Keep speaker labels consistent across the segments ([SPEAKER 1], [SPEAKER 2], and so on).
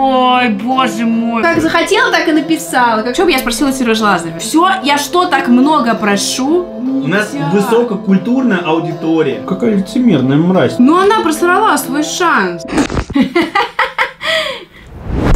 [SPEAKER 1] Ой, боже мой. Как захотела, так и написала. Как что бы я спросила Сережа Лазарев? Все, я что так много прошу?
[SPEAKER 2] У нас высококультурная аудитория.
[SPEAKER 3] Какая лицемерная мразь.
[SPEAKER 1] Ну она просрала свой шанс.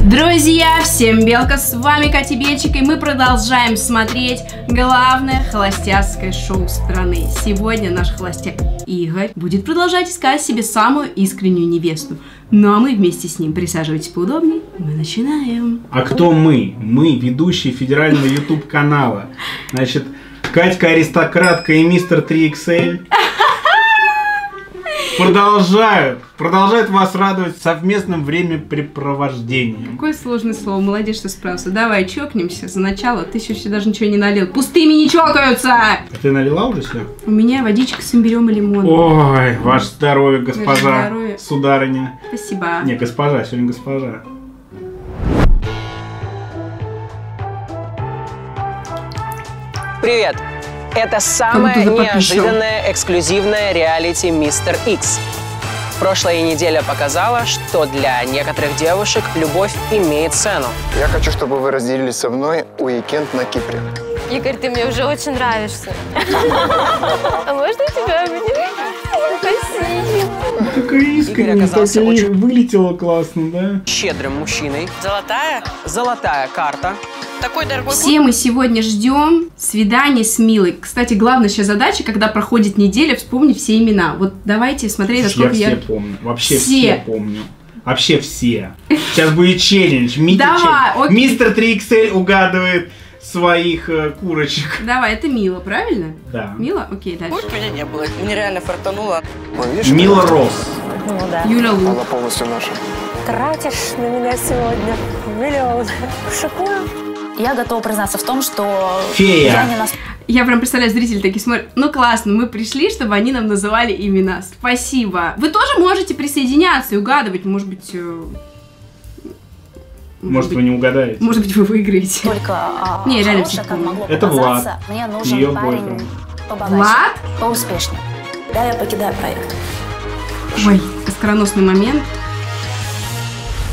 [SPEAKER 1] Друзья, всем белка, с вами Катя Бельчик, и мы продолжаем смотреть главное холостяцкое шоу страны. Сегодня наш холостяк Игорь будет продолжать искать себе самую искреннюю невесту. Ну а мы вместе с ним, присаживайтесь поудобнее, мы начинаем.
[SPEAKER 2] А кто мы? Мы, ведущие федерального YouTube канала. Значит, Катька аристократка и мистер 3XL продолжают, продолжают вас радовать совместным времяпрепровождением.
[SPEAKER 1] Какое сложное слово, молодец, что справился. Давай, чокнемся за начало, ты еще даже ничего не налил. Пустыми не чокаются!
[SPEAKER 2] А ты налила уже все?
[SPEAKER 1] У меня водичка с имбирем и лимоном.
[SPEAKER 2] Ой, ваше здоровье, госпожа,
[SPEAKER 1] Ваше здоровье.
[SPEAKER 2] сударыня.
[SPEAKER 1] Спасибо.
[SPEAKER 2] Не, госпожа, сегодня госпожа.
[SPEAKER 4] Привет! Это самое неожиданное эксклюзивное реалити «Мистер Икс». Прошлая неделя показала, что для некоторых девушек любовь имеет цену.
[SPEAKER 5] Я хочу, чтобы вы разделили со мной уикенд на Кипре.
[SPEAKER 6] Игорь, ты мне уже очень нравишься. А можно тебя обнять? Спасибо.
[SPEAKER 2] Такая искренняя,
[SPEAKER 4] оказался
[SPEAKER 2] такая
[SPEAKER 4] очень-
[SPEAKER 2] вылетела классно, да?
[SPEAKER 4] Щедрым мужчиной. Золотая? Золотая карта. Такой дорогой
[SPEAKER 1] Все мы сегодня ждем свидание с Милой. Кстати, главная сейчас задача, когда проходит неделя, вспомнить все имена. Вот давайте смотреть,
[SPEAKER 2] Я
[SPEAKER 1] насколько
[SPEAKER 2] все
[SPEAKER 1] я...
[SPEAKER 2] помню. Вообще
[SPEAKER 1] Все.
[SPEAKER 2] все. помню. Вообще все. Сейчас будет челлендж.
[SPEAKER 1] Давай,
[SPEAKER 2] челлендж. Мистер 3XL угадывает своих э, курочек.
[SPEAKER 1] Давай, это Мила, правильно?
[SPEAKER 2] Да.
[SPEAKER 1] Мила? Окей, дальше.
[SPEAKER 4] меня не было. Мне реально фартануло.
[SPEAKER 5] Видишь,
[SPEAKER 2] Мила Рос.
[SPEAKER 6] Ну да.
[SPEAKER 1] Юля Лу.
[SPEAKER 5] она полностью наша.
[SPEAKER 6] Тратишь на меня сегодня миллион. Шокую.
[SPEAKER 7] Я готова признаться в том, что
[SPEAKER 2] Фея.
[SPEAKER 7] я не нас...
[SPEAKER 1] Я прям представляю, зрители такие смотрят. Ну классно, мы пришли, чтобы они нам называли имена. Спасибо. Вы тоже можете присоединяться и угадывать, может быть...
[SPEAKER 2] Может,
[SPEAKER 1] быть,
[SPEAKER 2] вы не угадаете?
[SPEAKER 1] Может быть, вы выиграете.
[SPEAKER 7] только а,
[SPEAKER 1] Не, реально
[SPEAKER 7] хорошая,
[SPEAKER 1] все
[SPEAKER 7] как могло
[SPEAKER 2] Это
[SPEAKER 7] показаться. Мне нужен
[SPEAKER 2] Её
[SPEAKER 7] парень
[SPEAKER 2] бойфренд.
[SPEAKER 7] побогаче,
[SPEAKER 1] Влад?
[SPEAKER 7] поуспешнее. Да, я покидаю проект.
[SPEAKER 1] Ой, скороносный момент.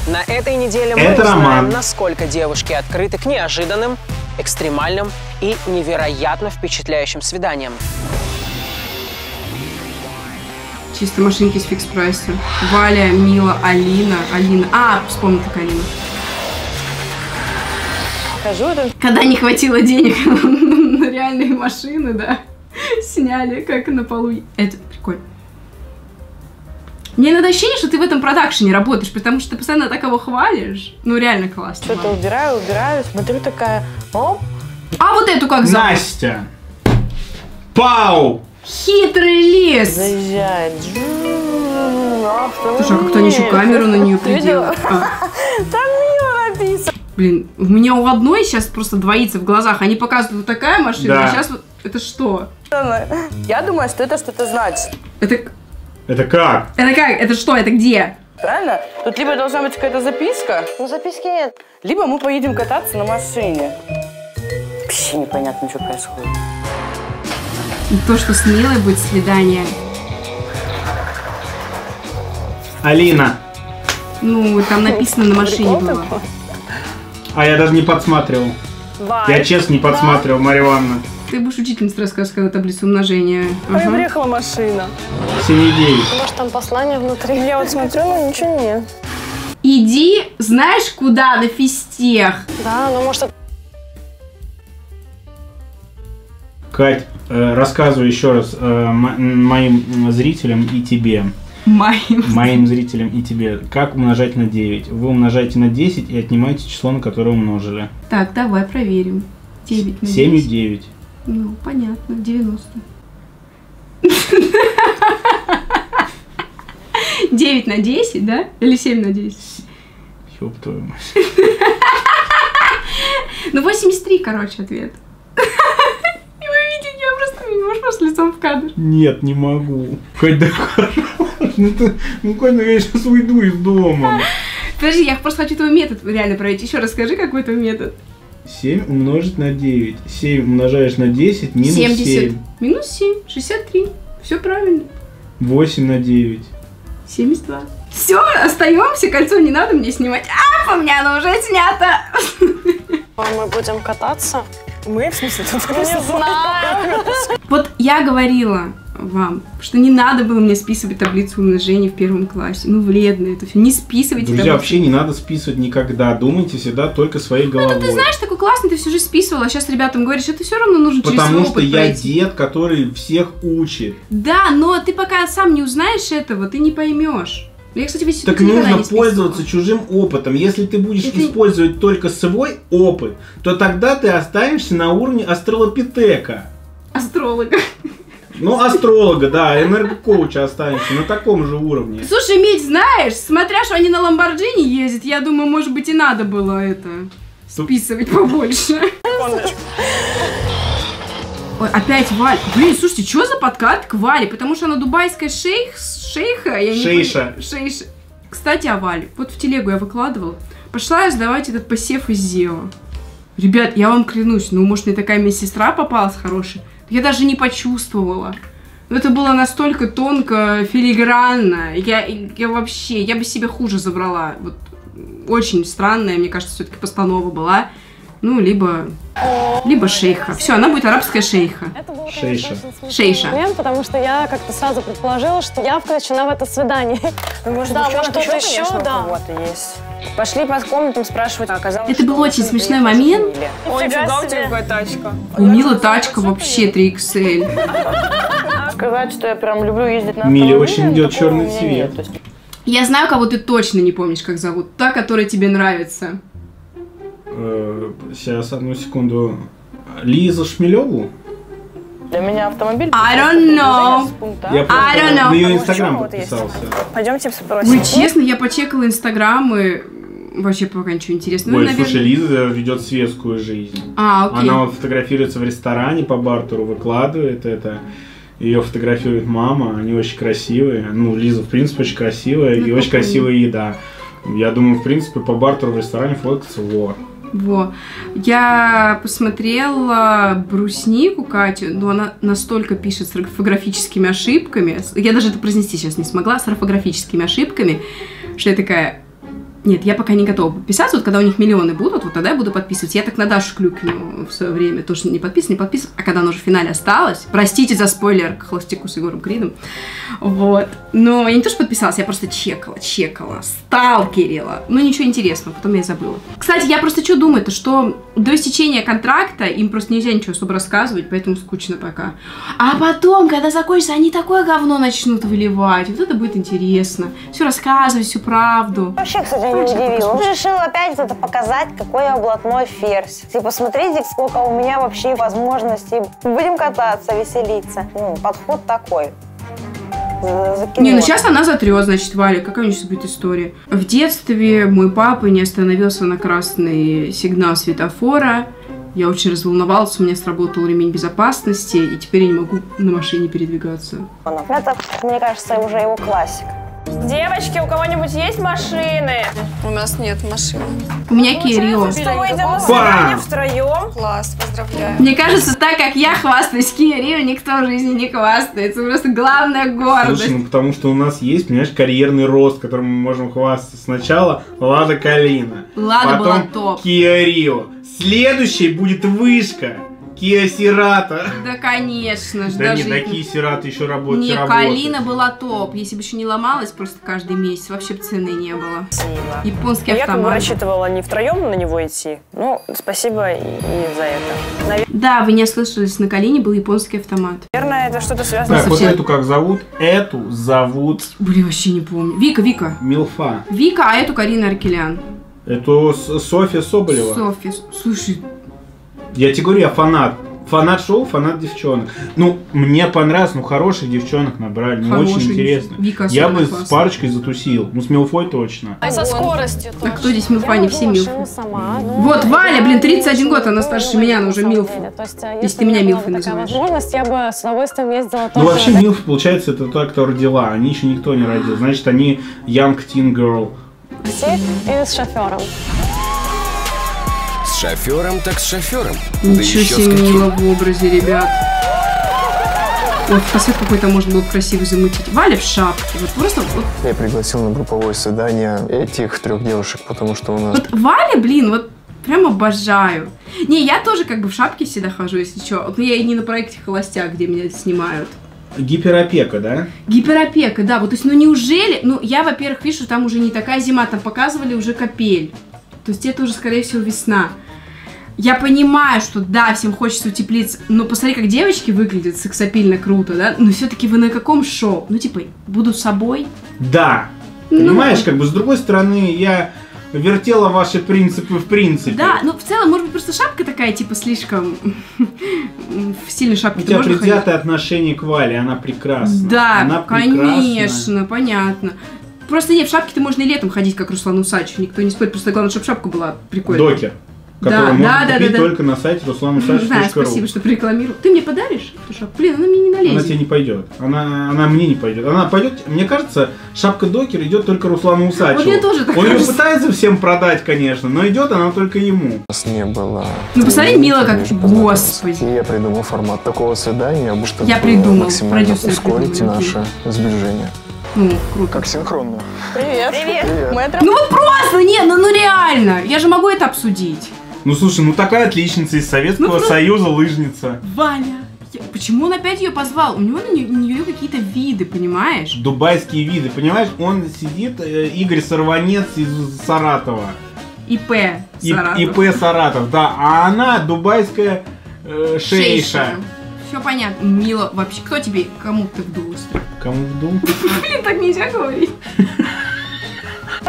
[SPEAKER 4] На этой неделе мы
[SPEAKER 2] Это
[SPEAKER 4] узнаем,
[SPEAKER 2] роман.
[SPEAKER 4] насколько девушки открыты к неожиданным, экстремальным и невероятно впечатляющим свиданиям.
[SPEAKER 1] Чисто машинки с фикс прайса. Валя, Мила, Алина. Алина. А, вспомнила такая Алина.
[SPEAKER 6] Хожу,
[SPEAKER 1] Когда не хватило денег на реальные машины, да, сняли, как на полу. Это прикольно. Мне иногда ощущение, что ты в этом продакшене работаешь, потому что ты постоянно так его хвалишь. Ну, реально классно.
[SPEAKER 6] что-то убираю, убираю, смотрю такая, оп,
[SPEAKER 1] А вот эту как зовут?
[SPEAKER 2] Настя. Пау.
[SPEAKER 1] Хитрый лис.
[SPEAKER 6] заезжает.
[SPEAKER 1] Слушай, а как кто-то еще камеру на нее
[SPEAKER 6] Ты видела?
[SPEAKER 1] приделал. А,
[SPEAKER 6] Там.
[SPEAKER 1] Блин, у меня у одной сейчас просто двоится в глазах. Они показывают вот такая машина,
[SPEAKER 2] Да.
[SPEAKER 1] а сейчас вот это что?
[SPEAKER 6] Я думаю, что это что-то значит.
[SPEAKER 1] Это,
[SPEAKER 2] Это как?
[SPEAKER 1] это как? Это что? Это где?
[SPEAKER 6] Правильно? Тут либо должна быть какая-то записка,
[SPEAKER 8] Ну, записки нет.
[SPEAKER 6] либо мы поедем кататься на машине. Вообще непонятно, что происходит.
[SPEAKER 1] И то, что с Милой будет свидание.
[SPEAKER 2] Алина.
[SPEAKER 1] Ну, там написано на машине было.
[SPEAKER 2] А я даже не подсматривал. Я честно не подсматривал, Марья Ивановна.
[SPEAKER 1] Ты будешь учительница рассказывать, когда таблицу умножения.
[SPEAKER 6] Ой,
[SPEAKER 1] Ага.
[SPEAKER 6] приехала машина.
[SPEAKER 2] 7,9.
[SPEAKER 8] Может, там послание внутри.
[SPEAKER 6] Я вот смотрю, но ничего нет.
[SPEAKER 1] Иди, знаешь куда, на физтех.
[SPEAKER 8] Да, ну, может,
[SPEAKER 2] Кать, э, рассказываю еще раз э, моим зрителям и тебе.
[SPEAKER 1] Моим.
[SPEAKER 2] Моим зрителям и тебе. Как умножать на 9? Вы умножаете на 10 и отнимаете число, на которое умножили.
[SPEAKER 1] Так, давай проверим. 9 на
[SPEAKER 2] 7 и
[SPEAKER 1] 10.
[SPEAKER 2] 9.
[SPEAKER 1] Ну, понятно, 90. 9 на 10, да? Или 7 на 10?
[SPEAKER 2] Ёб твою мать.
[SPEAKER 1] Ну, 83, короче, ответ. И вы видите, я просто не можешь просто лицом в кадр.
[SPEAKER 2] Нет, не могу. Хоть хорош. Ну, ты- ну, конечно, я сейчас уйду из дома.
[SPEAKER 1] Подожди, я просто хочу твой метод реально проверить. Еще раз скажи, какой твой метод.
[SPEAKER 2] 7 умножить на 9. 7 умножаешь на 10, минус
[SPEAKER 1] 70.
[SPEAKER 2] 7.
[SPEAKER 1] Минус 7, 63. Все правильно.
[SPEAKER 2] 8 на 9.
[SPEAKER 1] 72. Все, остаемся, кольцо не надо мне снимать. А, у меня оно уже снято.
[SPEAKER 8] А мы будем кататься?
[SPEAKER 3] Мы, в смысле, тут
[SPEAKER 8] Не знаю.
[SPEAKER 1] Вот я говорила вам, что не надо было мне списывать таблицу умножения в первом классе. Ну, вредно это все. Не списывайте
[SPEAKER 2] Друзья,
[SPEAKER 1] таблицу.
[SPEAKER 2] вообще не надо списывать никогда. Думайте всегда только своей головой.
[SPEAKER 1] Ну, Ты знаешь, такой классный, ты всю жизнь списывала, а сейчас ребятам говоришь, это все равно нужно через
[SPEAKER 2] Потому что я
[SPEAKER 1] пройти.
[SPEAKER 2] дед, который всех учит.
[SPEAKER 1] Да, но ты пока сам не узнаешь этого, ты не поймешь. Я, кстати, в институте
[SPEAKER 2] Так нужно
[SPEAKER 1] не
[SPEAKER 2] пользоваться чужим опытом. Если ты будешь
[SPEAKER 1] Это-
[SPEAKER 2] использовать только свой опыт, то тогда ты останешься на уровне астролопитека.
[SPEAKER 1] Астролога.
[SPEAKER 2] Ну, астролога, да, энергокоуча останешься на таком же уровне.
[SPEAKER 1] Слушай, Медь, знаешь, смотря что они на Ламборджини ездят, я думаю, может быть, и надо было это списывать побольше. Ой, опять Валь. Блин, слушайте, что за подкат к Вале? Потому что она дубайская шейх, шейха? Я не
[SPEAKER 2] Шейша.
[SPEAKER 1] пони- Шейша. Кстати, о Вале. Вот в телегу я выкладывала. Пошла я сдавать этот посев из Зео. Ребят, я вам клянусь, ну, может, мне такая медсестра попалась хорошая. Я даже не почувствовала. Ну, Это было настолько тонко, филигранно. Я, я вообще, я бы себе хуже забрала. Вот очень странная, мне кажется, все-таки постанова была. Ну, либо, либо шейха. Все, она будет арабская шейха.
[SPEAKER 8] Это был,
[SPEAKER 2] Шейша.
[SPEAKER 1] Шейша.
[SPEAKER 8] момент, потому что я как-то сразу предположила, что я включена в это свидание.
[SPEAKER 3] Ну, может,
[SPEAKER 8] Да, может,
[SPEAKER 3] еще,
[SPEAKER 8] еще,
[SPEAKER 3] конечно,
[SPEAKER 8] да.
[SPEAKER 3] у кого-то есть. Пошли по комнатам спрашивать, а оказалось,
[SPEAKER 1] Это был очень смешной момент.
[SPEAKER 3] Ой, нифига, у тебя какая тачка.
[SPEAKER 1] У Милы тачка вообще 3XL.
[SPEAKER 9] Сказать, что я прям люблю ездить на
[SPEAKER 2] Миле очень идет черный цвет.
[SPEAKER 9] То
[SPEAKER 1] Я знаю, кого ты точно не помнишь, как зовут. Та, которая тебе нравится.
[SPEAKER 2] Э, Сейчас, одну секунду. Лиза Шмелеву?
[SPEAKER 9] Для меня автомобиль...
[SPEAKER 1] I don't know.
[SPEAKER 9] пункта
[SPEAKER 2] Я просто
[SPEAKER 1] don't know.
[SPEAKER 2] на ее инстаграм подписался.
[SPEAKER 3] Пойдемте спросим.
[SPEAKER 1] Ой, честно, я почекала инстаграмы. Вообще пока ничего интересного.
[SPEAKER 2] Ой,
[SPEAKER 1] Ну, наверное-
[SPEAKER 2] слушай, Лиза ведет светскую жизнь.
[SPEAKER 1] А, окей.
[SPEAKER 2] Она вот фотографируется в ресторане по бартеру, выкладывает это. Ее фотографирует мама, они очень красивые. Ну, Лиза, в принципе, очень красивая,
[SPEAKER 1] Ну,
[SPEAKER 2] и очень красивая еда. Я думаю, в принципе, по бартеру в ресторане фоткаться во.
[SPEAKER 1] Во. Я посмотрела бруснику Катю, но она настолько пишет с орфографическими ошибками. Я даже это произнести сейчас не смогла, с орфографическими ошибками, что я такая... Нет, я пока не готова подписаться. Вот когда у них миллионы будут, вот тогда я буду подписываться. Я так на Дашу Клюкину в свое время тоже не подписан, не подписан. А когда она уже в финале осталась, простите за спойлер к холостяку с Егором Кридом, вот. Но я не то, что подписалась, я просто чекала, чекала, сталкерила. Ну, ничего интересного, потом я забыла. Кстати, я просто что думаю-то, что до истечения контракта им просто нельзя ничего особо рассказывать, поэтому скучно пока. А потом, когда закончится, они такое говно начнут выливать. Вот это будет интересно. Все рассказывать, всю правду.
[SPEAKER 10] Вообще, кстати, удивил. Решил опять это показать, какой я блатной ферзь. Типа, смотрите, сколько у меня вообще возможностей. Будем кататься, веселиться. Ну, подход такой. За- закинул.
[SPEAKER 1] Не, ну сейчас она затрет, значит, Валя. Какая у нее сейчас будет история? В детстве мой папа не остановился на красный сигнал светофора. Я очень разволновалась, у меня сработал ремень безопасности, и теперь я не могу на машине передвигаться.
[SPEAKER 10] Это, мне кажется, уже его классик.
[SPEAKER 3] Девочки, у кого-нибудь есть машины?
[SPEAKER 8] У нас нет машины.
[SPEAKER 1] У меня Kia Rio.
[SPEAKER 3] Что мы идем на свидание втроем?
[SPEAKER 8] Класс, поздравляю.
[SPEAKER 1] Мне кажется, так как я хвастаюсь Rio, никто в жизни не хвастается. Просто главная гордость.
[SPEAKER 2] Слушай, ну потому что у нас есть, понимаешь, карьерный рост, которым мы можем хвастаться. Сначала Лада Калина.
[SPEAKER 1] Лада была
[SPEAKER 2] потом
[SPEAKER 1] топ.
[SPEAKER 2] Kia Rio. Следующей будет вышка. Kia Cerato.
[SPEAKER 1] Да, конечно же.
[SPEAKER 2] Да
[SPEAKER 1] даже
[SPEAKER 2] не, такие Cerato еще работают.
[SPEAKER 1] Не,
[SPEAKER 2] работают.
[SPEAKER 1] Калина была топ. Если бы еще не ломалась просто каждый месяц, вообще бы цены не было.
[SPEAKER 3] Спасибо.
[SPEAKER 1] Японский
[SPEAKER 3] Ну, Я как бы
[SPEAKER 1] автомат.
[SPEAKER 3] рассчитывала не втроем на него идти. Ну, спасибо и, и за это.
[SPEAKER 1] Да, вы не ослышались, на Калине был японский автомат.
[SPEAKER 3] Наверное, это что-то связано
[SPEAKER 2] Так,
[SPEAKER 3] с...
[SPEAKER 2] вот эту как зовут? Эту зовут
[SPEAKER 1] Блин, вообще не помню. Вика, Вика.
[SPEAKER 2] Милфа.
[SPEAKER 1] Вика, а эту Карина Аркелян.
[SPEAKER 2] Это Софья Соболева.
[SPEAKER 1] Софья. Слушай,
[SPEAKER 2] Я тебе говорю, я фанат. Фанат шоу, фанат девчонок. Ну, мне понравилось, ну, хороших девчонок набрали, ну, очень интересно.
[SPEAKER 1] Вика
[SPEAKER 2] Я бы с
[SPEAKER 1] классная.
[SPEAKER 2] парочкой затусил. Ну, с Милфой точно.
[SPEAKER 8] А со скоростью
[SPEAKER 1] а кто здесь Милфа? Не все Милфы.
[SPEAKER 10] ну,
[SPEAKER 1] Вот, Валя, блин, 31
[SPEAKER 10] не
[SPEAKER 1] год, она старше меня, она
[SPEAKER 10] на
[SPEAKER 1] уже Милфа.
[SPEAKER 10] деле. То есть,
[SPEAKER 1] Если ты меня Милфой называешь.
[SPEAKER 10] возможность, я бы с удовольствием ездила
[SPEAKER 2] Ну, вообще, Милф, получается, это та, кто родила. Они еще никто не родил. Значит, они young teen girl.
[SPEAKER 10] такси и с шофером.
[SPEAKER 11] Шофером так с шофером. Да
[SPEAKER 1] Ничего
[SPEAKER 11] с
[SPEAKER 1] себе мило в образе, ребят. Вот фотосвет какой-то можно было бы красивый замутить. Валя в шапке. Вот просто вот,
[SPEAKER 5] Я пригласил на групповое свидание этих трех девушек, потому что у нас
[SPEAKER 1] вот Валя, блин, вот прям обожаю. Не, я тоже как бы в шапке всегда хожу, если что. Вот я и не на проекте «Холостяк», где меня снимают.
[SPEAKER 2] Гиперопека, да?
[SPEAKER 1] Гиперопека, да, вот, то есть, ну неужели, ну я, во-первых, вижу, там уже не такая зима, там показывали уже капель, то есть это уже, скорее всего, весна. Я понимаю, что да, всем хочется утеплиться, но посмотри, как девочки выглядят сексапильно круто, да, но все-таки вы на каком шоу? Ну, типа, будут собой?
[SPEAKER 2] Да.
[SPEAKER 1] Ну.
[SPEAKER 2] Понимаешь, как бы с другой стороны, я вертела ваши принципы в принципе.
[SPEAKER 1] Да, ну в целом, может быть, просто шапка такая, типа, слишком в стильной
[SPEAKER 2] У
[SPEAKER 1] шапке
[SPEAKER 2] тебя
[SPEAKER 1] можно ходить?
[SPEAKER 2] предвзятое отношение к Вале, она прекрасна.
[SPEAKER 1] Да,
[SPEAKER 2] она прекрасна.
[SPEAKER 1] конечно, понятно. Просто нет, в шапке-то можно и летом ходить, как Руслан Усачев, никто не спорит, просто главное, чтобы шапка была прикольная.
[SPEAKER 2] Докер.
[SPEAKER 1] Да,
[SPEAKER 2] Который
[SPEAKER 1] да,
[SPEAKER 2] можно
[SPEAKER 1] да,
[SPEAKER 2] купить
[SPEAKER 1] да, да.
[SPEAKER 2] только на сайте
[SPEAKER 1] Знаю,
[SPEAKER 2] ruslanusачев.ру.
[SPEAKER 1] спасибо, что прорекламировал. Ты мне подаришь эту шапку? Блин, она мне не
[SPEAKER 2] Она тебе
[SPEAKER 1] налезет.
[SPEAKER 2] не пойдет. Она, она мне не пойдет. Она пойдет, мне кажется, шапка докер идет только Руслану Усачеву.
[SPEAKER 1] Вот мне тоже так
[SPEAKER 2] Он ее
[SPEAKER 1] кажется.
[SPEAKER 2] пытается всем продать, конечно, но идет она только ему.
[SPEAKER 5] у нас не было...
[SPEAKER 1] Ну, посмотри, мило как-. Господи.
[SPEAKER 5] И я придумал формат такого свидания, чтобы
[SPEAKER 1] Я придумал,
[SPEAKER 5] максимально ускорить
[SPEAKER 1] придумали,
[SPEAKER 5] наше сближение.
[SPEAKER 1] Ну, круто.
[SPEAKER 5] Как синхронно.
[SPEAKER 9] Привет.
[SPEAKER 5] Привет.
[SPEAKER 9] Мы это
[SPEAKER 1] Ну вот просто, не, ну, ну реально, я же могу это обсудить.
[SPEAKER 2] Ну слушай, ну такая отличница из Советского
[SPEAKER 1] Ну,
[SPEAKER 2] Союза лыжница.
[SPEAKER 1] Валя, я- почему он опять ее позвал? У него на нее, нее какие-то виды, понимаешь?
[SPEAKER 2] Дубайские виды, понимаешь? Он сидит, э, Игорь Сорванец из Саратова.
[SPEAKER 1] ИП.
[SPEAKER 2] И-
[SPEAKER 1] Саратов.
[SPEAKER 2] ИП Саратов, да. А она дубайская э, шейша.
[SPEAKER 1] Все понятно. Мило вообще. Кто тебе, кому ты вдулась?
[SPEAKER 2] Кому в дом?
[SPEAKER 1] Блин, так нельзя говорить.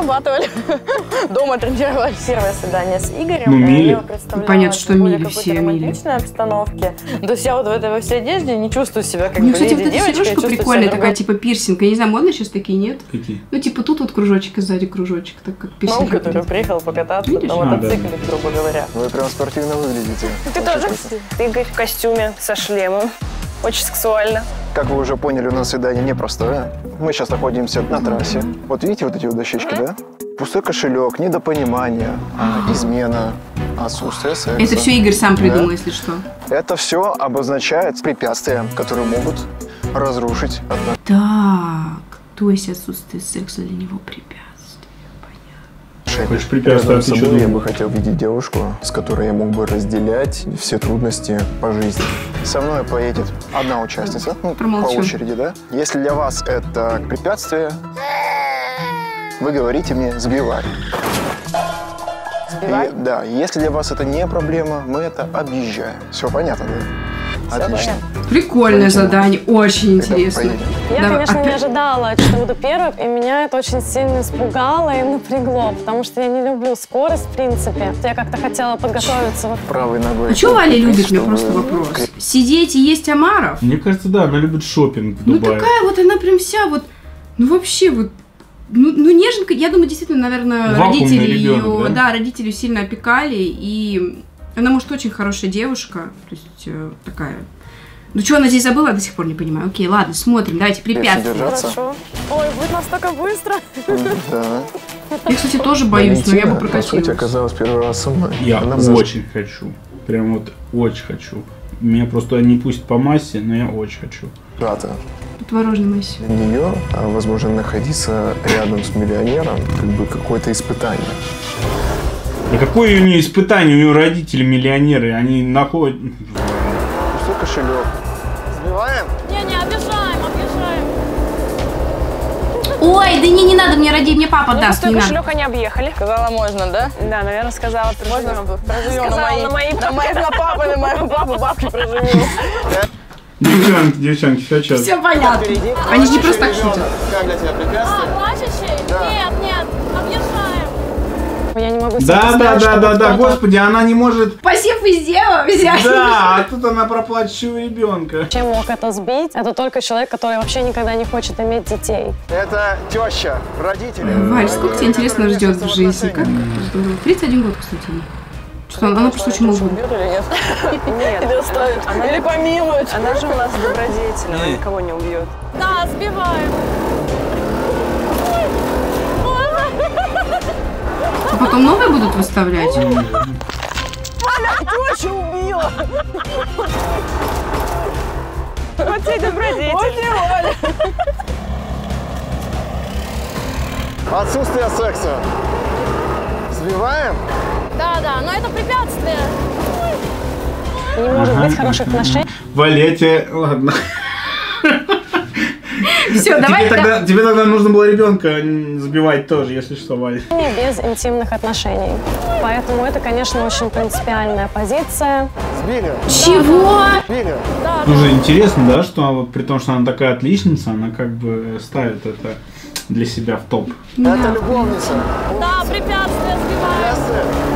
[SPEAKER 9] Отрабатывали. Дома тренировались.
[SPEAKER 10] Первое свидание с Игорем.
[SPEAKER 2] Ну, Мили.
[SPEAKER 10] представляла
[SPEAKER 1] Понятно, что Мили, все Мили.
[SPEAKER 10] обстановке.
[SPEAKER 9] То есть я вот в этой во всей одежде не чувствую себя как
[SPEAKER 1] Ну,
[SPEAKER 9] бы
[SPEAKER 1] кстати, вот эта сережка прикольная, такая, типа пирсинг. Я не знаю, модно сейчас такие, нет?
[SPEAKER 2] Какие?
[SPEAKER 1] Ну, типа тут вот кружочек и сзади кружочек, так как пирсинг.
[SPEAKER 9] Мама, который приехал покататься
[SPEAKER 1] Видишь?
[SPEAKER 9] на
[SPEAKER 2] А,
[SPEAKER 9] мотоцикле, грубо говоря.
[SPEAKER 5] Вы прям спортивно выглядите.
[SPEAKER 10] Ты тоже? Игорь в костюме со шлемом. Очень сексуально.
[SPEAKER 5] Как вы уже поняли, у нас свидание непростое. Мы сейчас находимся на трассе. Вот видите вот эти вот дощечки, да? Пустой кошелек, недопонимание, измена, отсутствие секса.
[SPEAKER 1] Это все Игорь сам придумал,
[SPEAKER 5] Да.
[SPEAKER 1] если что.
[SPEAKER 5] Это все обозначает препятствия, которые могут разрушить отношения.
[SPEAKER 1] Так, то есть отсутствие секса для него препятствие.
[SPEAKER 2] Хочешь
[SPEAKER 5] с
[SPEAKER 2] ты что
[SPEAKER 5] собой я бы хотел видеть девушку, с которой я мог бы разделять все трудности по жизни. Со мной поедет одна участница, ну, по очереди, да? Если для вас это препятствие, вы говорите мне «сбивай». И- да, если для вас это не проблема, мы это объезжаем. Все понятно, да? Отлично.
[SPEAKER 1] Прикольное задание, очень интересно.
[SPEAKER 8] Я,
[SPEAKER 1] Давай,
[SPEAKER 8] конечно, не ожидала, что буду первой, и меня это очень сильно испугало и напрягло, потому что я не люблю скорость, в принципе. Я как-то хотела подготовиться.
[SPEAKER 5] Правой ногой.
[SPEAKER 1] А что Валя любит, у меня
[SPEAKER 5] чтобы-
[SPEAKER 1] просто вопрос. Сидеть и есть омаров?
[SPEAKER 2] Мне кажется, да, она любит шопинг в
[SPEAKER 1] Ну
[SPEAKER 2] Дубае.
[SPEAKER 1] такая вот она прям вся вот, ну вообще вот, ну, ну неженка, я думаю, действительно, наверное,
[SPEAKER 2] Вакуумный
[SPEAKER 1] родители
[SPEAKER 2] ребенок,
[SPEAKER 1] ее,
[SPEAKER 2] да?
[SPEAKER 1] да? родители сильно опекали, и она, может, очень хорошая девушка, то есть э, такая. Ну что она здесь забыла, я до сих пор не понимаю. Окей, ладно, смотрим, давайте препятствия.
[SPEAKER 5] держаться.
[SPEAKER 8] хорошо. Ой, будет настолько быстро.
[SPEAKER 5] Да.
[SPEAKER 1] Я, кстати, тоже боюсь, но я бы
[SPEAKER 5] Валентина, по
[SPEAKER 1] прокатилась.
[SPEAKER 5] оказалась первый раз со мной.
[SPEAKER 2] Я
[SPEAKER 5] Она
[SPEAKER 2] очень хочу. Прям вот очень хочу. Меня просто не пусть по массе, но я очень хочу.
[SPEAKER 5] брата.
[SPEAKER 1] Творожный массе.
[SPEAKER 5] Для нее, а, возможно, находиться рядом с миллионером, как бы какое-то испытание.
[SPEAKER 2] Какое у нее испытание? У нее родители миллионеры, они находят...
[SPEAKER 5] Пустой кошелек. Сбиваем?
[SPEAKER 8] Не-не, объезжаем, объезжаем.
[SPEAKER 1] Ой, да не, не надо мне ради, мне папа
[SPEAKER 9] Ну,
[SPEAKER 1] даст, надо.
[SPEAKER 9] кошелек они объехали. Сказала, можно, да?
[SPEAKER 10] Да, наверное, сказала
[SPEAKER 9] Можно проживем на мои,
[SPEAKER 10] на мои
[SPEAKER 9] на моих, на папы, на моего папу бабки проживем.
[SPEAKER 2] Девчонки, девчонки, все сейчас.
[SPEAKER 1] Все понятно. Они же не просто так шутят.
[SPEAKER 5] Как для тебя препятствие?
[SPEAKER 8] Плачущий? Нет. Я не могу себе
[SPEAKER 2] Да, да, да, да, да, господи, она не может...
[SPEAKER 1] Посев везде, везде.
[SPEAKER 2] Да, а тут она про плачущего ребенка.
[SPEAKER 8] Чем мог это сбить? Это только человек, который вообще никогда не хочет иметь детей.
[SPEAKER 5] Это теща, родители.
[SPEAKER 1] Валь, сколько тебя интересно ждет в жизни? Как? здорово. 31 год, кстати. Что она, она просто очень молодая.
[SPEAKER 9] Убьют или нет?
[SPEAKER 10] Нет.
[SPEAKER 9] Или оставят? Или помилуют?
[SPEAKER 10] Она же у нас добродетель, она никого не убьет.
[SPEAKER 8] Да, сбиваем.
[SPEAKER 1] Потом новые будут выставлять?
[SPEAKER 9] Теща убила!
[SPEAKER 3] Вот тебе добродетель.
[SPEAKER 9] Вот.
[SPEAKER 5] Отсутствие секса. Сбиваем?
[SPEAKER 8] Да, да, но это препятствие. Не может быть хороших отношений.
[SPEAKER 2] Валете, ладно.
[SPEAKER 1] Все, давай.
[SPEAKER 2] тебе, тогда, тебе тогда нужно было ребенка сбивать тоже, если что, Валь.
[SPEAKER 8] без интимных отношений. Поэтому это, конечно, очень принципиальная позиция.
[SPEAKER 5] Сбили.
[SPEAKER 1] Чего?
[SPEAKER 5] Сбили.
[SPEAKER 2] Слушай, интересно, да, что при том, что она такая отличница, она как бы ставит это для себя в топ.
[SPEAKER 5] Это любовница.
[SPEAKER 8] Да, препятствия сбиваем.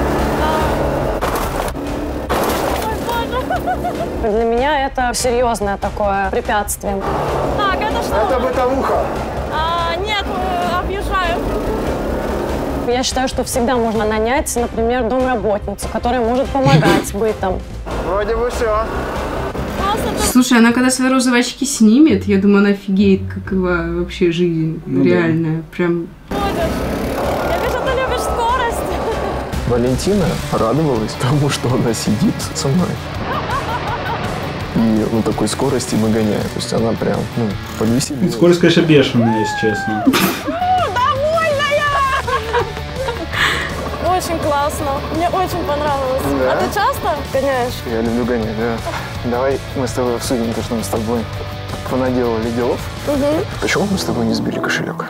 [SPEAKER 8] Для меня это серьезное такое препятствие. Так, что?
[SPEAKER 5] Это бытовуха.
[SPEAKER 8] А, нет, объезжаю. Я считаю, что всегда можно нанять, например, домработницу, которая может помогать бытом.
[SPEAKER 5] Вроде бы все.
[SPEAKER 1] Слушай, она когда свои розовые очки снимет, я думаю, она офигеет, какова вообще жизнь
[SPEAKER 2] Ну да.
[SPEAKER 1] реальная. Прям
[SPEAKER 8] Я вижу, ты любишь скорость.
[SPEAKER 5] Валентина радовалась тому, что она сидит со мной. И на такой скорости мы гоняем. То есть она прям, ну, подвеселилась.
[SPEAKER 2] Скорость, конечно, бешеная, если честно.
[SPEAKER 8] Очень классно. Мне очень понравилось.
[SPEAKER 5] Да?
[SPEAKER 8] А ты часто гоняешь?
[SPEAKER 5] Я люблю гонять, да. Давай мы с тобой обсудим то, что мы с тобой понаделали делов. Почему мы с тобой не сбили кошелек?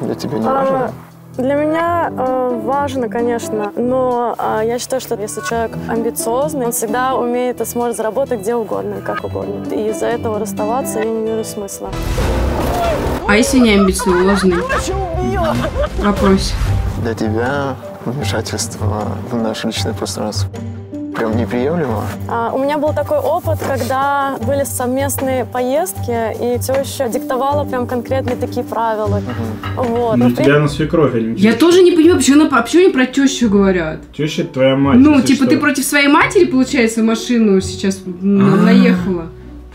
[SPEAKER 5] Для тебя не важно?
[SPEAKER 8] Для меня э, важно, конечно, но э, я считаю, что если человек амбициозный, он всегда умеет и сможет заработать где угодно и как угодно. И из-за этого расставаться я не вижу смысла.
[SPEAKER 1] А если не амбициозный? Вопрос.
[SPEAKER 5] Для тебя вмешательство в наше личное пространство прям неприемлемо?
[SPEAKER 8] А, у меня был такой опыт, когда были совместные поездки, и теща диктовала прям конкретные такие правила. Вот.
[SPEAKER 2] Ну, у тебя на свекровь или
[SPEAKER 1] Я тоже не понимаю, почему, она, почему они про тещу говорят?
[SPEAKER 2] Теща это твоя мать.
[SPEAKER 1] Ну, типа,
[SPEAKER 2] что.
[SPEAKER 1] ты против своей матери, получается, машину сейчас м,
[SPEAKER 2] А.
[SPEAKER 1] наехала.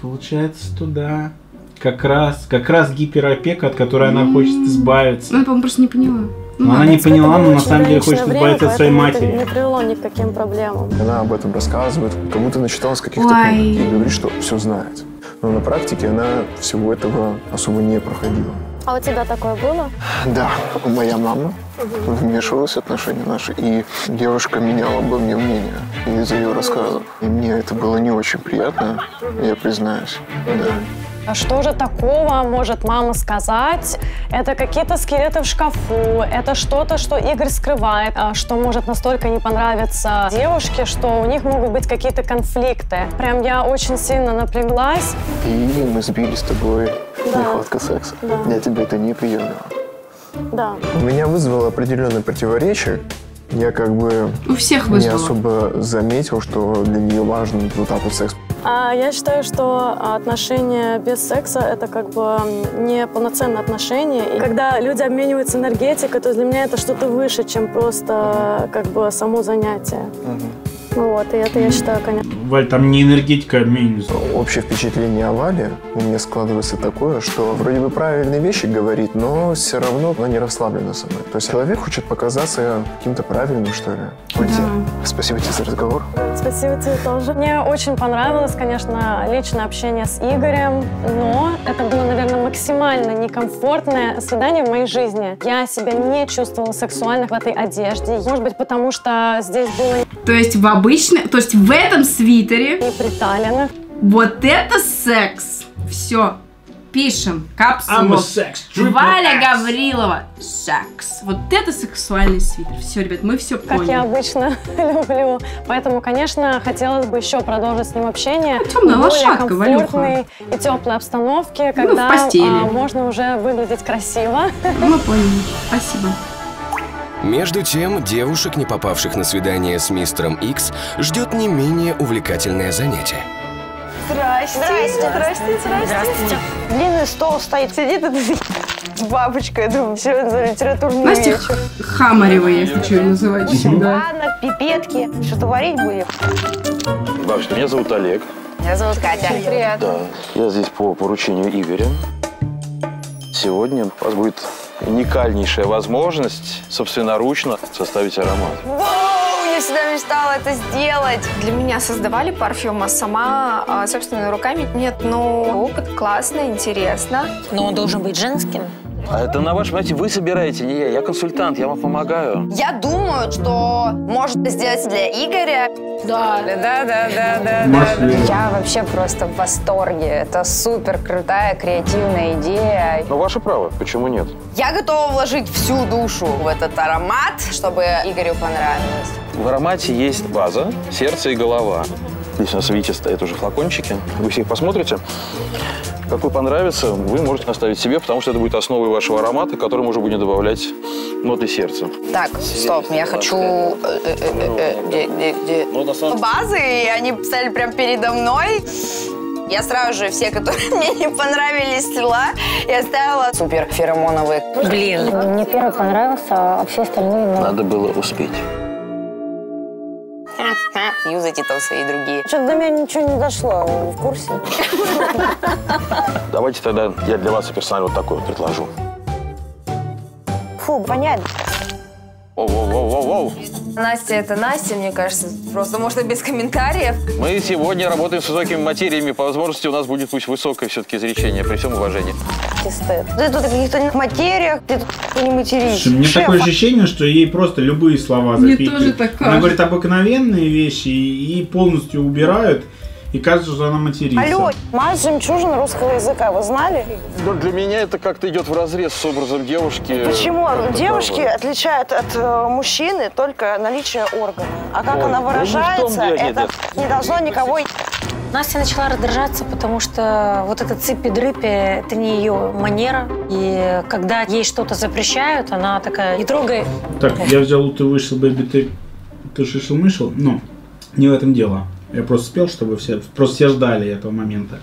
[SPEAKER 2] Получается, туда. Как раз, как раз гиперопека, от которой она хочет избавиться.
[SPEAKER 1] Ну, я, по-моему, просто не поняла.
[SPEAKER 2] Но она не поняла, но на самом деле хочет избавиться от своей матери.
[SPEAKER 8] Это не привело ни к каким проблемам.
[SPEAKER 5] Она об этом рассказывает, как будто начиталась каких-то книг и говорит, что все знает. Но на практике она всего этого особо не проходила.
[SPEAKER 8] А у тебя такое было?
[SPEAKER 5] Да, моя мама вмешивалась в отношения наши, и девушка меняла обо мне мнение из-за ее рассказов. И мне это было не очень приятно, я признаюсь. Да.
[SPEAKER 8] А что же такого может мама сказать? Это какие-то скелеты в шкафу, это что-то, что Игорь скрывает, а что может настолько не понравиться девушке, что у них могут быть какие-то конфликты. Прям я очень сильно напряглась.
[SPEAKER 5] И мы сбились с тобой
[SPEAKER 8] Да.
[SPEAKER 5] нехватка секса.
[SPEAKER 8] Да.
[SPEAKER 5] Для тебя это неприемлемо.
[SPEAKER 8] Да.
[SPEAKER 5] У меня вызвало определенное противоречие. Я как бы
[SPEAKER 1] У всех
[SPEAKER 5] не особо заметил, что для нее важен вот так вот секс.
[SPEAKER 8] А я считаю, что отношения без секса это как бы не полноценные отношения. И когда люди обмениваются энергетикой, то для меня это что-то выше, чем просто как бы само занятие. Ну вот, и это я считаю, конечно.
[SPEAKER 2] Валь, там не энергетика обменивается.
[SPEAKER 5] Общее впечатление о Вале у меня складывается такое, что вроде бы правильные вещи говорит, но все равно она не расслаблена со мной. То есть человек хочет показаться каким-то правильным, что ли. Валентин, спасибо тебе за разговор.
[SPEAKER 8] Спасибо тебе тоже. Мне очень понравилось, конечно, личное общение с Игорем, но это было, наверное, максимально некомфортное свидание в моей жизни. Я себя не чувствовала сексуально в этой одежде. Может быть, потому что здесь было
[SPEAKER 1] То есть в обычном, то есть в этом свитере
[SPEAKER 8] и приталено.
[SPEAKER 1] вот это секс. Все. Пишем. Капсулу. Валя
[SPEAKER 2] X.
[SPEAKER 1] Гаврилова. Секс. Вот это сексуальный свитер. Все, ребят, мы все
[SPEAKER 8] как
[SPEAKER 1] поняли.
[SPEAKER 8] я обычно люблю. Поэтому, конечно, хотелось бы еще продолжить с ним общение.
[SPEAKER 1] темная
[SPEAKER 8] в более
[SPEAKER 1] лошадка,
[SPEAKER 8] комфортной и теплой обстановке,
[SPEAKER 1] Ну, в
[SPEAKER 8] когда
[SPEAKER 1] постели.
[SPEAKER 8] а, можно уже выглядеть красиво.
[SPEAKER 1] Мы поняли. Спасибо.
[SPEAKER 11] Между тем, девушек, не попавших на свидание с мистером Икс, ждет не менее увлекательное занятие.
[SPEAKER 10] Здрасте. Здрасте. Здрасте. Здрасте. Длинный стол стоит. Сидит эта с бабочкой. Я думаю, все это за литературный
[SPEAKER 1] Настя
[SPEAKER 10] вечер.
[SPEAKER 1] Хамарева, я хочу ее называть всегда.
[SPEAKER 10] Ладно, пипетки. Что-то варить будем?
[SPEAKER 12] Бабушка, меня зовут Олег.
[SPEAKER 10] Меня зовут Катя. Привет.
[SPEAKER 12] Да, я здесь по поручению Игоря. Сегодня у вас будет уникальнейшая возможность собственноручно составить аромат.
[SPEAKER 10] Вау,
[SPEAKER 13] я всегда мечтала это сделать.
[SPEAKER 6] Для меня создавали парфюм, а сама а, собственными руками нет. Но опыт классный, интересно.
[SPEAKER 14] Но он должен быть женским.
[SPEAKER 12] А это на ваш, понимаете, вы собираете, не я. Я консультант, я вам помогаю.
[SPEAKER 13] Я думаю, что может сделать для Игоря.
[SPEAKER 6] Да.
[SPEAKER 13] Да, да, да, да,
[SPEAKER 2] Масло.
[SPEAKER 15] Я вообще просто в восторге. Это супер крутая, креативная идея.
[SPEAKER 12] Но ваше право, почему нет?
[SPEAKER 13] Я готова вложить всю душу в этот аромат, чтобы Игорю понравилось.
[SPEAKER 12] В аромате есть база, сердце и голова. Здесь у нас, видите, стоят уже флакончики. Вы все их посмотрите. Какой понравится, вы можете оставить себе, потому что это будет основой вашего аромата, к которому уже будем добавлять ноты сердца.
[SPEAKER 13] Так, стоп, я хочу... э, э, э, где? Базы, и они стояли прям передо мной. Я сразу же все, которые мне не понравились, сняла и оставила супер феромоновые.
[SPEAKER 15] Блин. Мне первый понравился, а все остальные... ну,
[SPEAKER 12] Надо было успеть.
[SPEAKER 13] Юзайте там свои другие.
[SPEAKER 10] Что-то до меня ничего не дошло, вы в курсе?
[SPEAKER 12] Давайте тогда я для вас персонально вот такой вот предложу.
[SPEAKER 10] Фу, понятно.
[SPEAKER 12] Воу-воу-воу-воу-воу.
[SPEAKER 13] Настя это Настя, мне кажется. Просто можно без комментариев.
[SPEAKER 12] Мы сегодня работаем с высокими материями. По возможности у нас будет пусть высокое все-таки изречение, при всем уважении.
[SPEAKER 10] Ты тут о каких-то материях, ты тут не матерись.
[SPEAKER 2] Слушай, Мне
[SPEAKER 10] Шеф,
[SPEAKER 2] такое ощущение, что ей просто любые слова
[SPEAKER 1] Мне
[SPEAKER 2] запикают.
[SPEAKER 1] тоже так
[SPEAKER 2] Она
[SPEAKER 1] кажется.
[SPEAKER 2] говорит обыкновенные вещи и полностью убирают, и кажется, что она матерится.
[SPEAKER 10] Алло, мать жемчужина русского языка, вы знали?
[SPEAKER 12] Но для меня это как-то идет в разрез с образом девушки.
[SPEAKER 10] Почему? Девушки
[SPEAKER 12] правда.
[SPEAKER 10] отличают от э, мужчины только наличие органа. А как
[SPEAKER 12] Ой,
[SPEAKER 10] она
[SPEAKER 12] да не
[SPEAKER 10] выражается,
[SPEAKER 12] нет,
[SPEAKER 10] это
[SPEAKER 12] нет.
[SPEAKER 10] не должно никого...
[SPEAKER 14] Настя начала раздражаться, потому что вот это цыпи-дрыпи – это не ее манера. И когда ей что-то запрещают, она такая, не трогай.
[SPEAKER 2] Так, я взял «Ты вышел, бэби, ты, ты шишел мышел». Ну, не в этом дело. Я просто спел, чтобы все, просто все ждали этого момента.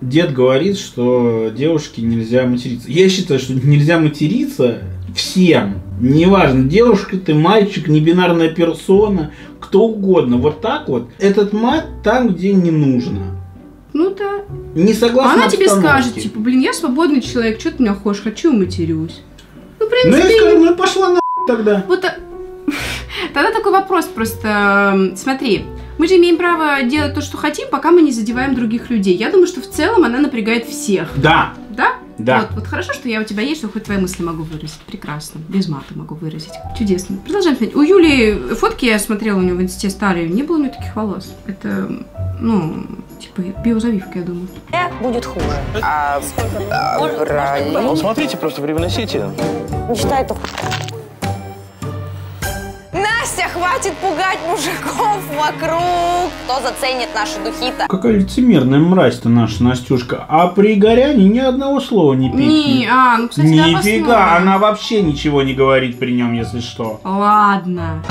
[SPEAKER 2] Дед говорит, что девушке нельзя материться. Я считаю, что нельзя материться всем. Неважно, девушка ты, мальчик, небинарная персона, кто угодно. Вот так вот. Этот мат там, где не нужно.
[SPEAKER 1] Ну да.
[SPEAKER 2] Не согласно
[SPEAKER 1] Она тебе
[SPEAKER 2] обстановке.
[SPEAKER 1] скажет, типа, блин, я свободный человек, что ты меня хочешь, хочу и матерюсь. Ну, в
[SPEAKER 2] Ну я
[SPEAKER 1] принципе,
[SPEAKER 2] скажу, ну пошла на тогда.
[SPEAKER 1] Вот а- тогда такой вопрос просто. Смотри, мы же имеем право делать то, что хотим, пока мы не задеваем других людей. Я думаю, что в целом она напрягает всех.
[SPEAKER 2] Да.
[SPEAKER 1] Да?
[SPEAKER 2] Да.
[SPEAKER 1] Вот, вот хорошо, что я у тебя есть, что хоть твои мысли могу выразить. Прекрасно. Без мата могу выразить. Чудесно. Продолжаем смотреть. У Юли фотки я смотрела у нее в инсте старые, не было у нее таких волос. Это, ну, типа биозавивка, я думаю.
[SPEAKER 15] Будет хуже.
[SPEAKER 13] А, а.
[SPEAKER 12] Ну, смотрите, просто привносите.
[SPEAKER 10] Не считай это
[SPEAKER 13] Настя, хватит пугать мужиков вокруг. Кто заценит наши духи-то?
[SPEAKER 2] Какая лицемерная мразь-то наша Настюшка. А при Игоряне ни одного слова не пикнет.
[SPEAKER 1] Не, а, ну, кстати,
[SPEAKER 2] Нифига, она вообще ничего не говорит при нем, если что.
[SPEAKER 1] Ладно.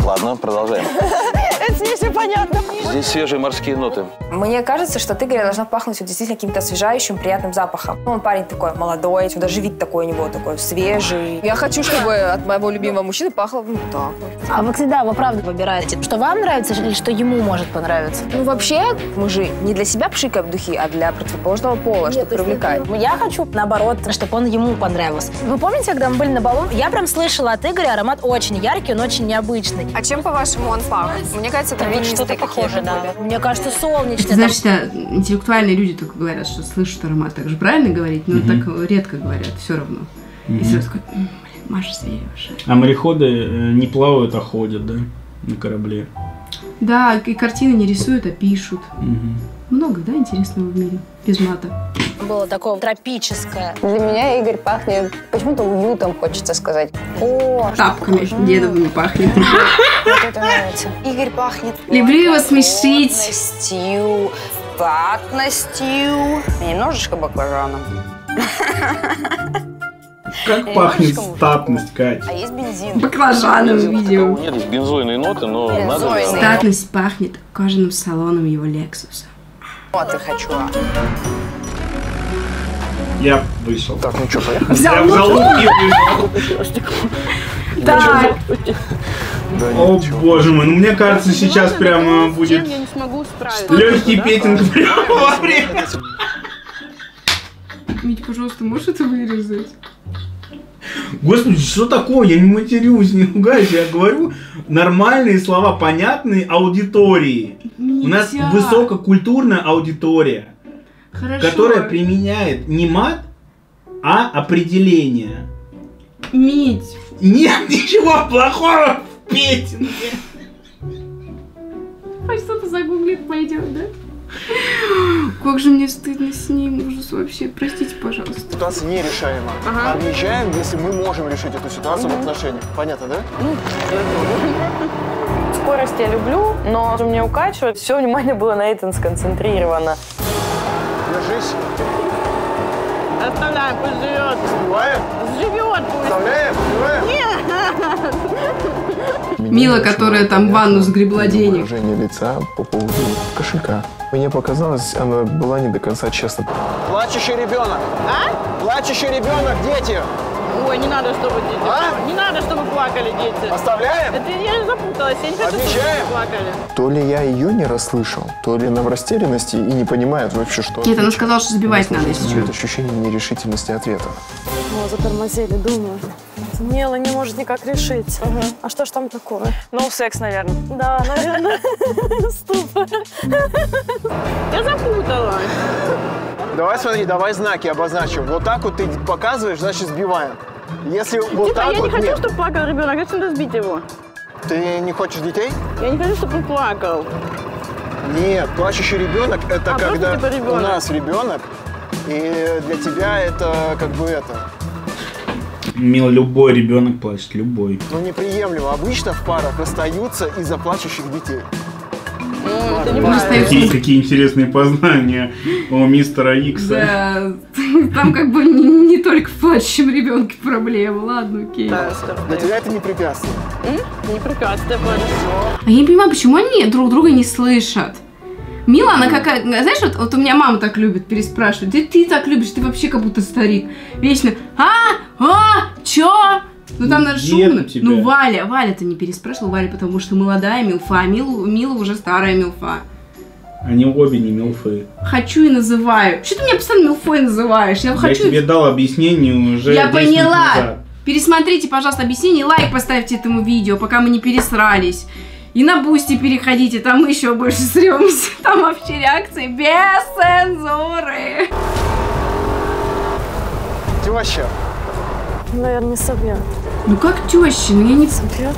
[SPEAKER 12] Ладно, продолжаем.
[SPEAKER 10] Это все понятно.
[SPEAKER 12] Здесь свежие морские ноты.
[SPEAKER 13] Мне кажется, что от Игоря должна пахнуть вот действительно каким-то освежающим, приятным запахом. Он парень такой молодой, даже вид такой у него такой свежий.
[SPEAKER 9] Я хочу, чтобы от моего любимого мужчины пахло ну, так вот.
[SPEAKER 7] А вы всегда, вы правда выбираете, что вам нравится или что ему может понравиться?
[SPEAKER 13] Ну, вообще, мы же не для себя пшикаем духи, а для противоположного пола, чтобы привлекать.
[SPEAKER 7] Я хочу, наоборот, чтобы он ему понравился. Вы помните, когда мы были на балу? Я прям слышала от Игоря аромат очень яркий, он очень необычный.
[SPEAKER 6] А чем, по-вашему, он пах? Мне это
[SPEAKER 7] Вот что-то похоже, да.
[SPEAKER 6] были.
[SPEAKER 7] Мне кажется.
[SPEAKER 1] Это значит, что интеллектуальные люди только говорят, что слышат аромат. Так же правильно говорить? Но
[SPEAKER 2] Мгм.
[SPEAKER 1] так редко говорят, все равно. И
[SPEAKER 2] Мгм.
[SPEAKER 1] сразу такой, «М, блин, Маша Зверева.
[SPEAKER 2] А мореходы э, не плавают, а ходят, да? На корабле.
[SPEAKER 1] Да, и картины не рисуют, а пишут.
[SPEAKER 2] Мгм.
[SPEAKER 1] Много, да, интересного в мире? Без мата.
[SPEAKER 7] Было такое тропическое.
[SPEAKER 15] Для меня Игорь пахнет почему-то уютом, хочется сказать. О,
[SPEAKER 1] Тапками дедовыми пахнет.
[SPEAKER 15] вот это нравится.
[SPEAKER 13] Игорь пахнет
[SPEAKER 1] Люблю его смешить.
[SPEAKER 13] ватностью, немножечко баклажаном.
[SPEAKER 2] Как пахнет статность, Кать.
[SPEAKER 13] А есть бензин.
[SPEAKER 1] Баклажаном видео.
[SPEAKER 12] Нет, есть бензойные ноты, но надо...
[SPEAKER 1] Статность пахнет кожаным салоном его Лексуса.
[SPEAKER 13] Вот и хочу.
[SPEAKER 2] Я вышел.
[SPEAKER 12] Так, ну что, поехали?
[SPEAKER 1] Взял
[SPEAKER 2] Я взял
[SPEAKER 1] лук.
[SPEAKER 2] и вышел.
[SPEAKER 1] Так.
[SPEAKER 2] О боже мой, ну мне кажется, сейчас прямо будет
[SPEAKER 9] Я не смогу справиться.
[SPEAKER 2] легкий петинг прямо во время.
[SPEAKER 1] Мить, пожалуйста, можешь это вырезать?
[SPEAKER 2] Господи, что такое? Я не матерюсь, не ругаюсь, я говорю нормальные слова, понятные аудитории. У нас высококультурная аудитория,
[SPEAKER 1] Хорошо.
[SPEAKER 2] которая применяет не мат, а определение.
[SPEAKER 1] Мить.
[SPEAKER 2] Нет ничего плохого в песенке.
[SPEAKER 1] Хоть что-то загуглит, пойдет, да? Как же мне стыдно с ним, ужас вообще. Простите, пожалуйста.
[SPEAKER 5] Ситуация нерешаема.
[SPEAKER 1] Ага.
[SPEAKER 5] Объезжаем, если мы можем решить эту ситуацию в отношениях. Понятно, да?
[SPEAKER 3] Скорость я люблю, но мне укачивает. Все внимание было на этом сконцентрировано.
[SPEAKER 5] Держись.
[SPEAKER 16] Оставляем, пусть живет.
[SPEAKER 5] Сбиваем?
[SPEAKER 16] Живет пусть.
[SPEAKER 5] Оставляем?
[SPEAKER 16] Нет.
[SPEAKER 1] Мила, которая там ванну сгребла денег.
[SPEAKER 5] Выражение лица по поводу кошелька. Мне показалось, она была не до конца честна.
[SPEAKER 16] Плачущий ребенок. А? Плачущий ребенок, дети. Ой, не надо, чтобы дети.
[SPEAKER 5] А?
[SPEAKER 16] Не надо, чтобы плакали дети.
[SPEAKER 5] Оставляем?
[SPEAKER 16] Это я запуталась. Я не хочу, чтобы
[SPEAKER 5] Объезжаем?
[SPEAKER 16] дети плакали.
[SPEAKER 5] То ли я ее не расслышал, то ли она в растерянности и не понимает вообще, что...
[SPEAKER 1] Нет, она сказала, что забивать надо, если что.
[SPEAKER 5] ощущение нерешительности ответа.
[SPEAKER 8] Ну, затормозили, думаю. Мела не может никак решить. А что ж там такое?
[SPEAKER 3] Ну, секс, наверное.
[SPEAKER 8] Да, наверное. Ступор.
[SPEAKER 16] Я запуталась.
[SPEAKER 5] Давай смотри, давай знаки обозначим. Вот так вот ты показываешь, значит сбиваем. Если вот
[SPEAKER 16] Типа,
[SPEAKER 5] так
[SPEAKER 16] я не
[SPEAKER 5] вот
[SPEAKER 16] хочу,
[SPEAKER 5] нет.
[SPEAKER 16] чтобы плакал ребенок. Зачем надо сбить его?
[SPEAKER 5] Ты не хочешь детей?
[SPEAKER 16] Я не хочу, чтобы он плакал.
[SPEAKER 5] Нет, плачущий ребенок это
[SPEAKER 16] А,
[SPEAKER 5] когда
[SPEAKER 16] типа ребенок.
[SPEAKER 5] у нас ребенок, и для тебя это как бы это,
[SPEAKER 2] Мила, любой ребенок плачет, любой.
[SPEAKER 5] ну неприемлемо. Обычно в парах расстаются из-за плачущих детей.
[SPEAKER 16] Не
[SPEAKER 2] Какие, какие интересные познания у мистера Икса.
[SPEAKER 1] Да, там как бы не, не только в плачущем ребенке проблема. Ладно, окей.
[SPEAKER 5] Для тебя это не препятствие.
[SPEAKER 16] Не препятствие, хорошо.
[SPEAKER 1] А я не понимаю, почему они друг друга не слышат. Мила, она какая... Знаешь, вот, вот у меня мама так любит переспрашивать. Ты, ты так любишь, ты вообще как будто старик. Вечно, а, а, чё? Ну там надо шумно.
[SPEAKER 2] тебя?
[SPEAKER 1] Ну Валя, Валя-то не переспрашивала, Валя, потому что молодая милфа, а Мила, Мила уже старая милфа.
[SPEAKER 2] Они обе не милфы.
[SPEAKER 1] Хочу и называю. Что ты меня постоянно милфой называешь? Я,
[SPEAKER 2] Я
[SPEAKER 1] хочу...
[SPEAKER 2] тебе дал объяснение уже
[SPEAKER 1] Я
[SPEAKER 2] 10 минут
[SPEAKER 1] поняла. Пересмотрите, пожалуйста, объяснение, лайк поставьте этому видео, пока мы не пересрались. И на Бусти переходите, там мы еще больше сремся. Там вообще реакции без цензуры.
[SPEAKER 5] Теща.
[SPEAKER 8] Наверное, не собьет.
[SPEAKER 1] Ну как теща, ну я не...
[SPEAKER 8] Собьет?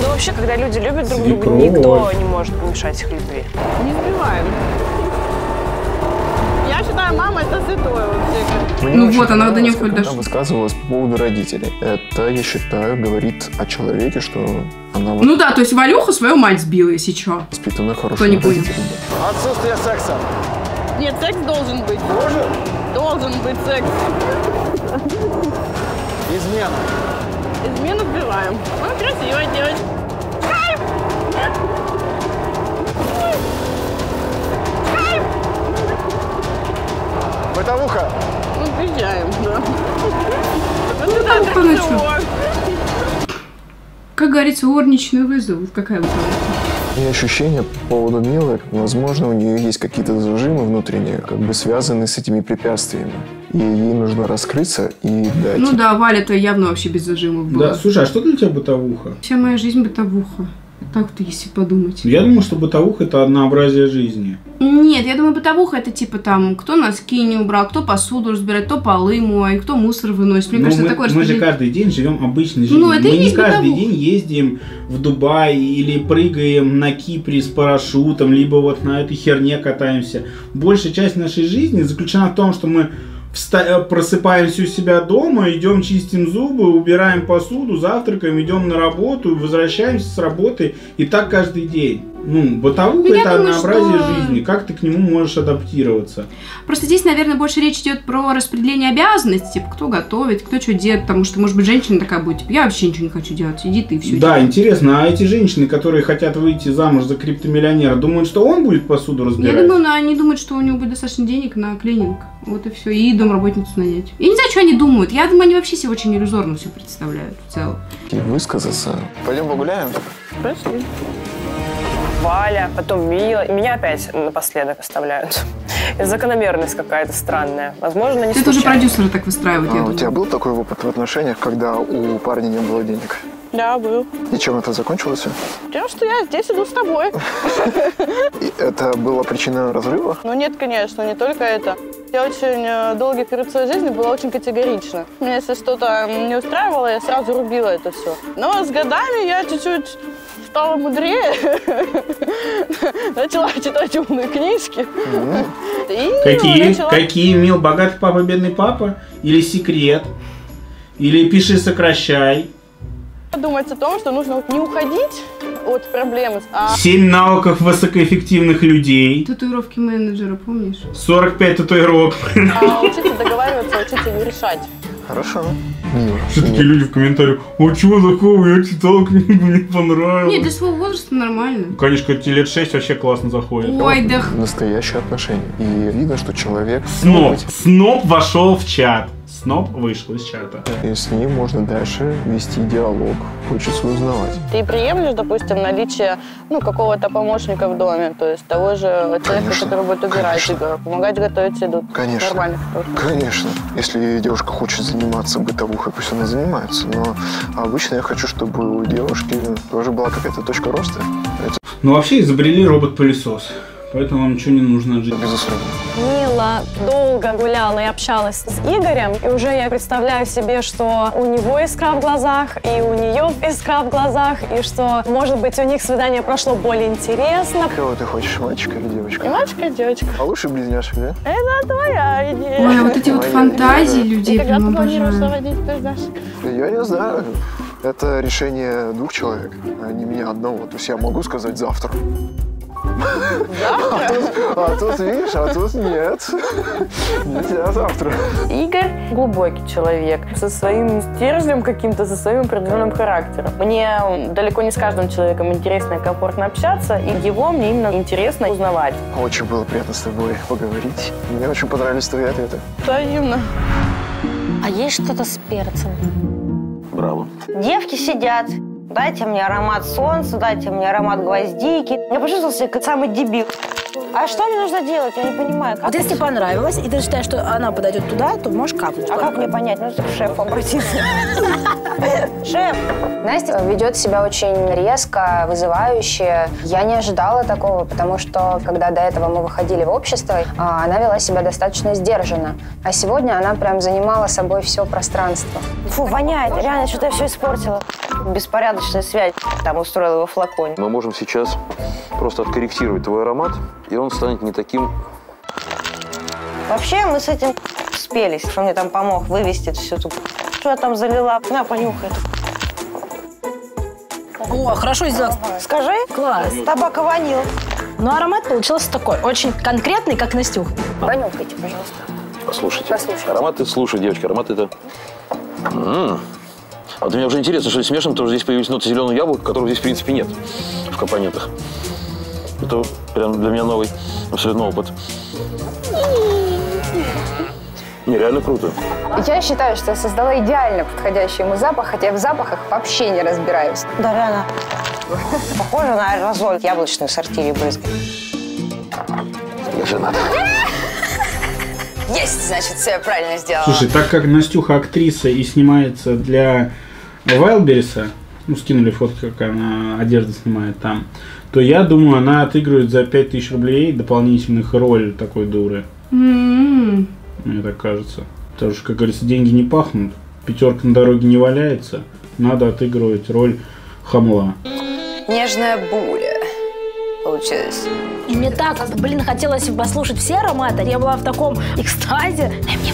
[SPEAKER 3] Ну, вообще, когда люди любят друг друга,
[SPEAKER 2] Свекровь.
[SPEAKER 3] никто не может помешать их любви.
[SPEAKER 16] Не сбиваем. Я считаю, мама это святое вообще.
[SPEAKER 5] Мне
[SPEAKER 1] Ну вот, она до
[SPEAKER 5] как
[SPEAKER 1] хоть
[SPEAKER 5] она
[SPEAKER 1] дошла.
[SPEAKER 5] высказывалась по поводу родителей. Это, я считаю, говорит о человеке, что она
[SPEAKER 1] Ну да, то есть Валюха свою мать сбила, если чё.
[SPEAKER 5] воспитана
[SPEAKER 1] Кто
[SPEAKER 5] хорошими
[SPEAKER 1] не понял.
[SPEAKER 5] Отсутствие секса.
[SPEAKER 16] Нет, секс должен быть.
[SPEAKER 5] Должен?
[SPEAKER 16] Должен быть секс.
[SPEAKER 5] Измена.
[SPEAKER 16] Измену сбиваем. Ну, красивая девочка. Кайф! Кайф!
[SPEAKER 5] Бытовуха.
[SPEAKER 16] Ну, приезжаем, да.
[SPEAKER 1] Бытовуха, ну чё? Как говорится, орничную вызовут. Какая вот
[SPEAKER 5] И ощущение по поводу Милы, возможно, у нее есть какие-то зажимы внутренние, как бы связанные с этими препятствиями. И ей нужно раскрыться и дать.
[SPEAKER 1] Ну да, Валя-то явно вообще без зажимов была.
[SPEAKER 2] Да, слушай, а что для тебя бытовуха?
[SPEAKER 1] Вся моя жизнь бытовуха. Так вот, если подумать.
[SPEAKER 2] Я думаю, что бытовуха это однообразие жизни.
[SPEAKER 1] Нет, я думаю, бытовуха это типа там, кто носки не убрал, кто посуду разбирает, кто полы моет, кто мусор выносит. Мне
[SPEAKER 2] Ну,
[SPEAKER 1] кажется,
[SPEAKER 2] мы,
[SPEAKER 1] такое
[SPEAKER 2] мы же каждый день живем обычной жизнью.
[SPEAKER 1] Ну, это
[SPEAKER 2] мы не каждый
[SPEAKER 1] бытовуха.
[SPEAKER 2] день ездим в Дубай или прыгаем на Кипре с парашютом, либо вот на этой херне катаемся. Большая часть нашей жизни заключена в том, что мы просыпаемся у себя дома, идем чистим зубы, убираем посуду, завтракаем, идем на работу, возвращаемся с работы. И так каждый день. Ну, бытовуха
[SPEAKER 1] Ну, я
[SPEAKER 2] это
[SPEAKER 1] думаю,
[SPEAKER 2] однообразие
[SPEAKER 1] что-
[SPEAKER 2] жизни. Как ты к нему можешь адаптироваться?
[SPEAKER 1] Просто здесь, наверное, больше речь идет про распределение обязанностей, типа, кто готовит, кто что делает, потому что, может быть, женщина такая будет, типа, я вообще ничего не хочу делать, иди ты, все.
[SPEAKER 2] Да, интересно, а эти женщины, которые хотят выйти замуж за криптомиллионера, думают, что он будет посуду
[SPEAKER 1] Я
[SPEAKER 2] разбирать?
[SPEAKER 1] думаю, ну, они думают, что у него будет достаточно денег на клининг. Вот и все. И домработницу нанять. Я не знаю, что они думают. Я думаю, они вообще себе очень иллюзорно все представляют в целом.
[SPEAKER 5] И высказаться. Пойдем погуляем?
[SPEAKER 16] Пошли.
[SPEAKER 3] Валя, потом Мила. И меня опять напоследок оставляют.
[SPEAKER 9] закономерность какая-то странная. Возможно, не
[SPEAKER 1] Это уже
[SPEAKER 9] случайно.
[SPEAKER 1] продюсеры так выстраивают, я
[SPEAKER 5] А у
[SPEAKER 1] думаю.
[SPEAKER 5] тебя был такой опыт в отношениях, когда у парня не было денег?
[SPEAKER 16] Да, был.
[SPEAKER 5] И чем это закончилось?
[SPEAKER 16] Тем, что я здесь иду с тобой.
[SPEAKER 5] И это была причина разрыва?
[SPEAKER 16] Ну нет, конечно, не только это. Я очень э, долгий период своей жизни была очень категорична. Меня если что-то не устраивало, я сразу рубила это все. Но с годами я чуть-чуть стала мудрее. Начала читать умные книжки.
[SPEAKER 2] Какие?
[SPEAKER 16] начала-
[SPEAKER 2] Какие имел богатый папа, бедный папа? Или секрет? Или пиши, сокращай?
[SPEAKER 16] Думать о том, что нужно не уходить от проблемы, а
[SPEAKER 2] Семь навыков высокоэффективных людей.
[SPEAKER 1] Татуировки менеджера, помнишь?
[SPEAKER 2] 45 татуировок.
[SPEAKER 16] а учиться договариваться, учиться не решать.
[SPEAKER 5] Хорошо.
[SPEAKER 2] Все такие люди в комментариях, а чего такого, я читал книгу, мне понравилось.
[SPEAKER 1] Нет, для своего возраста нормально.
[SPEAKER 2] Конечно, тебе лет 6 вообще классно заходит.
[SPEAKER 1] Ой, да
[SPEAKER 5] Настоящие отношения. И видно, что человек...
[SPEAKER 2] Сноб. Сноб вошел в чат. Сноб вышел из чата.
[SPEAKER 5] И с ним можно дальше вести диалог. Хочется узнавать.
[SPEAKER 16] Ты приемлешь, допустим, наличие ну, какого-то помощника в доме, то есть того же человека, который будет убирать, либо помогать готовить еду.
[SPEAKER 5] Конечно.
[SPEAKER 16] Нормально.
[SPEAKER 5] Конечно. Если девушка хочет заниматься бытовухой, пусть она занимается. Но обычно я хочу, чтобы у девушки тоже была какая-то точка роста. Это
[SPEAKER 2] Ну вообще изобрели робот-пылесос. Поэтому вам ничего не нужно от жизни.
[SPEAKER 5] безусловно.
[SPEAKER 16] Мила долго гуляла и общалась с Игорем, и уже я представляю себе, что у него искра в глазах, и у нее искра в глазах, и что, может быть, у них свидание прошло более интересно.
[SPEAKER 5] Кого ты хочешь, мальчика или девочку?
[SPEAKER 16] И мальчика, и девочка.
[SPEAKER 5] А лучше близняшек, да?
[SPEAKER 16] Это твоя идея.
[SPEAKER 1] Ой, а вот эти вот фантазии людей прям
[SPEAKER 16] планируешь
[SPEAKER 1] обожаю.
[SPEAKER 16] заводить близняшек?
[SPEAKER 5] Я не знаю. Это решение двух человек, а не меня одного. То есть я могу сказать завтра. А тут, а тут, видишь, а тут нет. Нельзя завтра.
[SPEAKER 9] Игорь глубокий человек, со своим стержнем каким-то, со своим определенным характером. Мне далеко не с каждым человеком интересно и комфортно общаться, и его мне именно интересно узнавать.
[SPEAKER 5] Очень было приятно с тобой поговорить. Мне очень понравились твои ответы.
[SPEAKER 16] Взаимно.
[SPEAKER 17] А есть что-то с перцем?
[SPEAKER 12] Браво.
[SPEAKER 10] Девки сидят. Дайте мне аромат солнца, дайте мне аромат гвоздики. Я почувствовала себя как самый дебил. А что мне нужно делать? Я не понимаю. Как
[SPEAKER 17] Вот если тебе понравилось, и ты считаешь, что она подойдет туда, то можешь капнуть.
[SPEAKER 10] А как мне понять? Нужно к шефу обратиться. Шеф,
[SPEAKER 15] Настя ведет себя очень резко, вызывающе. Я не ожидала такого, потому что, когда до этого мы выходили в общество, а, она вела себя достаточно сдержанно. А сегодня она прям занимала собой все пространство.
[SPEAKER 10] фу, воняет. Реально, что-то я все испортила. Беспорядочная связь. Там устроила его в флаконе.
[SPEAKER 12] Мы можем сейчас просто откорректировать твой аромат, и он станет не таким...
[SPEAKER 10] Вообще, мы с этим спелись, что мне там помог вывести всю эту... Что я там залила? На, понюхай.
[SPEAKER 17] О, хорошо сделал.
[SPEAKER 10] Скажи.
[SPEAKER 17] Класс.
[SPEAKER 10] Табако ванил.
[SPEAKER 17] Но аромат получился такой, очень конкретный, как Настюх.
[SPEAKER 15] Понюхайте, пожалуйста.
[SPEAKER 12] Послушайте.
[SPEAKER 15] Послушайте.
[SPEAKER 12] Ароматы, слушай, девочки, аромат это... М. А вот мне уже интересно, что потому что здесь появились ноты зеленого яблока, которого здесь, в принципе, нет в компонентах. Это прям для меня новый абсолютно опыт. Нереально круто.
[SPEAKER 15] Я считаю, что я создала идеально подходящий ему запах, хотя я в запахах вообще не разбираюсь.
[SPEAKER 10] Да, реально. Похоже на аэрозоль яблочную сортире брызгать.
[SPEAKER 12] Я женат.
[SPEAKER 13] Есть, значит, все я правильно сделала.
[SPEAKER 2] Слушай, так как Настюха актриса и снимается для Вайлбериса, ну, скинули фотки, как она одежду снимает там, то я думаю, она отыгрывает за 5000 рублей дополнительных роль такой дуры.
[SPEAKER 1] М-м.
[SPEAKER 2] Мне так кажется. Потому что, как говорится, деньги не пахнут, пятерка на дороге не валяется, надо отыгрывать роль хамла.
[SPEAKER 13] Нежная буля получилась.
[SPEAKER 17] И мне так, блин, хотелось послушать все ароматы. Я была в таком экстазе. Мне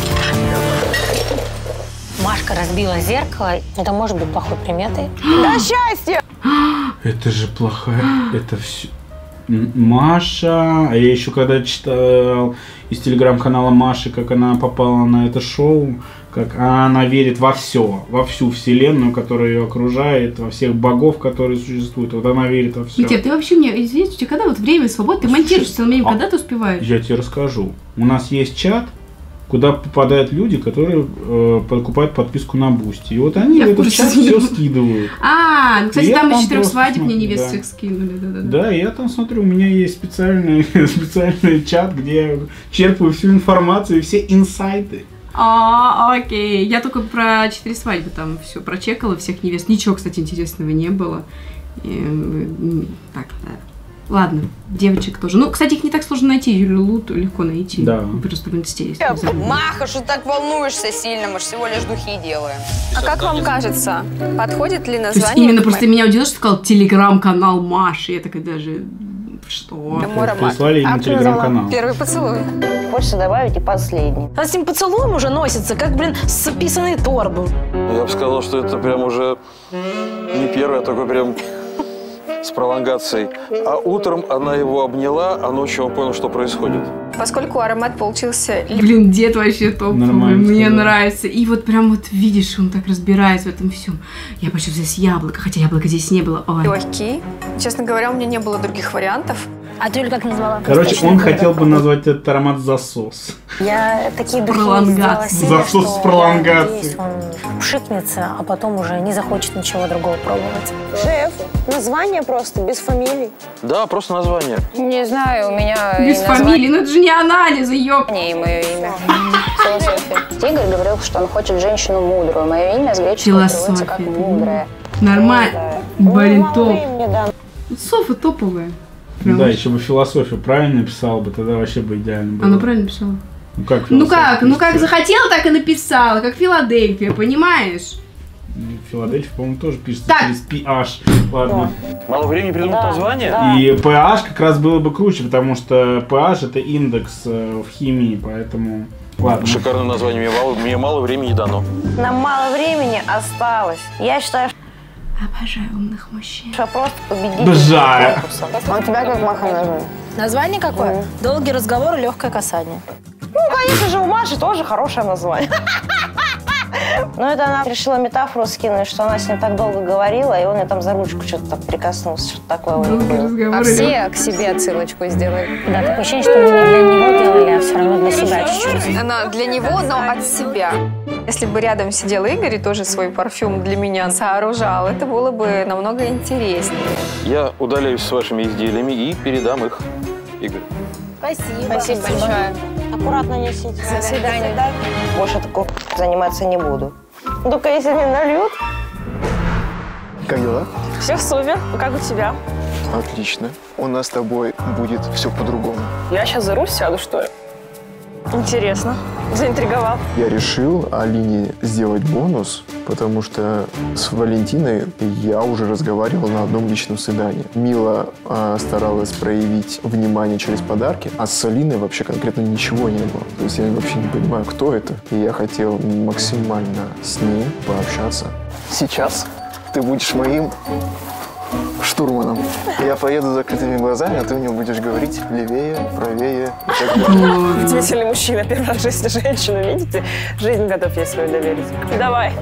[SPEAKER 7] Машка разбила зеркало. Это может быть плохой приметой.
[SPEAKER 16] Да счастье!
[SPEAKER 2] Это же плохая, это все. Маша, а я еще когда читал из телеграм-канала Маши, как она попала на это шоу, как она верит во все, во всю вселенную, которая ее окружает, во всех богов, которые существуют. Вот она верит во все.
[SPEAKER 1] Витя, ты вообще мне, извините, тебя когда вот время свободно, ты монтируешь целыми,
[SPEAKER 2] а-
[SPEAKER 1] когда ты успеваешь?
[SPEAKER 2] Я тебе расскажу. У нас есть чат, куда попадают люди, которые э, покупают подписку на Бусти. И вот они
[SPEAKER 1] Я
[SPEAKER 2] в этот чат все скидывают.
[SPEAKER 1] А, ну, кстати, там из четырех свадеб мне невест
[SPEAKER 2] да.
[SPEAKER 1] всех скинули. Да-да-да.
[SPEAKER 2] Да, я там смотрю, у меня есть специальный, специальный чат, где я черпаю всю информацию и все инсайты.
[SPEAKER 1] А, окей. Я только про четыре свадьбы там все прочекала, всех невест. Ничего, кстати, интересного не было. И, так, да. Ладно, девочек тоже. Ну, кстати, их не так сложно найти. Юлю Лут легко найти.
[SPEAKER 2] Да.
[SPEAKER 1] Просто в инсте есть.
[SPEAKER 13] Маха, что так волнуешься сильно? Мы же всего лишь духи делаем.
[SPEAKER 6] А как вам кажется, подходит ли
[SPEAKER 1] То есть
[SPEAKER 6] название?
[SPEAKER 1] именно просто меня удивило, что сказал телеграм-канал Маши. Я такая даже... Что?
[SPEAKER 6] Аромат.
[SPEAKER 2] Прислали именно
[SPEAKER 6] А
[SPEAKER 2] телеграм-канал.
[SPEAKER 6] Первый поцелуй.
[SPEAKER 10] Хочется добавить и последний.
[SPEAKER 7] А с этим поцелуем уже носится, как, блин, с описанной торбы.
[SPEAKER 12] Я бы сказал, что это прям уже не первый, а такой прям с пролонгацией. А утром она его обняла, а ночью он понял, что происходит.
[SPEAKER 6] Поскольку аромат получился
[SPEAKER 1] Блин, дед вообще топовый,
[SPEAKER 2] Нормально
[SPEAKER 1] мне
[SPEAKER 2] сказал.
[SPEAKER 1] нравится. И вот прям вот видишь, он так разбирается в этом всем. Я почувствовала здесь яблоко, хотя яблока здесь не было. Ой.
[SPEAKER 6] легкий. Честно говоря, у меня не было других вариантов.
[SPEAKER 7] А ты, Юля, как назвала?
[SPEAKER 2] Короче, он
[SPEAKER 7] не
[SPEAKER 2] хотел бы назвать этот аромат засос.
[SPEAKER 14] Я такие духи сделала себе,
[SPEAKER 2] Засос с пролонгацией.
[SPEAKER 14] он пшикнется, а потом уже не захочет ничего другого пробовать.
[SPEAKER 10] Шеф, название просто, без фамилий.
[SPEAKER 12] Да, просто название.
[SPEAKER 13] Не знаю, у меня
[SPEAKER 1] Без фамилии, ну это же не анализы, ёп.
[SPEAKER 13] и мое имя.
[SPEAKER 15] Философия. Игорь говорил, что он хочет женщину мудрую. Мое имя с греческого переводится как мудрая.
[SPEAKER 1] Нормально. Блин, топ.
[SPEAKER 10] Времени, да.
[SPEAKER 1] Софа топовая. Прям.
[SPEAKER 2] Да, еще бы философию правильно написал бы, тогда вообще бы идеально было.
[SPEAKER 1] Она правильно писала.
[SPEAKER 2] Ну как
[SPEAKER 1] Ну как, ну как захотела, так и написала, как Филадельфия, понимаешь?
[SPEAKER 2] Филадельфия, по-моему, тоже пишется
[SPEAKER 1] Так.
[SPEAKER 2] через PH. Ладно.
[SPEAKER 12] Мало времени придумать название?
[SPEAKER 2] И PH как раз было бы круче, потому что PH это индекс э, в химии, поэтому... Ладно.
[SPEAKER 12] Шикарное название. Мне мало, мне мало времени дано.
[SPEAKER 10] Нам мало времени осталось. Я считаю,
[SPEAKER 1] Обожаю умных мужчин.
[SPEAKER 10] что просто победитель
[SPEAKER 2] Бжая.
[SPEAKER 10] конкурса. А у тебя как маха название?
[SPEAKER 7] Название какое? Долгий разговор и легкое касание.
[SPEAKER 10] Ну, конечно же, у Маши тоже хорошее название. Но это она решила метафору скинуть, что она с ним так долго говорила, и он ее там за ручку что-то так прикоснулся, что-то такое у них было.
[SPEAKER 13] А все к себе отсылочку сделали.
[SPEAKER 14] Да, такое ощущение, что мы не для него делали, а все равно для себя чуть-чуть.
[SPEAKER 6] Она для него, но от себя. Если бы рядом сидел Игорь и тоже свой парфюм для меня сооружал, это было бы намного интереснее.
[SPEAKER 12] Я удаляюсь с вашими изделиями и передам их Игорю.
[SPEAKER 10] Спасибо.
[SPEAKER 13] Спасибо большое.
[SPEAKER 10] Аккуратно несите.
[SPEAKER 13] До свидания.
[SPEAKER 10] Больше такого заниматься не буду. Только если мне нальют.
[SPEAKER 5] Как дела?
[SPEAKER 8] Все супер. Как у тебя?
[SPEAKER 5] Отлично. У нас с тобой будет все по-другому.
[SPEAKER 8] Я сейчас за руль сяду, что ли? Интересно. Заинтриговал.
[SPEAKER 5] Я решил Алине сделать бонус, потому что с Валентиной я уже разговаривал на одном личном свидании. Мила а, старалась проявить внимание через подарки, а с Алиной вообще конкретно ничего не было. То есть я вообще не понимаю, кто это. И я хотел максимально с ней пообщаться. Сейчас ты будешь моим штурманом. Я поеду с закрытыми глазами, а ты мне будешь говорить левее, правее и так далее.
[SPEAKER 8] Удивительный мужчина. Первый раз в жизни женщину, видите? Жизнь готов ей свою доверить. Давай.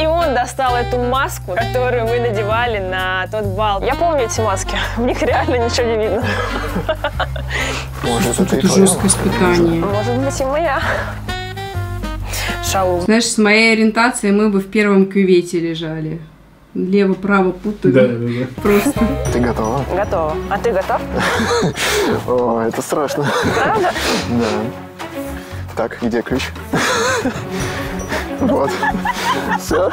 [SPEAKER 8] И он достал эту маску, которую мы надевали на тот бал. Я помню эти маски. В них реально ничего не видно.
[SPEAKER 5] Может, это
[SPEAKER 1] Это жесткое испытание.
[SPEAKER 8] Может быть, и моя. Шау.
[SPEAKER 1] Знаешь, с моей ориентацией мы бы в первом кювете лежали. Лево-право путали.
[SPEAKER 2] Да, да, да.
[SPEAKER 1] Просто.
[SPEAKER 5] Ты готова?
[SPEAKER 8] Готова. А ты готов?
[SPEAKER 5] О, это страшно.
[SPEAKER 8] Правда?
[SPEAKER 5] Да. Так, где ключ? Вот. Все.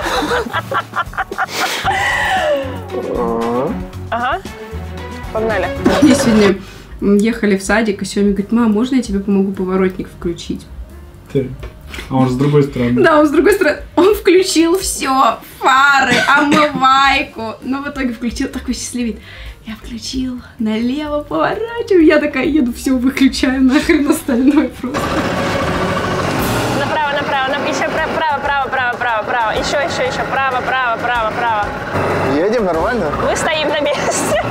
[SPEAKER 8] Ага. Погнали.
[SPEAKER 1] Мы сегодня ехали в садик, и Семя говорит, мам, можно я тебе помогу поворотник включить?
[SPEAKER 2] А он с другой стороны.
[SPEAKER 1] Да, он с другой стороны, он включил все, фары, омывайку, но в итоге включил такой счастливый вид. Я включил, налево поворачиваю, я такая еду, все, выключаю нахрен остальное просто.
[SPEAKER 8] Направо, направо, нап- еще право, право, право, право, право, право. Еще, еще, еще. Право, право, право, право.
[SPEAKER 5] Едем нормально?
[SPEAKER 8] Мы стоим на месте.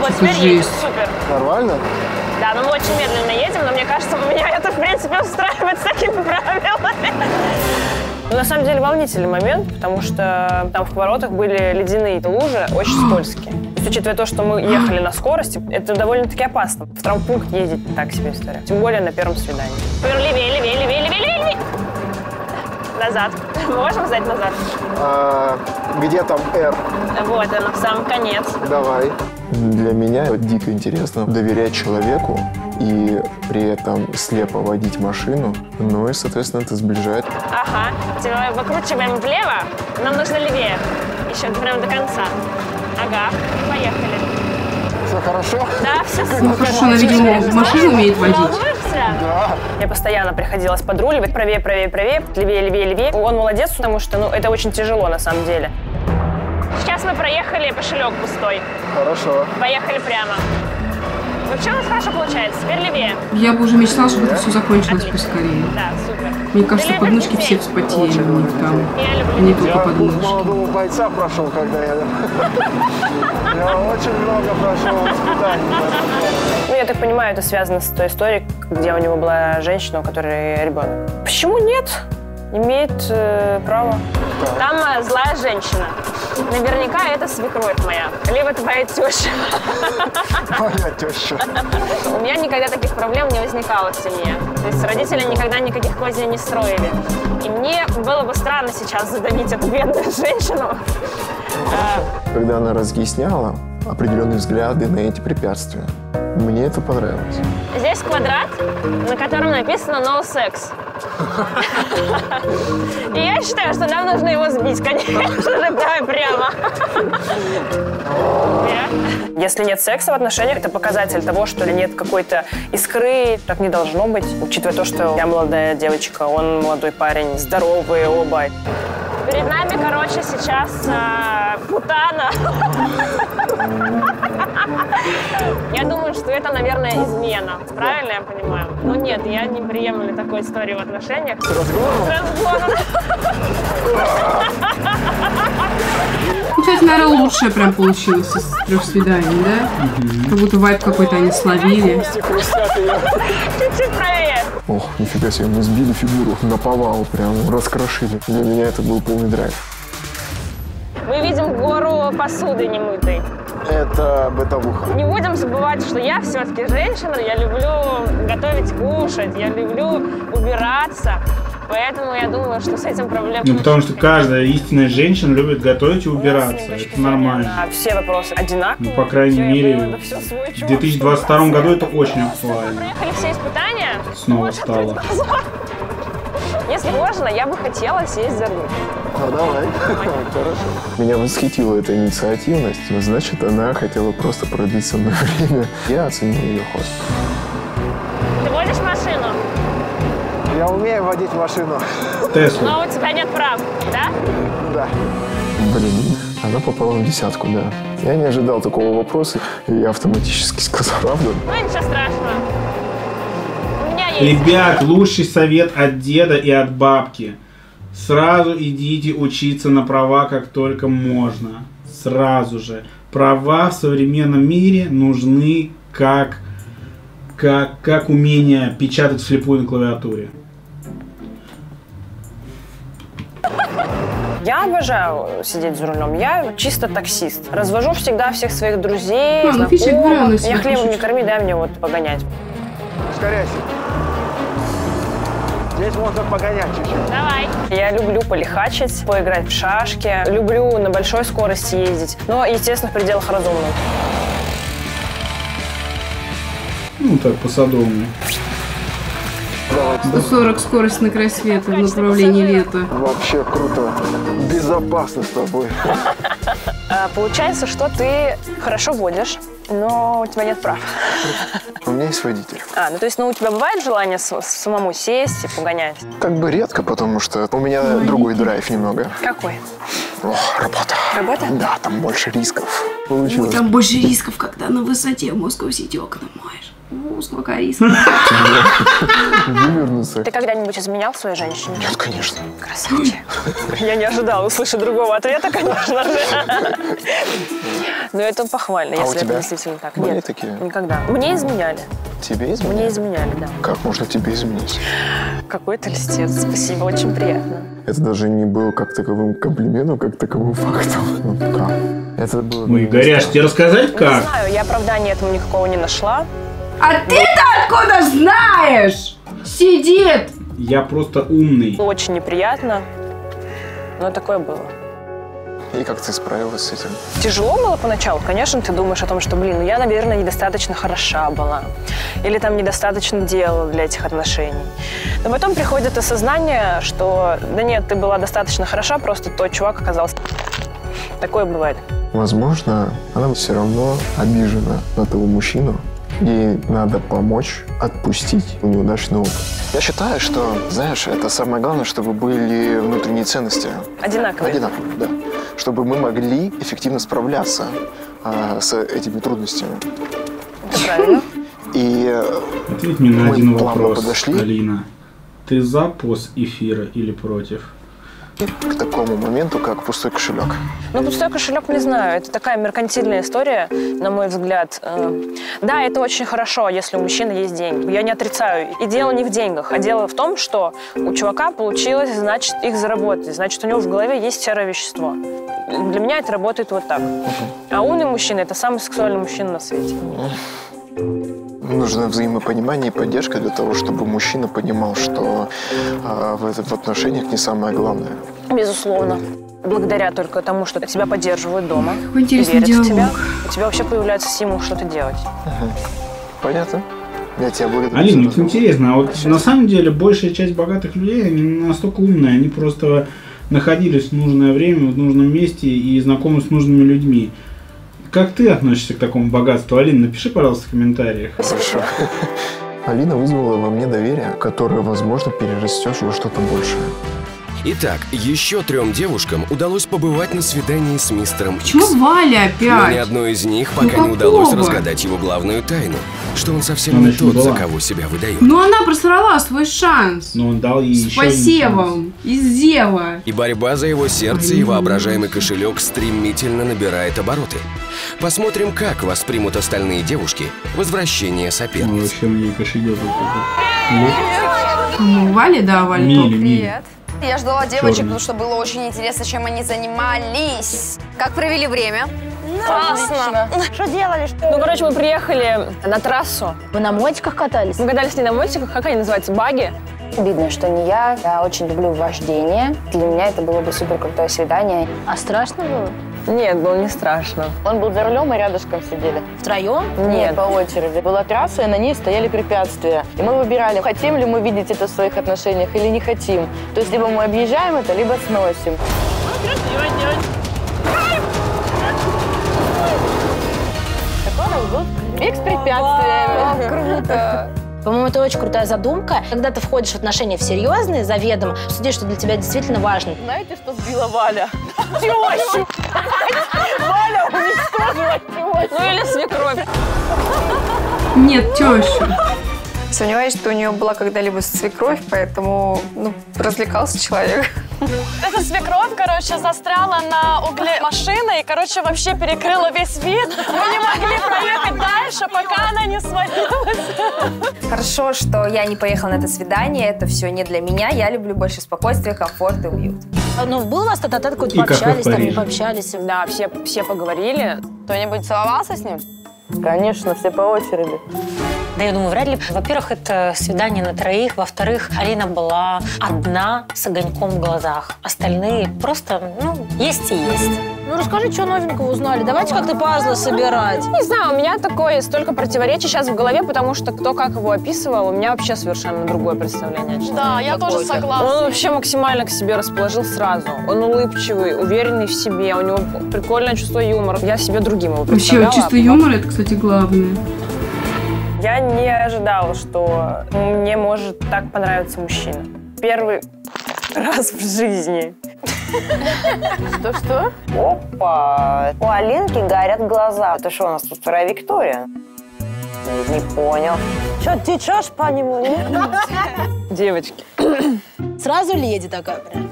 [SPEAKER 8] Вот
[SPEAKER 5] Это
[SPEAKER 8] теперь едем. Супер.
[SPEAKER 5] Нормально?
[SPEAKER 8] Да, но мы очень медленно едем, но мне кажется, меня это, в принципе, устраивает с такими правилами.
[SPEAKER 3] Ну, на самом деле волнительный момент, потому что там в поворотах были ледяные лужи, очень скользкие. То есть, учитывая то, что мы ехали на скорости, это довольно-таки опасно. В травмпункт ездить так себе история. Тем более на первом свидании. Теперь левее, левее, левее, левее, левее. Назад. Мы можем сдать назад?
[SPEAKER 5] А, где там R?
[SPEAKER 3] Вот оно, в самый конец.
[SPEAKER 5] Давай. Для меня дико интересно доверять человеку и при этом слепо водить машину. Ну и, соответственно, это сближает.
[SPEAKER 3] Ага. Теперь выкручиваем влево. Нам нужно левее. Еще прям до конца. Ага. Поехали.
[SPEAKER 5] Все хорошо?
[SPEAKER 3] Да, все
[SPEAKER 1] Ну хорошо, она, видимо, машину умеет водить.
[SPEAKER 3] Да. Мне постоянно приходилось подруливать правее, правее, правее, левее, левее, левее. Он молодец, потому что ну, это очень тяжело на самом деле. Сейчас мы проехали кошелек пустой.
[SPEAKER 5] Хорошо.
[SPEAKER 3] Поехали прямо. Вообще у нас хорошо получается. Теперь левее.
[SPEAKER 1] Я бы уже мечтала, чтобы это все закончилось поскорее.
[SPEAKER 3] Да, супер.
[SPEAKER 1] Мне кажется, подмышки все вспотели у них там. Не только
[SPEAKER 5] Я
[SPEAKER 1] подмышки.
[SPEAKER 5] молодого бойца прошел, когда я... Я очень много прошел испытаний.
[SPEAKER 3] Ну, я так понимаю, это связано с той историей, где у него была женщина, у которой ребенок. Почему нет? Имеет э, право. Там э, злая женщина. Наверняка это свекровь моя. Либо твоя теща.
[SPEAKER 5] Моя теща.
[SPEAKER 3] У меня никогда таких проблем не возникало в семье. То есть родители никогда никаких козей не строили. И мне было бы странно сейчас задавить эту бедную женщину.
[SPEAKER 5] Когда она разъясняла определенные взгляды на эти препятствия, мне это понравилось.
[SPEAKER 3] Здесь квадрат, на котором написано «no sex». И я считаю, что нам нужно его сбить, конечно же, давай прямо. Если нет секса в отношениях, это показатель того, что ли нет какой-то искры. Так не должно быть, учитывая то, что я молодая девочка, он молодой парень, здоровые оба. Перед нами, короче, сейчас а, путана. Я думаю, что это, наверное, измена. Правильно я понимаю? Ну нет, я не приемлю такой истории в отношениях. С разгоном?
[SPEAKER 1] Ну, кстати, наверное, лучшее прям получилось из трех свиданий, да? Как будто вайп какой-то они словили.
[SPEAKER 3] Чуть-чуть правее.
[SPEAKER 5] Ох, нифига себе, мы сбили фигуру на повал, прям раскрошили. Для меня это был полный драйв.
[SPEAKER 3] Мы видим гору посуды немытой.
[SPEAKER 5] Это бытовуха.
[SPEAKER 3] Не будем забывать, что я все-таки женщина, я люблю готовить, кушать, я люблю убираться. Поэтому я думаю, что с этим проблем
[SPEAKER 2] Ну, потому что каждая истинная женщина любит готовить и убираться. Это нормально.
[SPEAKER 3] А, все вопросы одинаковые.
[SPEAKER 2] Ну, по крайней мере, в 2022 году это очень актуально.
[SPEAKER 3] Проехали все испытания.
[SPEAKER 2] Снова стало.
[SPEAKER 3] Если можно, я бы хотела сесть за руль.
[SPEAKER 5] Ну, давай. Хорошо. Меня восхитила эта инициативность. Значит, она хотела просто продлить со мной время. Я оценил ее ход.
[SPEAKER 3] Ты водишь машину?
[SPEAKER 5] Я умею водить машину.
[SPEAKER 2] Теслу.
[SPEAKER 3] Но у тебя нет прав, да?
[SPEAKER 5] Да. Блин, она попала в десятку, да. Я не ожидал такого вопроса, и я автоматически сказал правду.
[SPEAKER 3] Ну, ничего страшного.
[SPEAKER 2] Ребят, лучший совет от деда и от бабки. Сразу идите учиться на права, как только можно. Сразу же. Права в современном мире нужны как, как, как умение печатать вслепую на клавиатуре.
[SPEAKER 3] Я обожаю сидеть за рулем. Я чисто таксист. Развожу всегда всех своих друзей,
[SPEAKER 1] А, ну,
[SPEAKER 3] знакомых. Меня хлебом не корми, дай мне вот погонять.
[SPEAKER 5] Ускоряйся. Здесь можно погонять чуть-чуть.
[SPEAKER 3] Давай. Я люблю полихачить, поиграть в шашки. Люблю на большой скорости ездить. Но, естественно, в пределах разумного.
[SPEAKER 2] Ну так, по садовому.
[SPEAKER 1] 140 скорость на край света в направлении лета.
[SPEAKER 5] Вообще круто. Безопасно с тобой.
[SPEAKER 3] А, Получается, что ты хорошо водишь, но у тебя нет прав.
[SPEAKER 5] У меня есть водитель.
[SPEAKER 3] А, ну то есть, ну у тебя бывает желание с- самому сесть и погонять?
[SPEAKER 5] Как бы редко, потому что у меня другой драйв немного.
[SPEAKER 3] Какой?
[SPEAKER 5] Ох, работа.
[SPEAKER 3] Работа?
[SPEAKER 5] Да, там больше рисков. Получилось.
[SPEAKER 1] Там больше рисков, когда на высоте в Москву Сити окна моешь.
[SPEAKER 5] Вывернуться.
[SPEAKER 3] Ты когда-нибудь изменял своей женщине?
[SPEAKER 5] Нет, конечно.
[SPEAKER 3] Красавчик. Я не ожидала услышать другого ответа, конечно же. Но это похвально,
[SPEAKER 5] А
[SPEAKER 3] если это действительно так.
[SPEAKER 5] были
[SPEAKER 3] Нет,
[SPEAKER 5] такие?
[SPEAKER 3] никогда. Мне изменяли.
[SPEAKER 5] Тебе изменили?
[SPEAKER 3] Мне изменяли, да.
[SPEAKER 5] Как можно тебе изменить?
[SPEAKER 3] Какой ты льстец. Спасибо, очень приятно.
[SPEAKER 5] Это даже не был как таковым комплиментом, как таковым фактом. Ну, как? Это было...
[SPEAKER 2] Ой, Горяш, тебе рассказать
[SPEAKER 3] Не
[SPEAKER 2] как?
[SPEAKER 3] знаю, я оправдания этому никакого не нашла.
[SPEAKER 1] А ты-то откуда знаешь? Сидит.
[SPEAKER 2] Я просто умный.
[SPEAKER 3] Очень неприятно, но такое было.
[SPEAKER 5] И как ты справилась с этим?
[SPEAKER 3] Тяжело было поначалу, конечно, ты думаешь о том, что, блин, ну я, наверное, недостаточно хороша была. Или там недостаточно делала для этих отношений. Но потом приходит осознание, что, да нет, ты была достаточно хороша, просто тот чувак оказался... Такое бывает.
[SPEAKER 5] Возможно, она все равно обижена на того мужчину. Ей надо помочь отпустить неудачный опыт. Я считаю, что, знаешь, это самое главное, чтобы были внутренние ценности.
[SPEAKER 3] Одинаковые.
[SPEAKER 5] Одинаковые, да. Чтобы мы могли эффективно справляться а, с этими трудностями.
[SPEAKER 3] Это правильно.
[SPEAKER 5] И э,
[SPEAKER 2] Ответь мне на
[SPEAKER 5] Мы
[SPEAKER 2] один
[SPEAKER 5] плавно
[SPEAKER 2] вопрос,
[SPEAKER 5] подошли.
[SPEAKER 2] Алина. Ты за пост эфира или против?
[SPEAKER 5] К такому моменту, как пустой кошелек.
[SPEAKER 3] Ну, пустой кошелек, не знаю, это такая меркантильная история, на мой взгляд. Э, Да, это очень хорошо, если у мужчины есть деньги. Я не отрицаю. И дело не в деньгах, а дело в том, что у чувака получилось, значит, их заработать. Значит, у него в голове есть серое вещество. Для меня это работает вот так. А умный мужчина – это самый сексуальный мужчина на свете.
[SPEAKER 5] Нужно взаимопонимание и поддержка для того, чтобы мужчина понимал, что а, в, в отношениях не самое главное.
[SPEAKER 3] Безусловно. Благодаря только тому, что тебя поддерживают дома,
[SPEAKER 1] Какой интересный
[SPEAKER 3] верят в тебя,
[SPEAKER 1] диалог.
[SPEAKER 3] у тебя вообще появляется стимул что-то делать.
[SPEAKER 5] Понятно? Я тебя благодарю.
[SPEAKER 2] Алина,
[SPEAKER 5] за
[SPEAKER 2] вот интересно, а вот на самом деле большая часть богатых людей, они настолько умные, они просто находились в нужное время, в нужном месте и знакомы с нужными людьми. Как ты относишься к такому богатству? Алина, напиши, пожалуйста, в комментариях.
[SPEAKER 5] Хорошо. Алина вызвала во мне доверие, которое, возможно, перерастешь во что-то большее.
[SPEAKER 11] Итак, еще трем девушкам удалось побывать на свидании с мистером Икс.
[SPEAKER 1] Почему Валя
[SPEAKER 11] Но ни
[SPEAKER 1] опять?
[SPEAKER 11] одной из них
[SPEAKER 1] Ну
[SPEAKER 11] пока не удалось
[SPEAKER 1] какого?
[SPEAKER 11] разгадать его главную тайну, что он совсем
[SPEAKER 2] Она
[SPEAKER 11] не тот, за
[SPEAKER 2] была.
[SPEAKER 11] кого себя выдает.
[SPEAKER 1] Ну она просрала свой шанс.
[SPEAKER 2] Но он дал ей
[SPEAKER 1] С посевом из Зева.
[SPEAKER 11] И борьба за его сердце и воображаемый кошелек стремительно набирает обороты. Посмотрим, как воспримут остальные девушки возвращение
[SPEAKER 2] Ну,
[SPEAKER 11] соперниц.
[SPEAKER 2] вообще у нее кошелек вот.
[SPEAKER 1] Кому? Вале, да, Вале.
[SPEAKER 2] Мили, Мили.
[SPEAKER 13] Я ждала девочек,
[SPEAKER 2] Чёрный.
[SPEAKER 13] потому что было очень интересно, чем они занимались. Как провели время?
[SPEAKER 3] Классно.
[SPEAKER 13] Что делали?
[SPEAKER 3] Ну, короче, мы приехали на трассу.
[SPEAKER 7] Вы на мотиках катались?
[SPEAKER 3] Мы катались не на мотиках, как они называются, баги?
[SPEAKER 15] Обидно, что не я. Я очень люблю вождение. Для меня это было бы супер крутое свидание.
[SPEAKER 7] А страшно было?
[SPEAKER 3] Нет, было не страшно.
[SPEAKER 9] Он был за рулем, и рядышком сидели.
[SPEAKER 7] Втроем?
[SPEAKER 9] Нет, по очереди. Была трасса, и на ней стояли препятствия. И мы выбирали, хотим ли мы видеть это в своих отношениях или не хотим. То есть либо мы объезжаем это, либо сносим. Такой у нас был бег с препятствиями.
[SPEAKER 13] Круто.
[SPEAKER 7] По-моему, это очень крутая задумка. Когда ты входишь в отношения в серьезные, заведомо, судишь, что для тебя действительно важно.
[SPEAKER 9] Знаете, что сбила Валя? Тещу! Валя уничтожила тещу!
[SPEAKER 3] Ну или свекровь.
[SPEAKER 1] Нет, тещу.
[SPEAKER 6] Сомневаюсь, что у нее была когда-либо свекровь, поэтому ну, развлекался человек.
[SPEAKER 8] Эта свекровь, короче, застряла на угле машины и, короче, вообще перекрыла весь вид. Мы не могли проехать дальше, пока она не свалилась.
[SPEAKER 13] Хорошо, что я не поехала на это свидание. Это все не для меня. Я люблю больше спокойствия, комфорт и уют.
[SPEAKER 7] Ну, был у вас тет-а-тет какой-то, пообщались, там, не пообщались?
[SPEAKER 3] Да, все, все поговорили.
[SPEAKER 9] Кто-нибудь целовался с ним? Конечно, все по очереди.
[SPEAKER 14] Да, я думаю, вряд ли. Во-первых, это свидание на троих. Во-вторых, Алина была одна с огоньком в глазах. Остальные просто, ну, есть и есть.
[SPEAKER 7] Ну, расскажи, что новенького узнали. Давайте как-то пазлы собирать.
[SPEAKER 3] Не знаю, у меня такое столько противоречий сейчас в голове, потому что кто как его описывал, у меня вообще совершенно другое представление.
[SPEAKER 8] Да, я тоже согласна.
[SPEAKER 3] Он вообще максимально к себе расположил сразу. Он улыбчивый, уверенный в себе, у него прикольное чувство юмора. Я себе другим его
[SPEAKER 1] Вообще,
[SPEAKER 3] представляла.
[SPEAKER 1] вот чувство юмора, это, кстати, главное.
[SPEAKER 3] Я не ожидала, что мне может так понравиться мужчина. Первый раз в жизни.
[SPEAKER 9] Что-что?
[SPEAKER 10] Опа! У Алинки горят глаза. Это что у нас тут вторая Виктория?
[SPEAKER 3] Не понял.
[SPEAKER 8] Что, течешь по нему?
[SPEAKER 3] Девочки.
[SPEAKER 7] Сразу леди такая прям.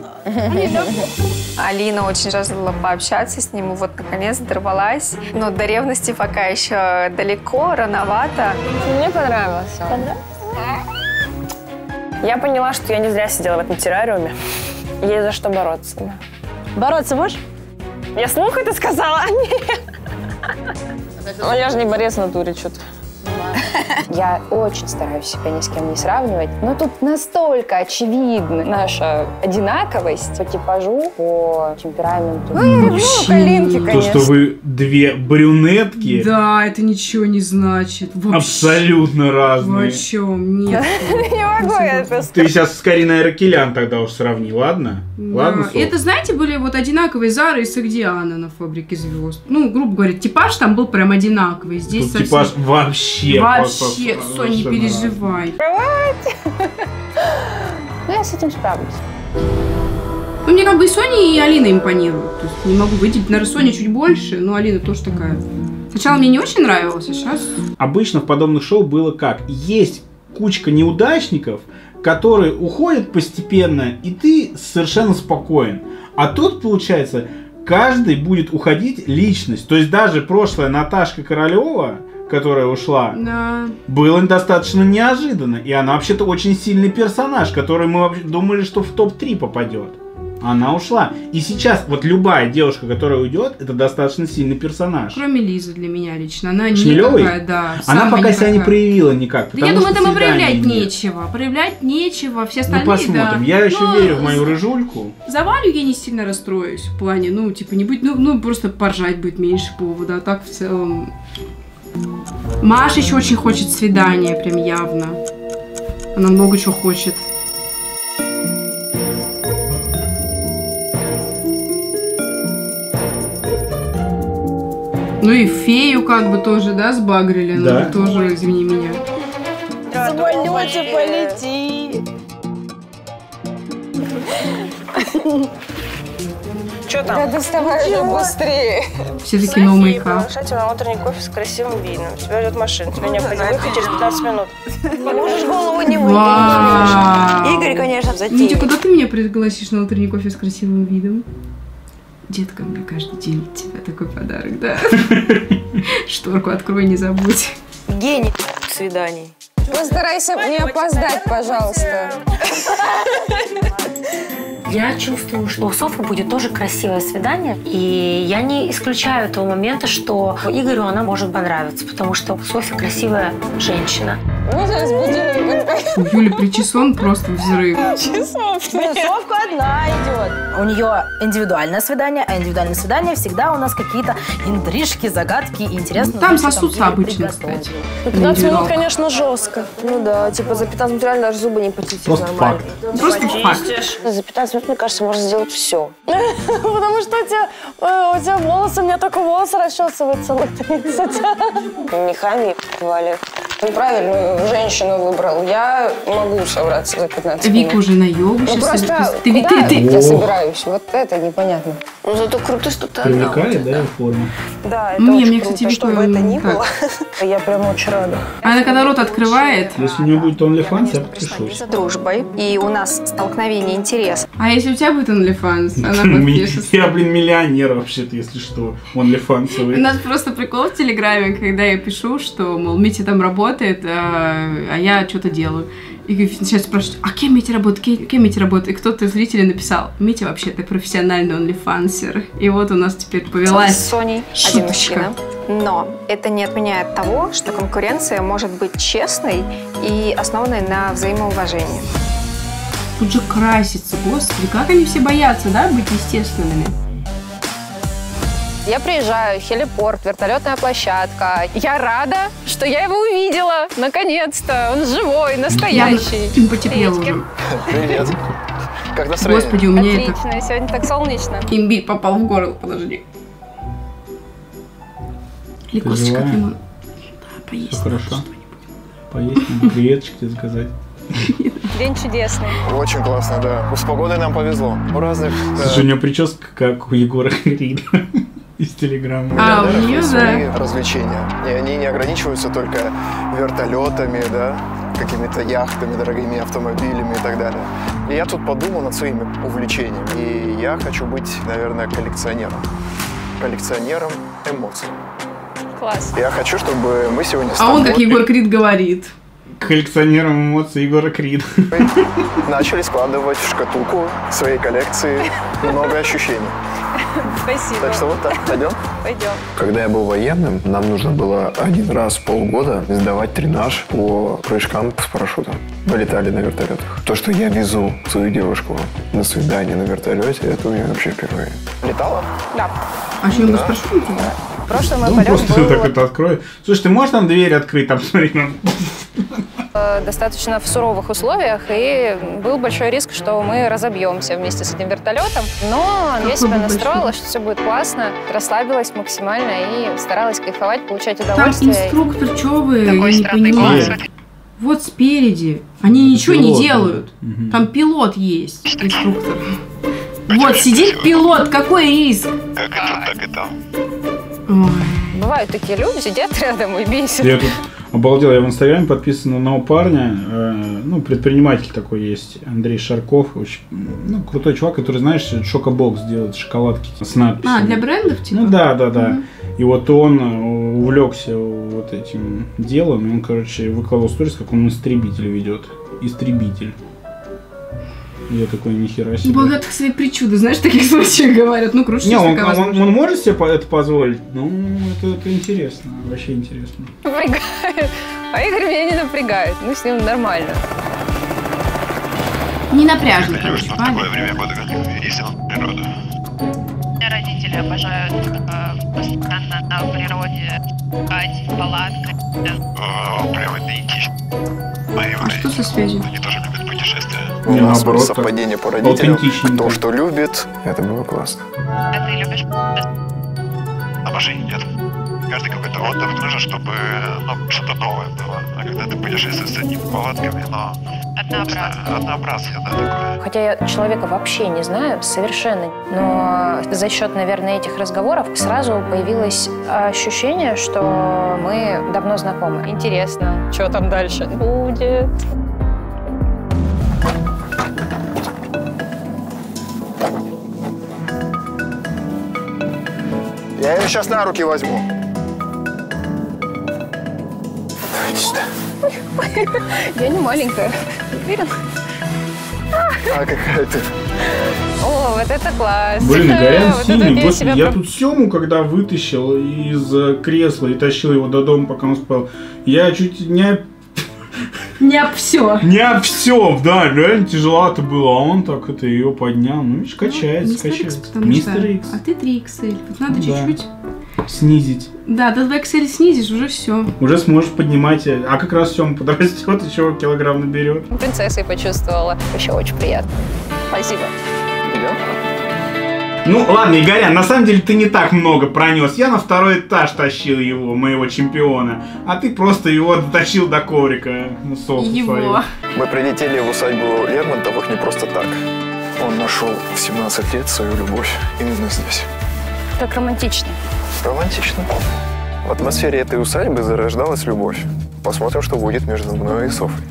[SPEAKER 6] Алина очень жаждала пообщаться с ним, и вот наконец дорвалась. Но до ревности пока еще далеко, рановато.
[SPEAKER 3] Мне понравился. Я поняла, что я не зря сидела в этом террариуме. Есть за что бороться. да.
[SPEAKER 7] Бороться можешь?
[SPEAKER 3] Я слух это сказала? Нет. Ну, я же не борец в натуре, что-то.
[SPEAKER 15] Я очень стараюсь себя ни с кем не сравнивать, но тут настолько очевидна наша одинаковость по типажу, по темпераменту.
[SPEAKER 6] Ну, я люблю Калинки,
[SPEAKER 2] То,
[SPEAKER 6] конечно.
[SPEAKER 2] что вы две брюнетки,
[SPEAKER 1] Да, это ничего не значит. Вообще.
[SPEAKER 2] абсолютно разные.
[SPEAKER 1] О чем? Нет.
[SPEAKER 6] Не могу я это
[SPEAKER 2] Ты сейчас с Кариной Аракелян тогда уж сравни, ладно? Ладно?
[SPEAKER 1] Это, знаете, были вот одинаковые Зара и Сагдиана на фабрике звезд. Ну, грубо говоря, типаж там был прям одинаковый. Здесь
[SPEAKER 2] типаж вообще...
[SPEAKER 1] Вообще,
[SPEAKER 2] по-
[SPEAKER 1] Сонь, не переживай.
[SPEAKER 15] Ну, я с этим справлюсь.
[SPEAKER 1] Ну, мне как бы и Соня, и Алина импонируют. То есть не могу выделить, наверное, Соня чуть больше, но Алина тоже такая. Сначала мне не очень нравилось, а сейчас...
[SPEAKER 2] Обычно в подобных шоу было как? Есть кучка неудачников, которые уходят постепенно, и ты совершенно спокоен. А тут, получается, каждый будет уходить личность. То есть даже прошлая Наташка Королева, которая ушла,
[SPEAKER 1] Да.
[SPEAKER 2] было достаточно неожиданно. И она вообще-то очень сильный персонаж, который мы вообще думали, что в топ-3 попадет. Она ушла. И сейчас вот любая девушка, которая уйдет, это достаточно сильный персонаж.
[SPEAKER 1] Кроме Лизы для меня лично. Она не
[SPEAKER 2] Шмелевой?
[SPEAKER 1] такая, да.
[SPEAKER 2] Она пока себя не
[SPEAKER 1] никакая.
[SPEAKER 2] проявила никак.
[SPEAKER 1] Да я думаю, там и проявлять
[SPEAKER 2] нет.
[SPEAKER 1] нечего. Проявлять нечего, все остальные,
[SPEAKER 2] Ну посмотрим.
[SPEAKER 1] да.
[SPEAKER 2] Я еще
[SPEAKER 1] Но
[SPEAKER 2] верю в мою рыжульку.
[SPEAKER 1] За Валю я не сильно расстроюсь. В плане, ну, типа, не быть, ну, ну, просто поржать будет меньше повода. А так в целом... Маша еще очень хочет свидания, прям явно. Она много чего хочет. Ну и фею как бы тоже, да, сбагрили.
[SPEAKER 2] Да.
[SPEAKER 1] Ну, тоже, извини меня.
[SPEAKER 8] Самолете полети.
[SPEAKER 3] Что там?
[SPEAKER 13] Да доставай уже быстрее.
[SPEAKER 1] Все таки no make up.
[SPEAKER 3] Приглашайте на утренний кофе с красивым видом. Тебя ждет машина. Тебе необходимо выехать через 15 минут.
[SPEAKER 13] Можешь голову не
[SPEAKER 1] Вау.
[SPEAKER 13] Игорь, конечно,
[SPEAKER 1] Митя,
[SPEAKER 13] затеет.
[SPEAKER 1] куда ты меня пригласишь на утренний кофе с красивым видом? Детка, мне каждый день тебя такой подарок, да? Шторку открой, не забудь.
[SPEAKER 13] Гений свиданий. Постарайся не опоздать, пожалуйста.
[SPEAKER 7] Я чувствую, что у Софы будет тоже красивое свидание. И я не исключаю того момента, что Игорю она может понравиться, потому что Софья красивая женщина.
[SPEAKER 13] Сейчас.
[SPEAKER 1] У Юли причесон просто взрыв.
[SPEAKER 8] Рисовка одна идет.
[SPEAKER 7] У нее индивидуальное свидание, а индивидуальное свидание всегда у нас какие-то интрижки, загадки и интересно.
[SPEAKER 1] Там
[SPEAKER 7] узнать, что
[SPEAKER 1] сосутся обычно, кстати.
[SPEAKER 8] Ну, 15 минут, конечно, жестко.
[SPEAKER 3] Ну да, типа за 15 минут реально даже зубы не почистишь
[SPEAKER 2] Просто
[SPEAKER 3] нормально.
[SPEAKER 2] факт.
[SPEAKER 1] Просто факт.
[SPEAKER 3] За 15 минут, мне кажется, можно сделать все.
[SPEAKER 8] Потому что у тебя, э, у тебя волосы, мне только волосы расчесывать целых 30.
[SPEAKER 3] Не хами, Валя. Неправильную женщину выбрал. Я могу собраться за 15 минут.
[SPEAKER 1] Вика уже на йогу
[SPEAKER 3] Ну
[SPEAKER 1] сейчас.
[SPEAKER 3] просто
[SPEAKER 1] Ты, ты,
[SPEAKER 3] куда
[SPEAKER 1] ты,
[SPEAKER 3] я собираюсь? Вот это непонятно. Ну зато круто, что ты.
[SPEAKER 2] Привлекает, да, форма?
[SPEAKER 3] Да, это
[SPEAKER 1] Мне-
[SPEAKER 3] очень
[SPEAKER 1] мне,
[SPEAKER 3] круто.
[SPEAKER 1] кстати,
[SPEAKER 3] что
[SPEAKER 1] Вика,
[SPEAKER 3] бы это
[SPEAKER 1] как?
[SPEAKER 3] было. Я прям очень рада.
[SPEAKER 1] Она когда рот открывает,
[SPEAKER 2] Если у нее будет OnlyFans, я подпишусь.
[SPEAKER 6] За дружбой, и у нас столкновение интересов.
[SPEAKER 1] а если у тебя будет OnlyFans, она подпишется.
[SPEAKER 2] Я, блин, миллионер вообще-то, если что. OnlyFansовый.
[SPEAKER 1] У нас просто прикол в Телеграме, когда я пишу, что, мол, Митя там работает, а, а я что-то делаю. И начинают спрашивать, а кем Митя работает, кем, кем Митя работает? И кто-то из зрителей написал, Митя вообще-то профессиональный онлифансер. И вот у нас теперь
[SPEAKER 6] С
[SPEAKER 1] повелась
[SPEAKER 6] Соней один мужчина. Но это не отменяет того, что конкуренция может быть честной и основанной на взаимоуважении.
[SPEAKER 1] Тут же красится, господи, как они все боятся, да, быть естественными?
[SPEAKER 15] Я приезжаю, хелипорт, вертолетная площадка. Я рада, что я его увидела. Наконец-то. Он живой, настоящий.
[SPEAKER 1] Потеплело
[SPEAKER 15] Редьки.
[SPEAKER 1] уже.
[SPEAKER 5] Привет. Как настроение?
[SPEAKER 1] Господи, у меня это...
[SPEAKER 15] Отлично, сегодня так солнечно.
[SPEAKER 1] Имбирь попал в горло, подожди. Или косточка лимона. Да, поесть.
[SPEAKER 2] Всё хорошо. Поесть, креветочки тебе заказать.
[SPEAKER 15] День чудесный.
[SPEAKER 5] Очень классно, да. С погодой нам повезло. У разных...
[SPEAKER 2] Слушай, у него прическа как у Егора Крида. Из телеграммы.
[SPEAKER 1] А, у нее,
[SPEAKER 5] свои
[SPEAKER 1] да.
[SPEAKER 5] развлечения. И они не ограничиваются только вертолетами, да, какими-то яхтами, дорогими автомобилями и так далее. И я тут подумал над своими увлечениями. И я хочу быть, наверное, коллекционером. Коллекционером эмоций.
[SPEAKER 6] Класс.
[SPEAKER 5] Я хочу, чтобы мы сегодня с
[SPEAKER 1] А он, как
[SPEAKER 5] тобой
[SPEAKER 1] Егор Крид говорит.
[SPEAKER 2] Коллекционером эмоций Егора Крида.
[SPEAKER 5] начали складывать в шкатулку своей коллекции много ощущений.
[SPEAKER 6] Спасибо.
[SPEAKER 5] Так что вот так, пойдем?
[SPEAKER 6] Пойдем.
[SPEAKER 5] Когда я был военным, нам нужно было один раз в полгода сдавать тренаж по прыжкам с парашютом. Мы летали на вертолетах. То, что я везу свою девушку на свидание на вертолете, это у меня вообще впервые. Летала?
[SPEAKER 13] Да.
[SPEAKER 1] А что, вы
[SPEAKER 5] Да.
[SPEAKER 1] Спрашиваете?
[SPEAKER 13] Прошлый мой
[SPEAKER 2] Ну,
[SPEAKER 13] полет
[SPEAKER 2] просто
[SPEAKER 13] был
[SPEAKER 2] так это открою. Слушай, ты можешь там дверь открыть? Там, смотри, там...
[SPEAKER 13] э, достаточно в суровых условиях, и был большой риск, что мы разобьемся вместе с этим вертолетом. Но я себя настроила, что все будет классно, расслабилась максимально и старалась кайфовать, получать
[SPEAKER 1] Там
[SPEAKER 13] удовольствие.
[SPEAKER 1] инструктор, что вы, я
[SPEAKER 13] Какой
[SPEAKER 1] не понимаю. Вот спереди. Они ничего не
[SPEAKER 2] пилот, да.
[SPEAKER 1] делают. Там пилот есть, инструктор. Вот, сидит пилот, какой риск?
[SPEAKER 18] Как тут, так и там.
[SPEAKER 13] Бывают такие люди, сидят рядом и бесят.
[SPEAKER 2] Я тут обалдел, я в Инстаграме подписан на одного парня, э, ну, предприниматель такой есть, Андрей Шарков, очень, ну, крутой чувак, который, знаешь, шокобокс делает, шоколадки с надписями.
[SPEAKER 1] А, для брендов, типа?
[SPEAKER 2] Ну да, да, да.
[SPEAKER 1] Мгм.
[SPEAKER 2] И вот он увлекся вот этим делом, и он, короче, выкладывал сторис, как он истребитель ведет. Истребитель. Я такой, нихера себе.
[SPEAKER 1] Богатых свои причуды, знаешь, в таких случаях говорят. Ну, круче,
[SPEAKER 2] Не, он, он-
[SPEAKER 1] возможность.
[SPEAKER 2] он может себе это позволить? Ну, это, это интересно, вообще интересно.
[SPEAKER 13] Напрягает. А Игорь меня не напрягает. Ну, с ним нормально.
[SPEAKER 1] Не напряжно, короче,
[SPEAKER 18] В такое время года, как если природу.
[SPEAKER 19] Родители обожают э, постоянно на природе спать в палатках.
[SPEAKER 18] О, прям идентично. Мои
[SPEAKER 1] А что со связью?
[SPEAKER 18] Они тоже любят путешествия.
[SPEAKER 5] У нас
[SPEAKER 2] наоборот,
[SPEAKER 5] было совпадение по родителям. Кто что любит, это было классно.
[SPEAKER 19] А ты любишь
[SPEAKER 18] Обожи, нет. Каждый какой-то отдых нужен, чтобы ну, что-то новое было. А когда ты путешествуешь с одними палатками, но... Однообразие. Однообразие, да, такое.
[SPEAKER 15] Хотя я человека вообще не знаю, совершенно. Но за счет, наверное, этих разговоров сразу появилось ощущение, что мы давно знакомы.
[SPEAKER 13] Интересно, что там дальше будет.
[SPEAKER 5] Я ее сейчас на руки возьму.
[SPEAKER 13] Я не маленькая. Уверен?
[SPEAKER 5] А какая ты?
[SPEAKER 13] О, вот это класс.
[SPEAKER 2] Блин, Горян
[SPEAKER 13] Вот это
[SPEAKER 2] сильный.
[SPEAKER 13] я
[SPEAKER 2] Господи, я
[SPEAKER 13] про-
[SPEAKER 2] тут Сему, когда вытащил из э, кресла и тащил его до дома, пока он спал, я чуть не
[SPEAKER 1] Не об все.
[SPEAKER 2] Не об все, да, реально тяжеловато было, а он так это ее поднял. Ну, видишь, качается,
[SPEAKER 1] Мистер Икс,
[SPEAKER 2] качается.
[SPEAKER 1] потому
[SPEAKER 2] Мистер
[SPEAKER 1] что...
[SPEAKER 2] Икс.
[SPEAKER 1] А ты 3XL. Вот надо
[SPEAKER 2] Да.
[SPEAKER 1] чуть-чуть...
[SPEAKER 2] Снизить.
[SPEAKER 1] Да, до 2XL снизишь, уже все.
[SPEAKER 2] Уже сможешь поднимать. А как раз Сема подрастет, еще килограмм наберет.
[SPEAKER 13] Принцессой почувствовала. Вообще очень приятно. Спасибо.
[SPEAKER 2] Ну ладно, Игорян, на самом деле ты не так много пронес. Я на второй этаж тащил его, моего чемпиона. А ты просто его дотащил до коврика. Ну, софу свою.
[SPEAKER 5] Мы прилетели в усадьбу Лермонтовых не просто так. Он нашел в 17 лет свою любовь именно здесь.
[SPEAKER 15] Так романтично.
[SPEAKER 5] Романтично. В атмосфере этой усадьбы зарождалась любовь. Посмотрим, что будет между мной и Софой.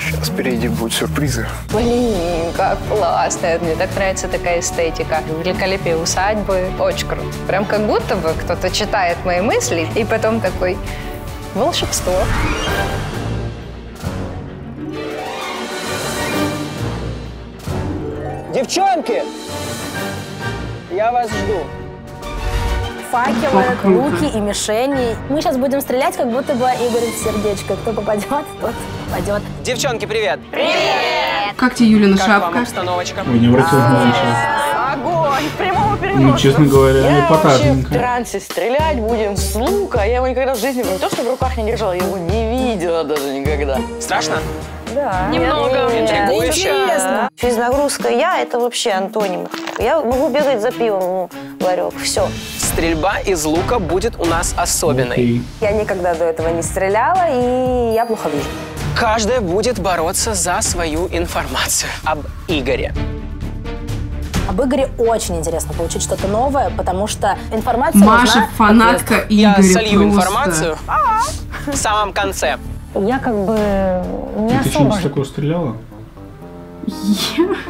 [SPEAKER 5] Сейчас впереди будут сюрпризы.
[SPEAKER 13] Блин, как классно. Мне так нравится такая эстетика. Великолепие усадьбы. Очень круто. Прям как будто бы кто-то читает мои мысли и потом такой волшебство.
[SPEAKER 16] Девчонки! Я вас жду.
[SPEAKER 17] Факелы,
[SPEAKER 16] Ох, круто.
[SPEAKER 17] луки и мишени. Мы сейчас будем стрелять, как будто бы Игорь в сердечко. Кто попадет, тот попадет.
[SPEAKER 4] Девчонки, привет!
[SPEAKER 1] Как тебе Юлина
[SPEAKER 4] Как вам
[SPEAKER 1] шапка?
[SPEAKER 4] обстановочка?
[SPEAKER 2] Ой, не обратил внимания.
[SPEAKER 9] Огонь! Прямого
[SPEAKER 2] Ну, честно говоря,
[SPEAKER 9] Я вообще в трансе стрелять будем с лука. Я его никогда в жизни не то, что в руках не держала, я его не видела даже никогда.
[SPEAKER 4] Страшно?
[SPEAKER 9] Да.
[SPEAKER 10] Немного.
[SPEAKER 4] Интригующе.
[SPEAKER 10] Интересно. Физнагрузка я – это вообще антоним. Я могу бегать за пивом, ну, ларек, все.
[SPEAKER 4] Стрельба из лука будет у нас особенной.
[SPEAKER 15] Я никогда до этого не стреляла, и я плохо вижу.
[SPEAKER 4] Каждая будет бороться за свою информацию об Игоре.
[SPEAKER 17] Об Игоре очень интересно получить что-то новое, потому что информация
[SPEAKER 1] Маша
[SPEAKER 17] нужна
[SPEAKER 1] фанатка
[SPEAKER 17] ответственная.
[SPEAKER 4] Я
[SPEAKER 1] Игоря
[SPEAKER 4] солью
[SPEAKER 1] просто.
[SPEAKER 4] информацию в самом конце.
[SPEAKER 14] Я как бы не
[SPEAKER 2] Ты
[SPEAKER 14] особо...
[SPEAKER 2] что-нибудь такое стреляла?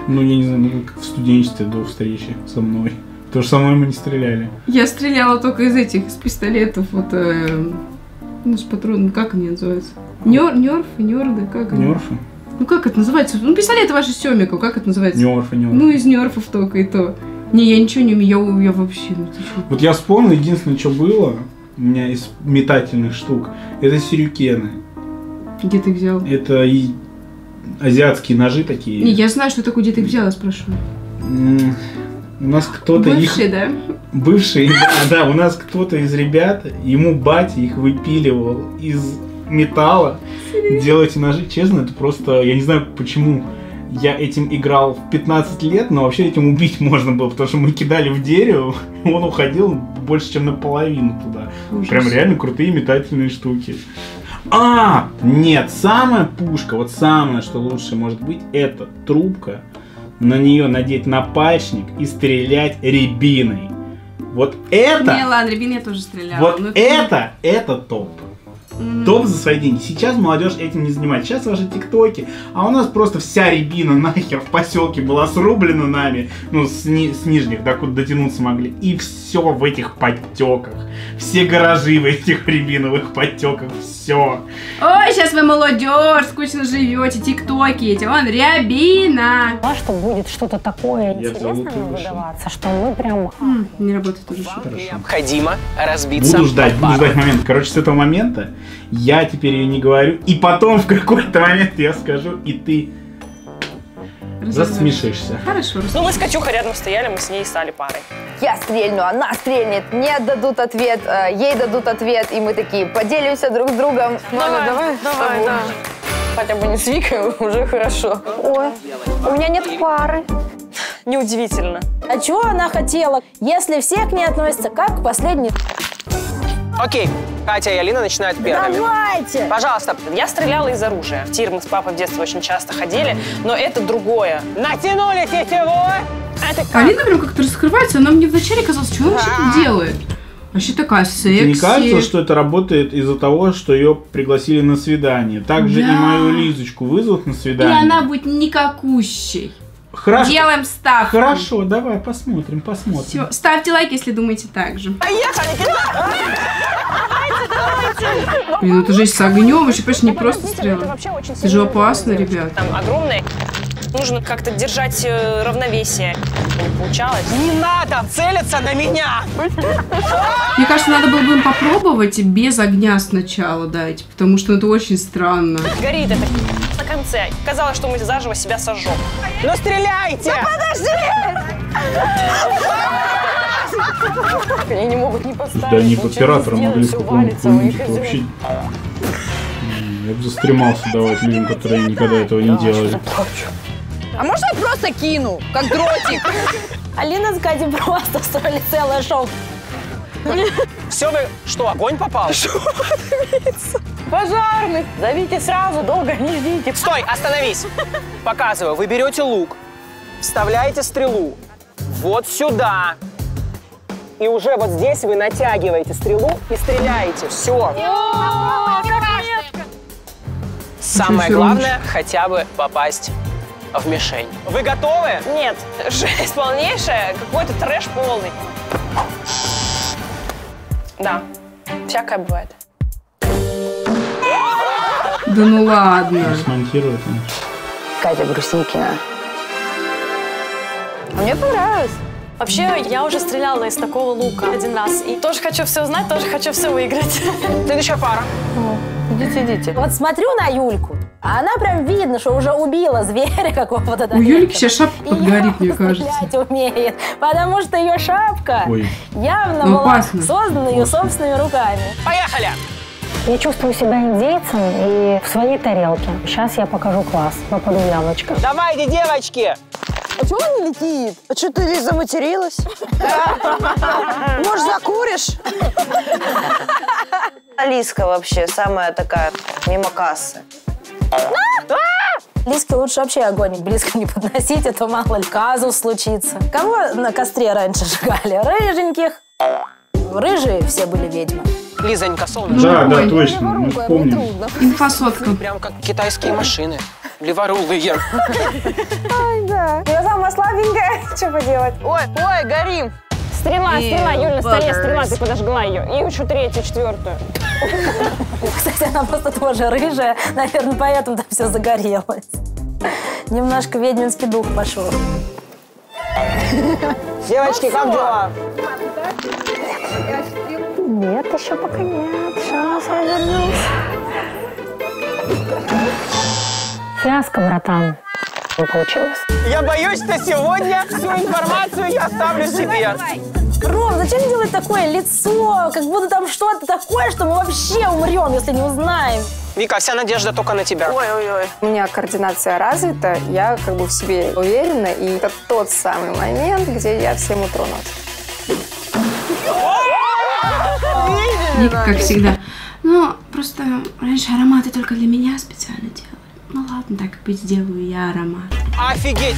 [SPEAKER 2] Ну, я не знаю, ну, как в студенчестве до встречи со мной. То же самое мы не стреляли.
[SPEAKER 1] Я стреляла только из этих, из пистолетов, вот, э, ну, с патроном, как они называются? Нер, нерфы, нерды, как они?
[SPEAKER 2] Нерфы?
[SPEAKER 1] Ну, как это называется? Ну, пистолеты ваши Семиков, как это называется?
[SPEAKER 2] Нерфы, нерфы.
[SPEAKER 1] Ну, из нерфов только и то. Не, я ничего не умею, я, я вообще, ну?
[SPEAKER 2] Вот я вспомнил, единственное, что было у меня из метательных штук, это сирюкены.
[SPEAKER 1] Где ты взял?
[SPEAKER 2] Это и азиатские ножи такие.
[SPEAKER 1] Не, я знаю, что такое, где ты их взяла, спрашиваю.
[SPEAKER 2] У нас кто-то их...
[SPEAKER 1] Да?
[SPEAKER 2] Бывший, да, да, у нас кто-то из ребят, ему батя их выпиливал из металла. Делайте ножи, честно, это просто, я не знаю почему я этим играл в 15 лет, но вообще этим убить можно было, потому что мы кидали в дерево, он уходил больше, чем наполовину туда.
[SPEAKER 1] Ужас.
[SPEAKER 2] Прям реально крутые метательные штуки. А, нет, самая пушка, вот самое, что лучше может быть, это трубка, на нее надеть напальчник и стрелять рябиной. Вот это...
[SPEAKER 1] Не, ладно, Рябин я тоже стреляла.
[SPEAKER 2] Вот
[SPEAKER 1] Ну,
[SPEAKER 2] это, это топ. Топ за свои деньги. Сейчас молодежь этим не занимается. Сейчас ваши тиктоки. А у нас просто вся рябина нахер в поселке была срублена нами. Ну, с, ни- с нижних, до куда дотянуться могли. И все в этих подтеках. Все гаражи в этих рябиновых подтеках. Все.
[SPEAKER 1] Ой, сейчас вы молодежь, скучно живете, тиктоки эти, вон, Рябина.
[SPEAKER 14] А что будет что-то такое
[SPEAKER 2] Я
[SPEAKER 14] интересное выдаваться, что мы прям...
[SPEAKER 1] Не работает уже.
[SPEAKER 4] Необходимо разбиться
[SPEAKER 2] Буду ждать, буду ждать момент. Короче, с этого момента я теперь ее не говорю. И потом в какой-то момент я скажу, и ты засмешишься.
[SPEAKER 1] Хорошо,
[SPEAKER 3] Ну, мы с Катюхой рядом стояли, мы с ней стали парой.
[SPEAKER 13] Я стрельну, она стрельнет, мне дадут ответ, э, ей дадут ответ, и мы такие поделимся друг с другом.
[SPEAKER 3] Ладно, давай, давай, да. Хотя бы не с Викой, уже хорошо.
[SPEAKER 13] Ой, у меня нет пары.
[SPEAKER 3] Неудивительно.
[SPEAKER 17] А чего она хотела, если все к ней относятся как к последней?
[SPEAKER 4] Окей, Катя и Алина начинают первыми.
[SPEAKER 17] Давайте!
[SPEAKER 4] Пожалуйста.
[SPEAKER 3] Я стреляла из оружия. В тир мы с папой в детстве очень часто ходили, но это другое. Натянули тетиву! Это как?
[SPEAKER 1] Алина прям как-то раскрывается, она мне вначале казалось, что она вообще делает? Вообще такая секси.
[SPEAKER 2] Тебе не кажется, что это работает из-за того, что ее пригласили на свидание? Также
[SPEAKER 1] Да.
[SPEAKER 2] и мою Лизочку вызовут на
[SPEAKER 1] И
[SPEAKER 2] свидание.
[SPEAKER 1] она будет никакущей.
[SPEAKER 2] Хорошо.
[SPEAKER 1] Делаем ставку.
[SPEAKER 2] Хорошо, давай посмотрим, посмотрим.
[SPEAKER 1] Всё, ставьте лайк, если думаете так же.
[SPEAKER 3] Поехали,
[SPEAKER 1] Блин, это же с огнем, еще, конечно, не просто стрела. Это же опасно, ребят.
[SPEAKER 3] Там огромный. Нужно как-то держать э, равновесие. Не получалось.
[SPEAKER 4] Не надо целиться на меня!
[SPEAKER 1] Мне кажется, надо было бы им попробовать без огня сначала дать, потому что это очень странно.
[SPEAKER 3] Горит это конце. Казалось, что мы заживо себя сожжем.
[SPEAKER 4] Ну стреляйте!
[SPEAKER 3] Они не могут не поставить.
[SPEAKER 2] Да они по
[SPEAKER 3] не
[SPEAKER 2] могли
[SPEAKER 3] них
[SPEAKER 2] вообще... Я бы застремался давать людям, которые никогда этого не делали.
[SPEAKER 13] А можно я просто кину, как дротик?
[SPEAKER 17] Алина с Катей просто устроили целое шоу.
[SPEAKER 4] Все вы что, огонь попал?
[SPEAKER 3] Пожарных! Зовите сразу, долго не ждите.
[SPEAKER 4] Стой, остановись! Показываю, вы берете лук, вставляете стрелу вот сюда. И уже вот здесь вы натягиваете стрелу и стреляете. Все. Самое главное, хотя бы попасть в мишень. Вы готовы?
[SPEAKER 3] Нет, жесть полнейшая, какой-то трэш полный. Да, всякое бывает.
[SPEAKER 1] Да ну ладно.
[SPEAKER 2] Смонтировать.
[SPEAKER 13] Катя Брусникина. А мне понравилось.
[SPEAKER 8] Вообще, я уже стреляла из такого лука один раз. И тоже хочу все узнать, тоже хочу все выиграть.
[SPEAKER 4] Следующая пара.
[SPEAKER 13] Идите, идите.
[SPEAKER 17] Вот смотрю на Юльку, а она прям видно, что уже убила зверя какого-то.
[SPEAKER 1] У Юлики сейчас шапка подгорит, мне кажется.
[SPEAKER 17] умеет, потому что ее шапка
[SPEAKER 2] Ой.
[SPEAKER 17] явно
[SPEAKER 1] Ну,
[SPEAKER 17] была
[SPEAKER 1] опасно.
[SPEAKER 17] создана ее собственными руками.
[SPEAKER 4] Поехали!
[SPEAKER 14] Я чувствую себя индейцем и в своей тарелке. Сейчас я покажу класс. Попаду в яблочко.
[SPEAKER 4] Давайте, девочки!
[SPEAKER 10] А чего он не летит? А что ты, Лиза, заматерилась? Может, закуришь? Алиска вообще самая такая мимо кассы.
[SPEAKER 17] Близко лучше вообще огонь близко не подносить, а то мало ли казус случится. Кого на костре раньше сжигали? Рыженьких. Рыжие все были ведьмы.
[SPEAKER 4] Лизонька, солнышко.
[SPEAKER 2] Да, да, точно, мы помним.
[SPEAKER 1] Инфосотка.
[SPEAKER 4] Прям как китайские машины. Леворулые.
[SPEAKER 10] Ай, да. Я самая слабенькая. Что поделать?
[SPEAKER 3] Ой, ой, горим. Стрела,
[SPEAKER 10] Ew,
[SPEAKER 3] стрела, Юль, на столе стрела, ты подожгла ее. И еще третью, четвертую.
[SPEAKER 17] Кстати, она просто тоже рыжая. Наверное, поэтому там все загорелось. Немножко ведьминский дух пошел.
[SPEAKER 3] Девочки, как дела?
[SPEAKER 17] Нет, еще пока нет. Сейчас я вернусь.
[SPEAKER 7] Фиаско, братан. Не получилось.
[SPEAKER 4] Я боюсь, что сегодня всю информацию я оставлю себе.
[SPEAKER 17] Ром, зачем делать такое лицо? Как будто там что-то такое, что мы вообще умрем, если не узнаем.
[SPEAKER 4] Вика, вся надежда только на тебя.
[SPEAKER 6] Ой-ой-ой. У меня координация развита, я как бы в себе уверена, и это тот самый момент, где я всем утронулась.
[SPEAKER 1] Ник, как всегда. Ну, просто раньше ароматы только для меня специально делали. Ну ладно, так и быть, сделаю я аромат.
[SPEAKER 4] Офигеть!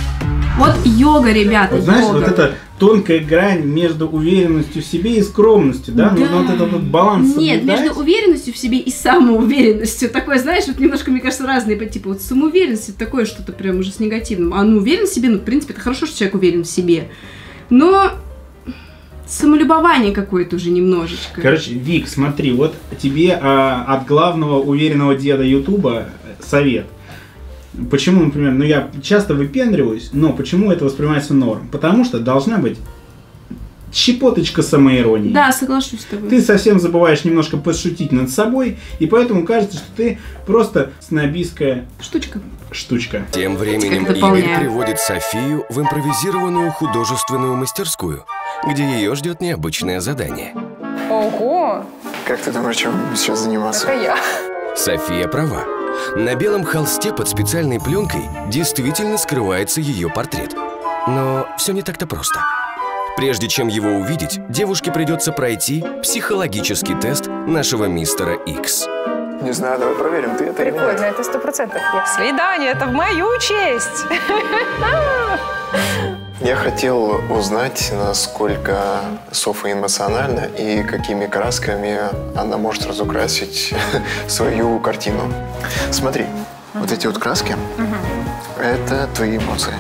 [SPEAKER 1] Вот йога, ребята,
[SPEAKER 2] Вот знаешь,
[SPEAKER 1] йога.
[SPEAKER 2] вот эта тонкая грань между уверенностью в себе и скромностью, да? Нужно вот этот вот баланс
[SPEAKER 1] Нет,
[SPEAKER 2] соблюдать.
[SPEAKER 1] между уверенностью в себе и самоуверенностью. Такое, знаешь, вот немножко, мне кажется, разные по типу. Вот самоуверенность это такое что-то прям уже с негативным. А ну уверен в себе, ну, в принципе, это хорошо, что человек уверен в себе. Но самолюбование какое-то уже немножечко.
[SPEAKER 2] Короче, Вик, смотри, вот тебе а, от главного уверенного деда Ютуба совет. Почему, например, ну я часто выпендриваюсь, но почему это воспринимается норм? Потому что должна быть щепоточка самоиронии.
[SPEAKER 1] Да, соглашусь с тобой.
[SPEAKER 2] Ты совсем забываешь немножко пошутить над собой, и поэтому кажется, что ты просто снобистская
[SPEAKER 1] штучка.
[SPEAKER 2] Штучка.
[SPEAKER 11] Тем временем
[SPEAKER 2] Как
[SPEAKER 11] Игорь приводит Софию в импровизированную художественную мастерскую, где ее ждет необычное задание.
[SPEAKER 6] Ого!
[SPEAKER 5] Как ты думаешь, чем сейчас заниматься?
[SPEAKER 6] Это я.
[SPEAKER 11] София права. На белом холсте под специальной пленкой действительно скрывается ее портрет. Но все не так-то просто. Прежде чем его увидеть, девушке придется пройти психологический тест нашего мистера Икс.
[SPEAKER 5] Не знаю, давай проверим, ты это или
[SPEAKER 6] Прикольно,
[SPEAKER 5] нет.
[SPEAKER 6] это сто процентов. Свидание, это в мою честь.
[SPEAKER 5] Я хотел узнать, насколько Софа эмоциональна и какими красками она может разукрасить свою картину. Смотри, вот эти вот краски – это твои эмоции.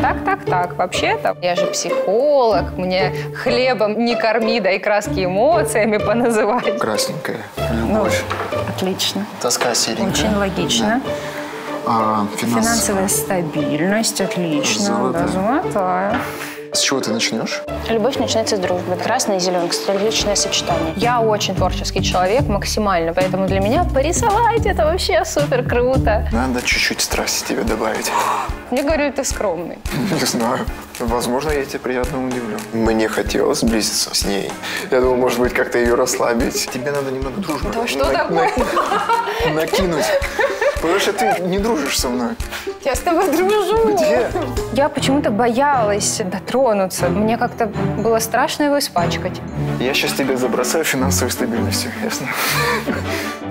[SPEAKER 6] Так, так, так. Вообще-то я же психолог, мне хлебом не корми, дай краски эмоциями поназывать.
[SPEAKER 5] Красненькая, любовь,
[SPEAKER 6] Отлично.
[SPEAKER 5] тоска серенькая.
[SPEAKER 6] Очень логично.
[SPEAKER 5] А, финансовая.
[SPEAKER 6] Финансовая стабильность, отлично.
[SPEAKER 5] Золото.
[SPEAKER 6] Да, золотая.
[SPEAKER 5] С чего ты начнешь?
[SPEAKER 15] Любовь начинается с дружбы. Красный и зеленый, кстати, отличное сочетание.
[SPEAKER 6] Я очень творческий человек, максимально, поэтому для меня порисовать это вообще супер круто.
[SPEAKER 5] Надо чуть-чуть страсти тебе добавить.
[SPEAKER 6] Мне говорят, ты скромный.
[SPEAKER 5] Не знаю. Возможно, я тебя приятно удивлю. Мне хотелось сблизиться с ней. Я думал, может быть, как-то ее расслабить. Тебе надо немного дружбы.
[SPEAKER 6] Да что такое?
[SPEAKER 5] на- накинуть. Потому что ты не дружишь со мной.
[SPEAKER 6] Я с тобой дружу.
[SPEAKER 5] Где?
[SPEAKER 6] Я почему-то боялась дотронуться. Мне как-то было страшно его испачкать.
[SPEAKER 5] Я сейчас тебе забросаю финансовой стабильностью, ясно?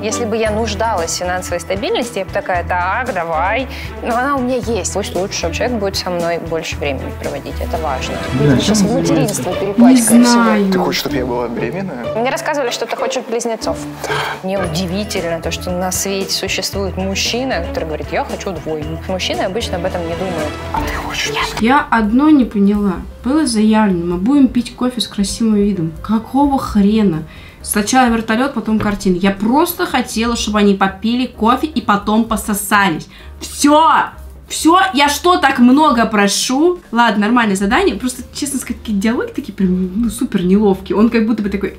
[SPEAKER 6] Если бы я нуждалась в финансовой стабильности, я бы такая, так, давай. Но она у меня есть. Пусть лучше, чтобы человек будет со мной больше времени проводить. Это важно. Ты сейчас в материнство перепачкаешь.
[SPEAKER 5] Ты хочешь, чтобы я была беременная?
[SPEAKER 6] Мне рассказывали, что ты хочешь близнецов. Мне удивительно то, что на свете существует мужчина, который говорит, я хочу двойню. Мужчины обычно об этом не думают.
[SPEAKER 5] А ты хочешь?
[SPEAKER 1] Я одно не поняла. Было заявлено, мы будем пить кофе с красивым видом. Какого хрена? Сначала вертолет, потом картина. Я просто хотела, чтобы они попили кофе и потом пососались. Все! Все, я что так много прошу? Ладно, нормальное задание. Просто, честно сказать, диалоги такие прям, ну, супер неловкие. Он как будто бы такой,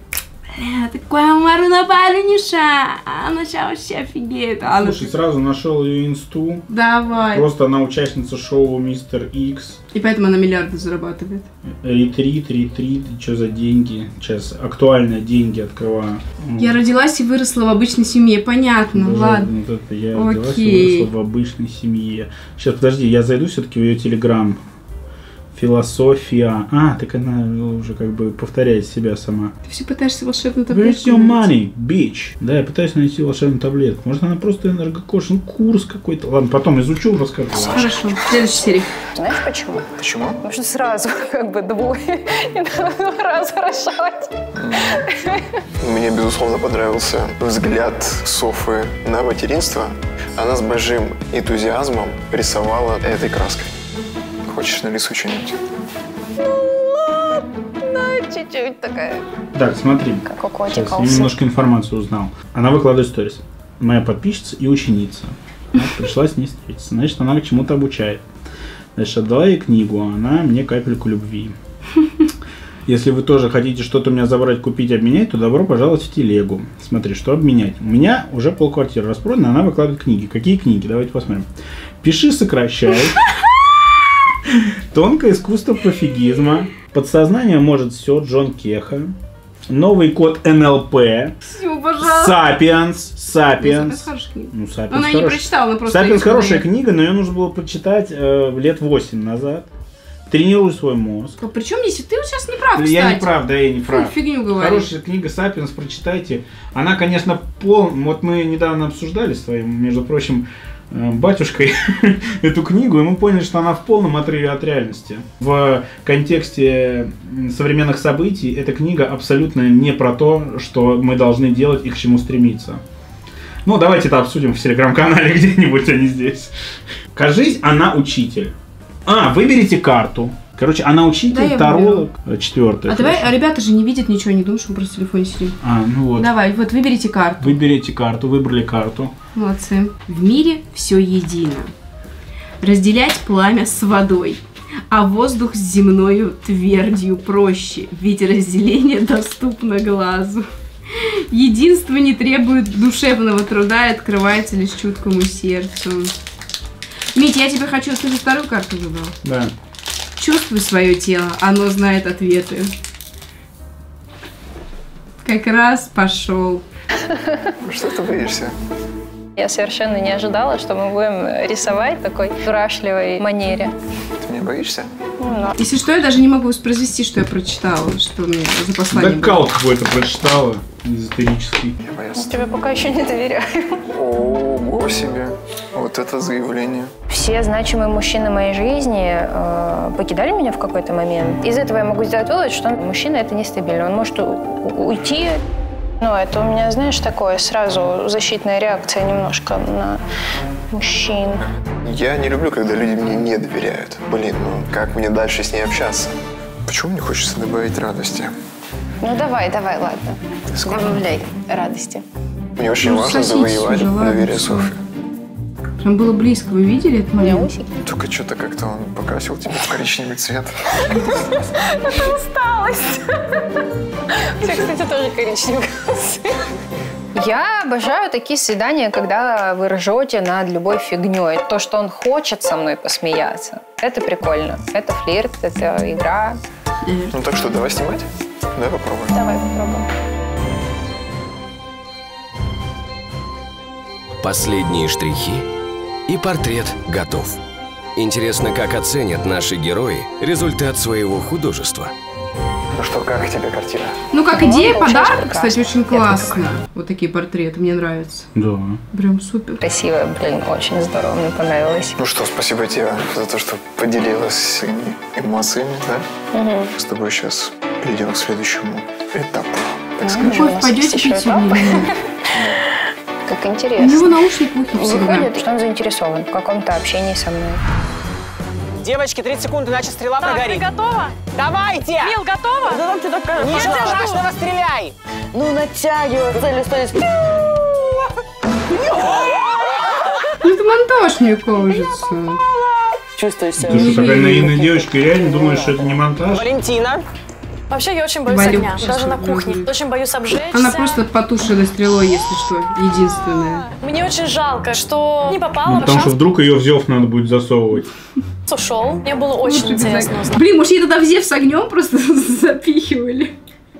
[SPEAKER 1] бля, такая Марина Палениша, она сейчас вообще офигеет. Она-
[SPEAKER 2] Слушай, сразу нашел ее инсту.
[SPEAKER 1] Давай.
[SPEAKER 2] Просто она участница шоу Мистер Икс.
[SPEAKER 1] И поэтому она миллиарды зарабатывает.
[SPEAKER 2] Ретрит, ретрит, что за деньги? Сейчас актуальные деньги открываю.
[SPEAKER 1] Я родилась и выросла в обычной семье, понятно,
[SPEAKER 2] Даже
[SPEAKER 1] ладно.
[SPEAKER 2] Вот это я родилась и
[SPEAKER 1] Окей.
[SPEAKER 2] выросла в обычной семье. Сейчас, подожди, я зайду все-таки в ее телеграм Философия. А, так она уже как бы повторяет себя сама.
[SPEAKER 1] Ты все пытаешься волшебную
[SPEAKER 2] Where's
[SPEAKER 1] таблетку.
[SPEAKER 2] your
[SPEAKER 1] найти.
[SPEAKER 2] money, bitch? Да, я пытаюсь найти волшебную таблетку. Может, она просто энергокош, ну, курс какой-то. Ладно, потом изучу, расскажу.
[SPEAKER 1] Хорошо, следующая серия.
[SPEAKER 15] Знаешь почему?
[SPEAKER 5] Почему?
[SPEAKER 15] Потому что сразу как бы двое и два раза решать.
[SPEAKER 5] Мне, безусловно, понравился взгляд Софы на материнство. Она с большим энтузиазмом рисовала этой краской. Хочешь нарисуй что-нибудь?
[SPEAKER 15] Ну, чуть-чуть такая.
[SPEAKER 2] Так, смотри.
[SPEAKER 15] Как у
[SPEAKER 2] Сейчас
[SPEAKER 15] котика
[SPEAKER 2] я
[SPEAKER 15] усы.
[SPEAKER 2] немножко информацию узнал. Она выкладывает сторис. Моя подписчица и ученица. Вот, пришла с ней встретиться. Значит, она к чему-то обучает. Значит, отдала ей книгу, а она мне капельку любви. Если вы тоже хотите что-то у меня забрать, купить, обменять, то добро пожаловать в телегу. Смотри, что обменять. У меня уже полквартиры распродано, она выкладывает книги. Какие книги? Давайте посмотрим. Пиши, сокращай. Тонкое искусство пофигизма. Подсознание может все. Джон Кехо. Новый код НЛП.
[SPEAKER 1] Все, пожалуйста.
[SPEAKER 2] Сапиенс.
[SPEAKER 1] Ну,
[SPEAKER 2] Сапиенс.
[SPEAKER 1] книга.
[SPEAKER 2] Ну, Сапиенс
[SPEAKER 1] Она не
[SPEAKER 2] хорош-
[SPEAKER 1] прочитала, она просто...
[SPEAKER 2] Сапиенс хорошая книга, но ее нужно было прочитать э, лет 8 назад. Тренируй свой мозг.
[SPEAKER 1] А Причем, если ты вот сейчас не прав, кстати.
[SPEAKER 2] Я не прав, да, я не прав.
[SPEAKER 1] Фу, фигню говоришь.
[SPEAKER 2] Хорошая книга Сапиенс, прочитайте. Она, конечно, пол... Вот мы недавно обсуждали с твоим, между прочим, батюшкой эту книгу, и мы поняли, что она в полном отрыве от реальности. В контексте современных событий эта книга абсолютно не про то, что мы должны делать и к чему стремиться. Ну, давайте это обсудим в телеграм-канале где-нибудь, а не здесь. Кажись, она учитель. А, выберите карту. Короче, она
[SPEAKER 1] Да,
[SPEAKER 2] учитель,
[SPEAKER 1] я
[SPEAKER 2] таролог, э, четвертая.
[SPEAKER 1] А давай, а ребята же не видят ничего, не думают, что мы просто в телефоне сидим.
[SPEAKER 2] А, ну вот.
[SPEAKER 1] Давай, вот выберите карту.
[SPEAKER 2] Выберите карту, выбрали карту.
[SPEAKER 1] Молодцы. В мире все едино. Разделять пламя с водой, а воздух с земною твердью проще, ведь разделение доступно глазу. Единство не требует душевного труда и открывается лишь чуткому сердцу. Мить, я тебе хочу, ты же вторую карту выбрал.
[SPEAKER 2] Да.
[SPEAKER 1] Чувствуй свое тело, оно знает ответы. Как раз пошел.
[SPEAKER 5] Что ты боишься?
[SPEAKER 15] Я совершенно не ожидала, что мы будем рисовать в такой дурашливой манере.
[SPEAKER 5] Ты меня боишься?
[SPEAKER 1] Если что, я даже не могу воспроизвести, что я прочитала, что мне за послание
[SPEAKER 2] кал какой-то прочитала, эзотерический.
[SPEAKER 5] Я
[SPEAKER 15] Я тебе пока еще не доверяю.
[SPEAKER 5] Ого себе. Вот это заявление.
[SPEAKER 15] Все значимые мужчины моей жизни э, покидали меня в какой-то момент. Из этого я могу сделать вывод, что мужчина это нестабильно. Он может у- у- уйти. Ну, это у меня, знаешь, такое сразу защитная реакция немножко на мужчин.
[SPEAKER 5] Я не люблю, когда люди мне не доверяют. Блин, ну как мне дальше с ней общаться? Почему мне хочется добавить радости?
[SPEAKER 15] Ну, давай, давай, ладно. Добавляй радости.
[SPEAKER 5] Мне очень
[SPEAKER 1] Ну,
[SPEAKER 5] важно завоевать доверие
[SPEAKER 1] всё. Прям было близко, вы видели этот момент?
[SPEAKER 5] Только что-то как-то он покрасил тебя в коричневый цвет.
[SPEAKER 15] Это усталость. У тебя, кстати, тоже коричневый Я обожаю такие свидания, когда вы ржете над любой фигней. То, что он хочет со мной посмеяться. Это прикольно. Это флирт, это игра.
[SPEAKER 5] Ну так что, давай снимать? Давай попробуем.
[SPEAKER 15] Давай попробуем.
[SPEAKER 11] Последние штрихи, и портрет готов. Интересно, как оценят наши герои результат своего художества.
[SPEAKER 5] Ну что, как тебе картина?
[SPEAKER 1] Ну, как
[SPEAKER 15] Ну,
[SPEAKER 1] идея подарка,
[SPEAKER 15] прекрасно.
[SPEAKER 1] кстати, очень классно. Вот такие портреты, мне нравятся.
[SPEAKER 2] Да.
[SPEAKER 1] Прям супер.
[SPEAKER 15] Красиво, блин, очень здорово, мне понравилось.
[SPEAKER 5] Ну что, спасибо тебе за то, что поделилась своими эмоциями, да?
[SPEAKER 15] Мгм.
[SPEAKER 5] С тобой сейчас перейдем к следующему этапу, так
[SPEAKER 15] Ну,
[SPEAKER 5] скажем.
[SPEAKER 1] Кофе пойдете пить
[SPEAKER 15] Как
[SPEAKER 1] У
[SPEAKER 15] интересно.
[SPEAKER 1] него наушник в ухе всегда.
[SPEAKER 15] Выходит, что он заинтересован в каком-то общении со мной.
[SPEAKER 4] Девочки, 30 секунд, иначе стрела прогорит.
[SPEAKER 3] готова?
[SPEAKER 4] Давайте!
[SPEAKER 3] Мил, готова?
[SPEAKER 9] Да там что-то кажется.
[SPEAKER 4] Ничего страшного, стреляй!
[SPEAKER 9] Ну, натягиваю. Целью стоит.
[SPEAKER 1] Ну, это монтаж, мне кажется.
[SPEAKER 9] Чувствую себя.
[SPEAKER 2] Ты что, такая наивная девочка, реально думаешь, что это не монтаж?
[SPEAKER 4] Валентина.
[SPEAKER 17] Вообще, я очень боюсь
[SPEAKER 1] Валюк
[SPEAKER 17] огня.
[SPEAKER 1] сейчас
[SPEAKER 17] Даже на кухне.
[SPEAKER 1] будет.
[SPEAKER 17] Очень боюсь обжечься.
[SPEAKER 1] Она просто потушена стрелой, если что, единственная.
[SPEAKER 17] Мне очень жалко, что не попала,
[SPEAKER 2] Ну, потому что вдруг ее в Зев надо будет засовывать.
[SPEAKER 17] ушел. Мне было очень
[SPEAKER 1] Лучше
[SPEAKER 17] интересно узнать.
[SPEAKER 1] Блин, может, ей тогда в Зев с огнем просто запихивали?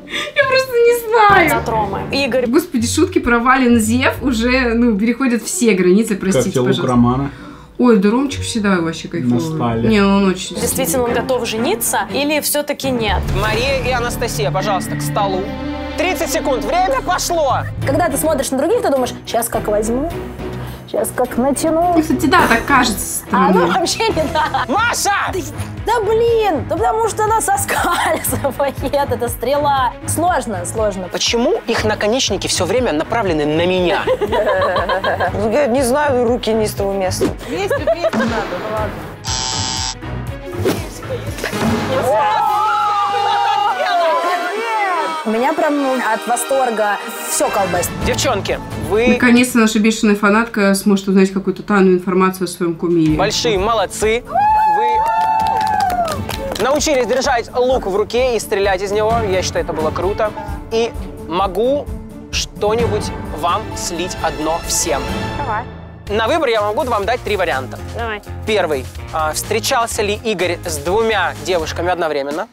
[SPEAKER 1] Я просто не знаю.
[SPEAKER 17] От Ромы. Игорь.
[SPEAKER 1] Господи, шутки про Вален Зев уже, ну, переходят все границы,
[SPEAKER 2] Как
[SPEAKER 1] простите,
[SPEAKER 2] лук
[SPEAKER 1] пожалуйста.
[SPEAKER 2] Романа?
[SPEAKER 1] Ой, да Ромчик всегда вообще кайфовый.
[SPEAKER 2] Настали.
[SPEAKER 1] Не, он очень...
[SPEAKER 8] Действительно, он готов жениться или все-таки нет?
[SPEAKER 4] Мария и Анастасия, пожалуйста, к столу. 30 секунд, время пошло!
[SPEAKER 17] Когда ты смотришь на других, ты думаешь, сейчас как возьму, сейчас как натяну.
[SPEAKER 1] Ну, Кстати, да, так кажется
[SPEAKER 17] А оно вообще не так.
[SPEAKER 4] Маша!
[SPEAKER 17] Да блин, да потому что она соскальзывает, это стрела. Сложно, сложно.
[SPEAKER 4] Почему их наконечники все время направлены на меня?
[SPEAKER 10] Ну, Я не знаю, руки не с того места.
[SPEAKER 9] Вместе, вместе надо, ну ладно.
[SPEAKER 17] У меня прям от восторга все колбасит.
[SPEAKER 4] Девчонки, вы
[SPEAKER 1] Наконец-то наша бешеная фанатка сможет узнать какую-то тайную информацию о своем кумире.
[SPEAKER 4] большие молодцы. Вы научились держать лук в руке и стрелять из него. Я считаю, это было круто. И могу что-нибудь вам слить одно всем.
[SPEAKER 10] Давай.
[SPEAKER 4] На выбор я могу вам дать три варианта.
[SPEAKER 10] Давай.
[SPEAKER 4] Первый. А, Встречался ли Игорь с двумя девушками одновременно?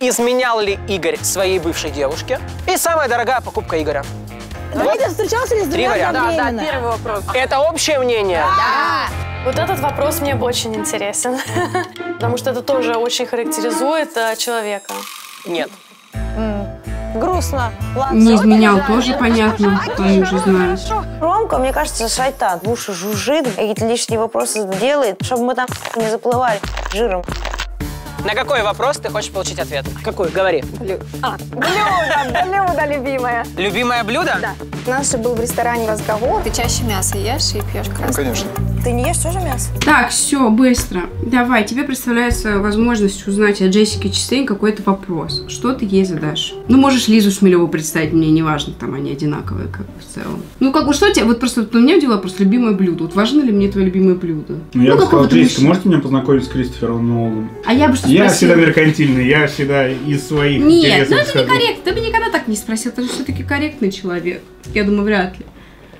[SPEAKER 4] Изменял ли Игорь своей бывшей девушке? И самая дорогая покупка Игоря.
[SPEAKER 17] Давайте встречался ли с
[SPEAKER 4] Три
[SPEAKER 17] двумя
[SPEAKER 4] варианта.
[SPEAKER 17] одновременно?
[SPEAKER 10] Первый вопрос.
[SPEAKER 4] Это общее мнение.
[SPEAKER 8] Вот этот вопрос мне очень интересен, потому что это тоже очень характеризует э, человека.
[SPEAKER 4] Нет.
[SPEAKER 10] Грустно. Ладно,
[SPEAKER 1] Не
[SPEAKER 10] всё,
[SPEAKER 1] изменял тоже понятно, они уже знают.
[SPEAKER 10] Ромка, мне кажется, шайтан. В уши жужжит, какие-то лишние вопросы делает, чтобы мы там не заплывали жиром.
[SPEAKER 4] На какой вопрос ты хочешь получить ответ? Какой? Говори.
[SPEAKER 15] А, блюдо, блюдо любимое.
[SPEAKER 4] Любимое блюдо?
[SPEAKER 15] Да. У нас же был в ресторане разговор. Ты чаще мясо ешь и пьешь красное?
[SPEAKER 5] Конечно.
[SPEAKER 10] Ты не ешь тоже мясо?
[SPEAKER 1] Так, все, быстро. Давай, тебе представляется возможность узнать от Джессики Честейн какой-то вопрос. Что ты ей задашь? Ну, можешь Лизу Шмелеву представить, мне не важно, там они одинаковые, как бы в целом. Ну, как бы, что тебе, вот просто вот у меня удивило вопрос, любимое блюдо. Вот важно ли мне твое любимое блюдо?
[SPEAKER 2] Ну, я бы сказал, Джессика, можете меня познакомить с Кристофером Ноланом?
[SPEAKER 1] А я бы что
[SPEAKER 2] Я
[SPEAKER 1] спросила?
[SPEAKER 2] всегда меркантильный, я всегда из своих
[SPEAKER 1] Нет,
[SPEAKER 2] интересов
[SPEAKER 1] ну это
[SPEAKER 2] исхожу.
[SPEAKER 1] некорректно. Ты бы никогда так не спросил. Ты же все-таки корректный человек. Я думаю, вряд ли.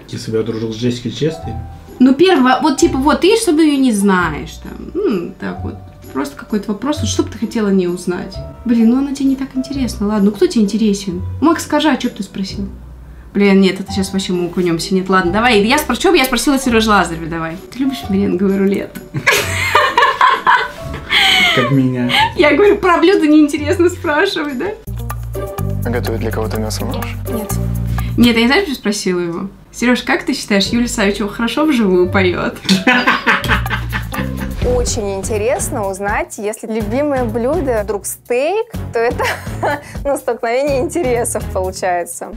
[SPEAKER 2] Если бы я дружил с Джессикой Честейн.
[SPEAKER 1] Ну, первое, вот типа, вот ты что-то ее не знаешь, там, ну, так вот. Просто какой-то вопрос, вот что бы ты хотела не узнать? Блин, ну она тебе не так интересна, ладно. Ну, кто тебе интересен? Макс, скажи, а что бы ты спросил? Блин, нет, это сейчас вообще мы укунемся. Нет, ладно, давай. Я спрошу, что бы я спросила Сережа Лазареве, давай. Ты любишь меренговый рулет?
[SPEAKER 2] Как меня.
[SPEAKER 1] Я говорю, про блюдо неинтересно спрашивать, да?
[SPEAKER 5] А готовить для кого-то мясо можешь?
[SPEAKER 15] Нет.
[SPEAKER 1] Нет, я не знаю, что спросила его. Сереж, как ты считаешь, Юлия Савичева хорошо вживую поет?
[SPEAKER 15] Очень интересно узнать, если любимое блюдо вдруг стейк, то это ну, столкновение интересов получается.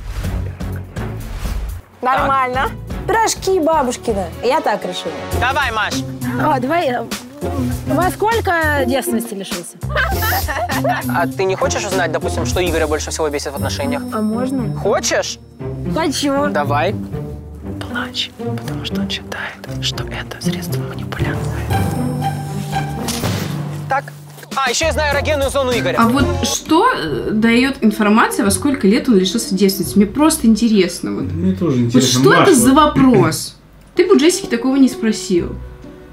[SPEAKER 17] Нормально. Пирожки бабушкины. Я так решила.
[SPEAKER 4] Давай, Маш.
[SPEAKER 17] А, давай. э, Во сколько девственности лишился?
[SPEAKER 4] А ты не хочешь узнать, допустим, что Игоря больше всего бесит в отношениях?
[SPEAKER 17] А можно?
[SPEAKER 4] Хочешь?
[SPEAKER 17] Хочу.
[SPEAKER 4] Давай. Плачь, потому что он считает, что это средство манипуляции. Так. А, еще я знаю эрогенную зону Игоря.
[SPEAKER 1] А вот что э, дает информация, во сколько лет он лишился девственности? Мне просто интересно. Вот,
[SPEAKER 2] Мне тоже
[SPEAKER 1] вот
[SPEAKER 2] интересно.
[SPEAKER 1] что
[SPEAKER 2] Маш,
[SPEAKER 1] это за
[SPEAKER 2] вот-
[SPEAKER 1] вопрос? Ты бы у Джессики такого не спросил.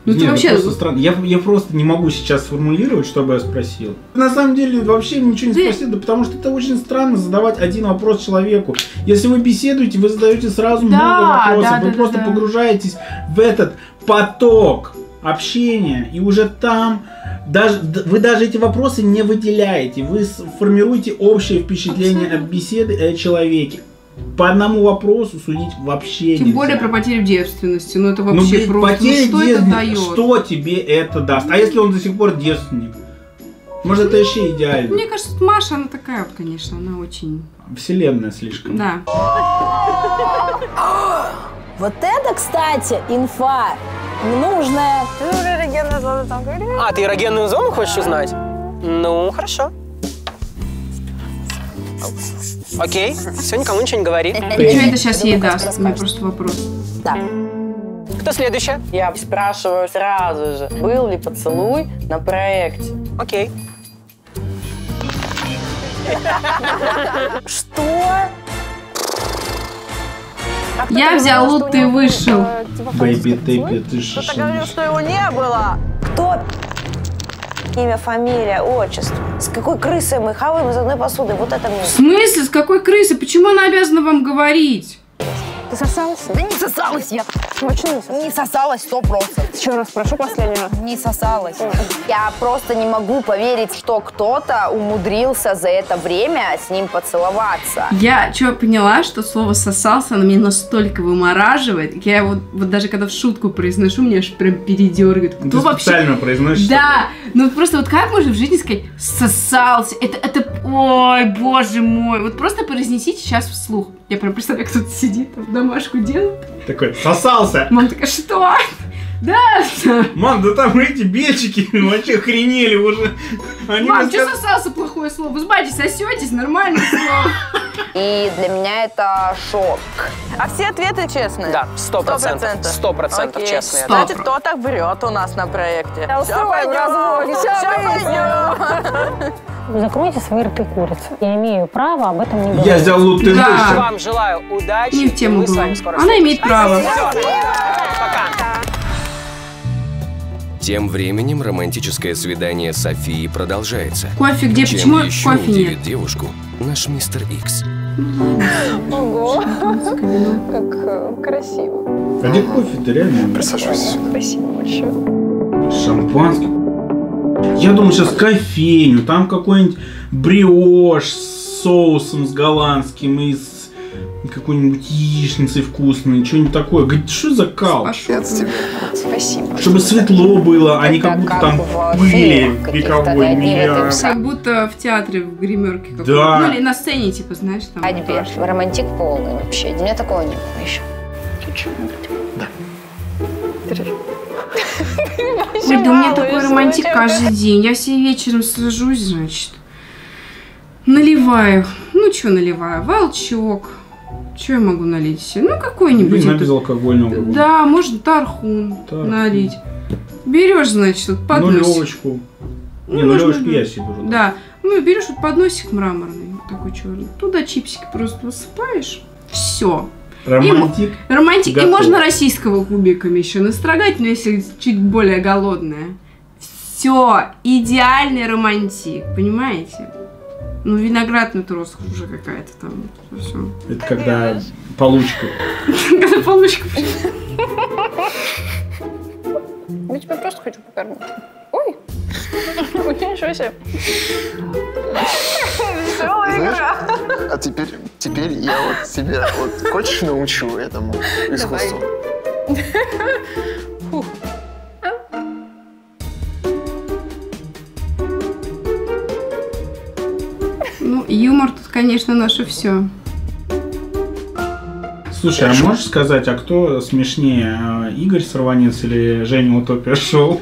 [SPEAKER 1] Ну
[SPEAKER 2] Не,
[SPEAKER 1] ты вообще...
[SPEAKER 2] просто странно. Я, я просто не могу сейчас сформулировать, что бы я спросил. На самом деле вообще ничего не
[SPEAKER 1] Ты-
[SPEAKER 2] спросил, да потому что это очень странно задавать один вопрос человеку. Если вы беседуете, вы задаете сразу
[SPEAKER 1] Да,
[SPEAKER 2] много вопросов,
[SPEAKER 1] да,
[SPEAKER 2] вы
[SPEAKER 1] да,
[SPEAKER 2] просто
[SPEAKER 1] да.
[SPEAKER 2] погружаетесь в этот поток общения, и уже там даже, вы даже эти вопросы не выделяете, вы формируете общее впечатление от беседы о человеке. По одному вопросу судить вообще
[SPEAKER 1] Тем
[SPEAKER 2] нельзя.
[SPEAKER 1] более про потерю девственности. Ну это
[SPEAKER 2] Ну,
[SPEAKER 1] вообще
[SPEAKER 2] блин,
[SPEAKER 1] просто...
[SPEAKER 2] потеря
[SPEAKER 1] ну, что это
[SPEAKER 2] девственности,
[SPEAKER 1] дает?
[SPEAKER 2] Что тебе это даст? А если он до сих пор девственник? Может, это вообще идеально?
[SPEAKER 1] Мне кажется, Маша, она такая вот, конечно, она очень...
[SPEAKER 2] Вселенная слишком.
[SPEAKER 1] Да.
[SPEAKER 17] Вот это, кстати, инфа нужная.
[SPEAKER 10] Ты уже эрогенную зону там говорил?
[SPEAKER 4] А, ты эрогенную зону хочешь узнать? Ну, хорошо. Окей, все, никому ничего не говори.
[SPEAKER 1] Что это сейчас ей даст? У меня просто вопрос.
[SPEAKER 17] Да.
[SPEAKER 4] Кто следующая?
[SPEAKER 9] Я спрашиваю сразу же, был ли поцелуй на проекте?
[SPEAKER 4] Окей.
[SPEAKER 17] Что?
[SPEAKER 1] Я взял лут, ты вышел.
[SPEAKER 2] Бэйби, ты, ж-
[SPEAKER 9] Кто-то говорил, что его не было.
[SPEAKER 10] Кто? Имя, фамилия, отчество. С какой крысой мы хаваем из одной посуды? Вот это мне.
[SPEAKER 1] В смысле? С какой крысы? Почему она обязана вам говорить?
[SPEAKER 10] Ты сосалась?
[SPEAKER 17] Да не сосалась я.
[SPEAKER 13] Очень не сосалась сто процентов.
[SPEAKER 8] Еще раз прошу последний раз.
[SPEAKER 13] Не сосалась. Я просто не могу поверить, что кто-то умудрился за это время с ним поцеловаться.
[SPEAKER 1] Я что поняла, что слово сосался, оно меня настолько вымораживает. Я его вот даже когда в шутку произношу, меня аж прям передергивает. Кто
[SPEAKER 2] Ты
[SPEAKER 1] вообще...
[SPEAKER 2] специально произносишь.
[SPEAKER 1] Да, ну просто вот как можно в жизни сказать сосался? Это, это, ой, боже мой. Вот просто произнесите сейчас вслух. Я прям представляю, кто-то сидит, там, домашку делает.
[SPEAKER 2] Такой, сосался.
[SPEAKER 1] Мама такая, что? Да,
[SPEAKER 2] Мам, да там эти бельчики вообще охренели уже. Они
[SPEAKER 1] Мам, что сосался плохое слово? Батей сосетесь, нормальное слово.
[SPEAKER 13] И для меня это шок.
[SPEAKER 9] А все ответы честные?
[SPEAKER 4] Да, сто процентов. Сто процентов честные.
[SPEAKER 9] Значит,
[SPEAKER 4] ответы.
[SPEAKER 9] кто-то врет у нас на проекте.
[SPEAKER 8] Разводик,
[SPEAKER 9] всё
[SPEAKER 8] всё
[SPEAKER 9] пойдём.
[SPEAKER 14] Закройте свои рты курицы. Я имею право об этом не говорить.
[SPEAKER 2] Я взял лутый
[SPEAKER 1] Да.
[SPEAKER 2] выше.
[SPEAKER 4] Вам желаю удачи.
[SPEAKER 1] Не в тему
[SPEAKER 4] Мы
[SPEAKER 1] было. Она имеет право.
[SPEAKER 4] Пока.
[SPEAKER 11] Тем временем романтическое свидание Софии продолжается.
[SPEAKER 1] Кофе где?
[SPEAKER 11] Чем
[SPEAKER 1] Почему
[SPEAKER 11] еще
[SPEAKER 1] кофе
[SPEAKER 11] удивит
[SPEAKER 1] нет?
[SPEAKER 11] девушку наш мистер Икс?
[SPEAKER 13] Ого, как э, красиво.
[SPEAKER 2] А где кофе-то реально?
[SPEAKER 5] Присаживайся.
[SPEAKER 13] Спасибо большое.
[SPEAKER 2] Шампанский. Я думал сейчас кофейню, там какой-нибудь бриош с соусом с голландским и с какой-нибудь яичницей вкусной, что-нибудь такое. Говорит, что за кал?
[SPEAKER 13] Спасибо.
[SPEAKER 2] Чтобы светло было, а не как будто там пыли
[SPEAKER 13] каких-то,
[SPEAKER 2] вековой.
[SPEAKER 13] да.
[SPEAKER 1] Как будто в театре в гримерке какой-то.
[SPEAKER 2] Да.
[SPEAKER 1] Ну или на сцене, типа, знаешь, там.
[SPEAKER 15] Свадьбе. Романтик полный вообще. У меня такого не было еще.
[SPEAKER 1] Ой, да у меня такой романтик каждый день. Я себе вечером сажусь, значит, наливаю. Ну, что наливаю? Волчок. Что я могу налить себе? Ну, какой-нибудь. Этот-
[SPEAKER 2] безалкогольного. какого-нибудь.
[SPEAKER 1] Да, можно тархун,
[SPEAKER 2] Тархун.
[SPEAKER 1] налить. Берешь, значит, вот подносик.
[SPEAKER 2] Нулевочку. Не,
[SPEAKER 1] Ну,
[SPEAKER 2] нулевочку
[SPEAKER 1] можно,
[SPEAKER 2] я
[SPEAKER 1] да.
[SPEAKER 2] себе беру.
[SPEAKER 1] Да. Ну, берешь вот подносик мраморный, вот такой черный. Туда чипсики просто высыпаешь. Все.
[SPEAKER 2] Романтик.
[SPEAKER 1] Романтик. И
[SPEAKER 2] готов.
[SPEAKER 1] можно российского кубиками еще настрогать, но если чуть более голодная. Все. Идеальный романтик. Понимаете? Ну, виноград на тросах уже какая-то там. Все.
[SPEAKER 2] Это когда получка.
[SPEAKER 1] Когда получка.
[SPEAKER 13] Я тебя просто хочу покормить. Ой! Ничего себе. Веселая игра.
[SPEAKER 5] а теперь, теперь я вот тебя вот хочешь научу этому искусству?
[SPEAKER 13] Фух.
[SPEAKER 1] Ну, юмор тут, конечно, наше все.
[SPEAKER 2] Слушай, а можешь сказать, а кто смешнее, а, Игорь Сорванец или Женя Утопия Шоу?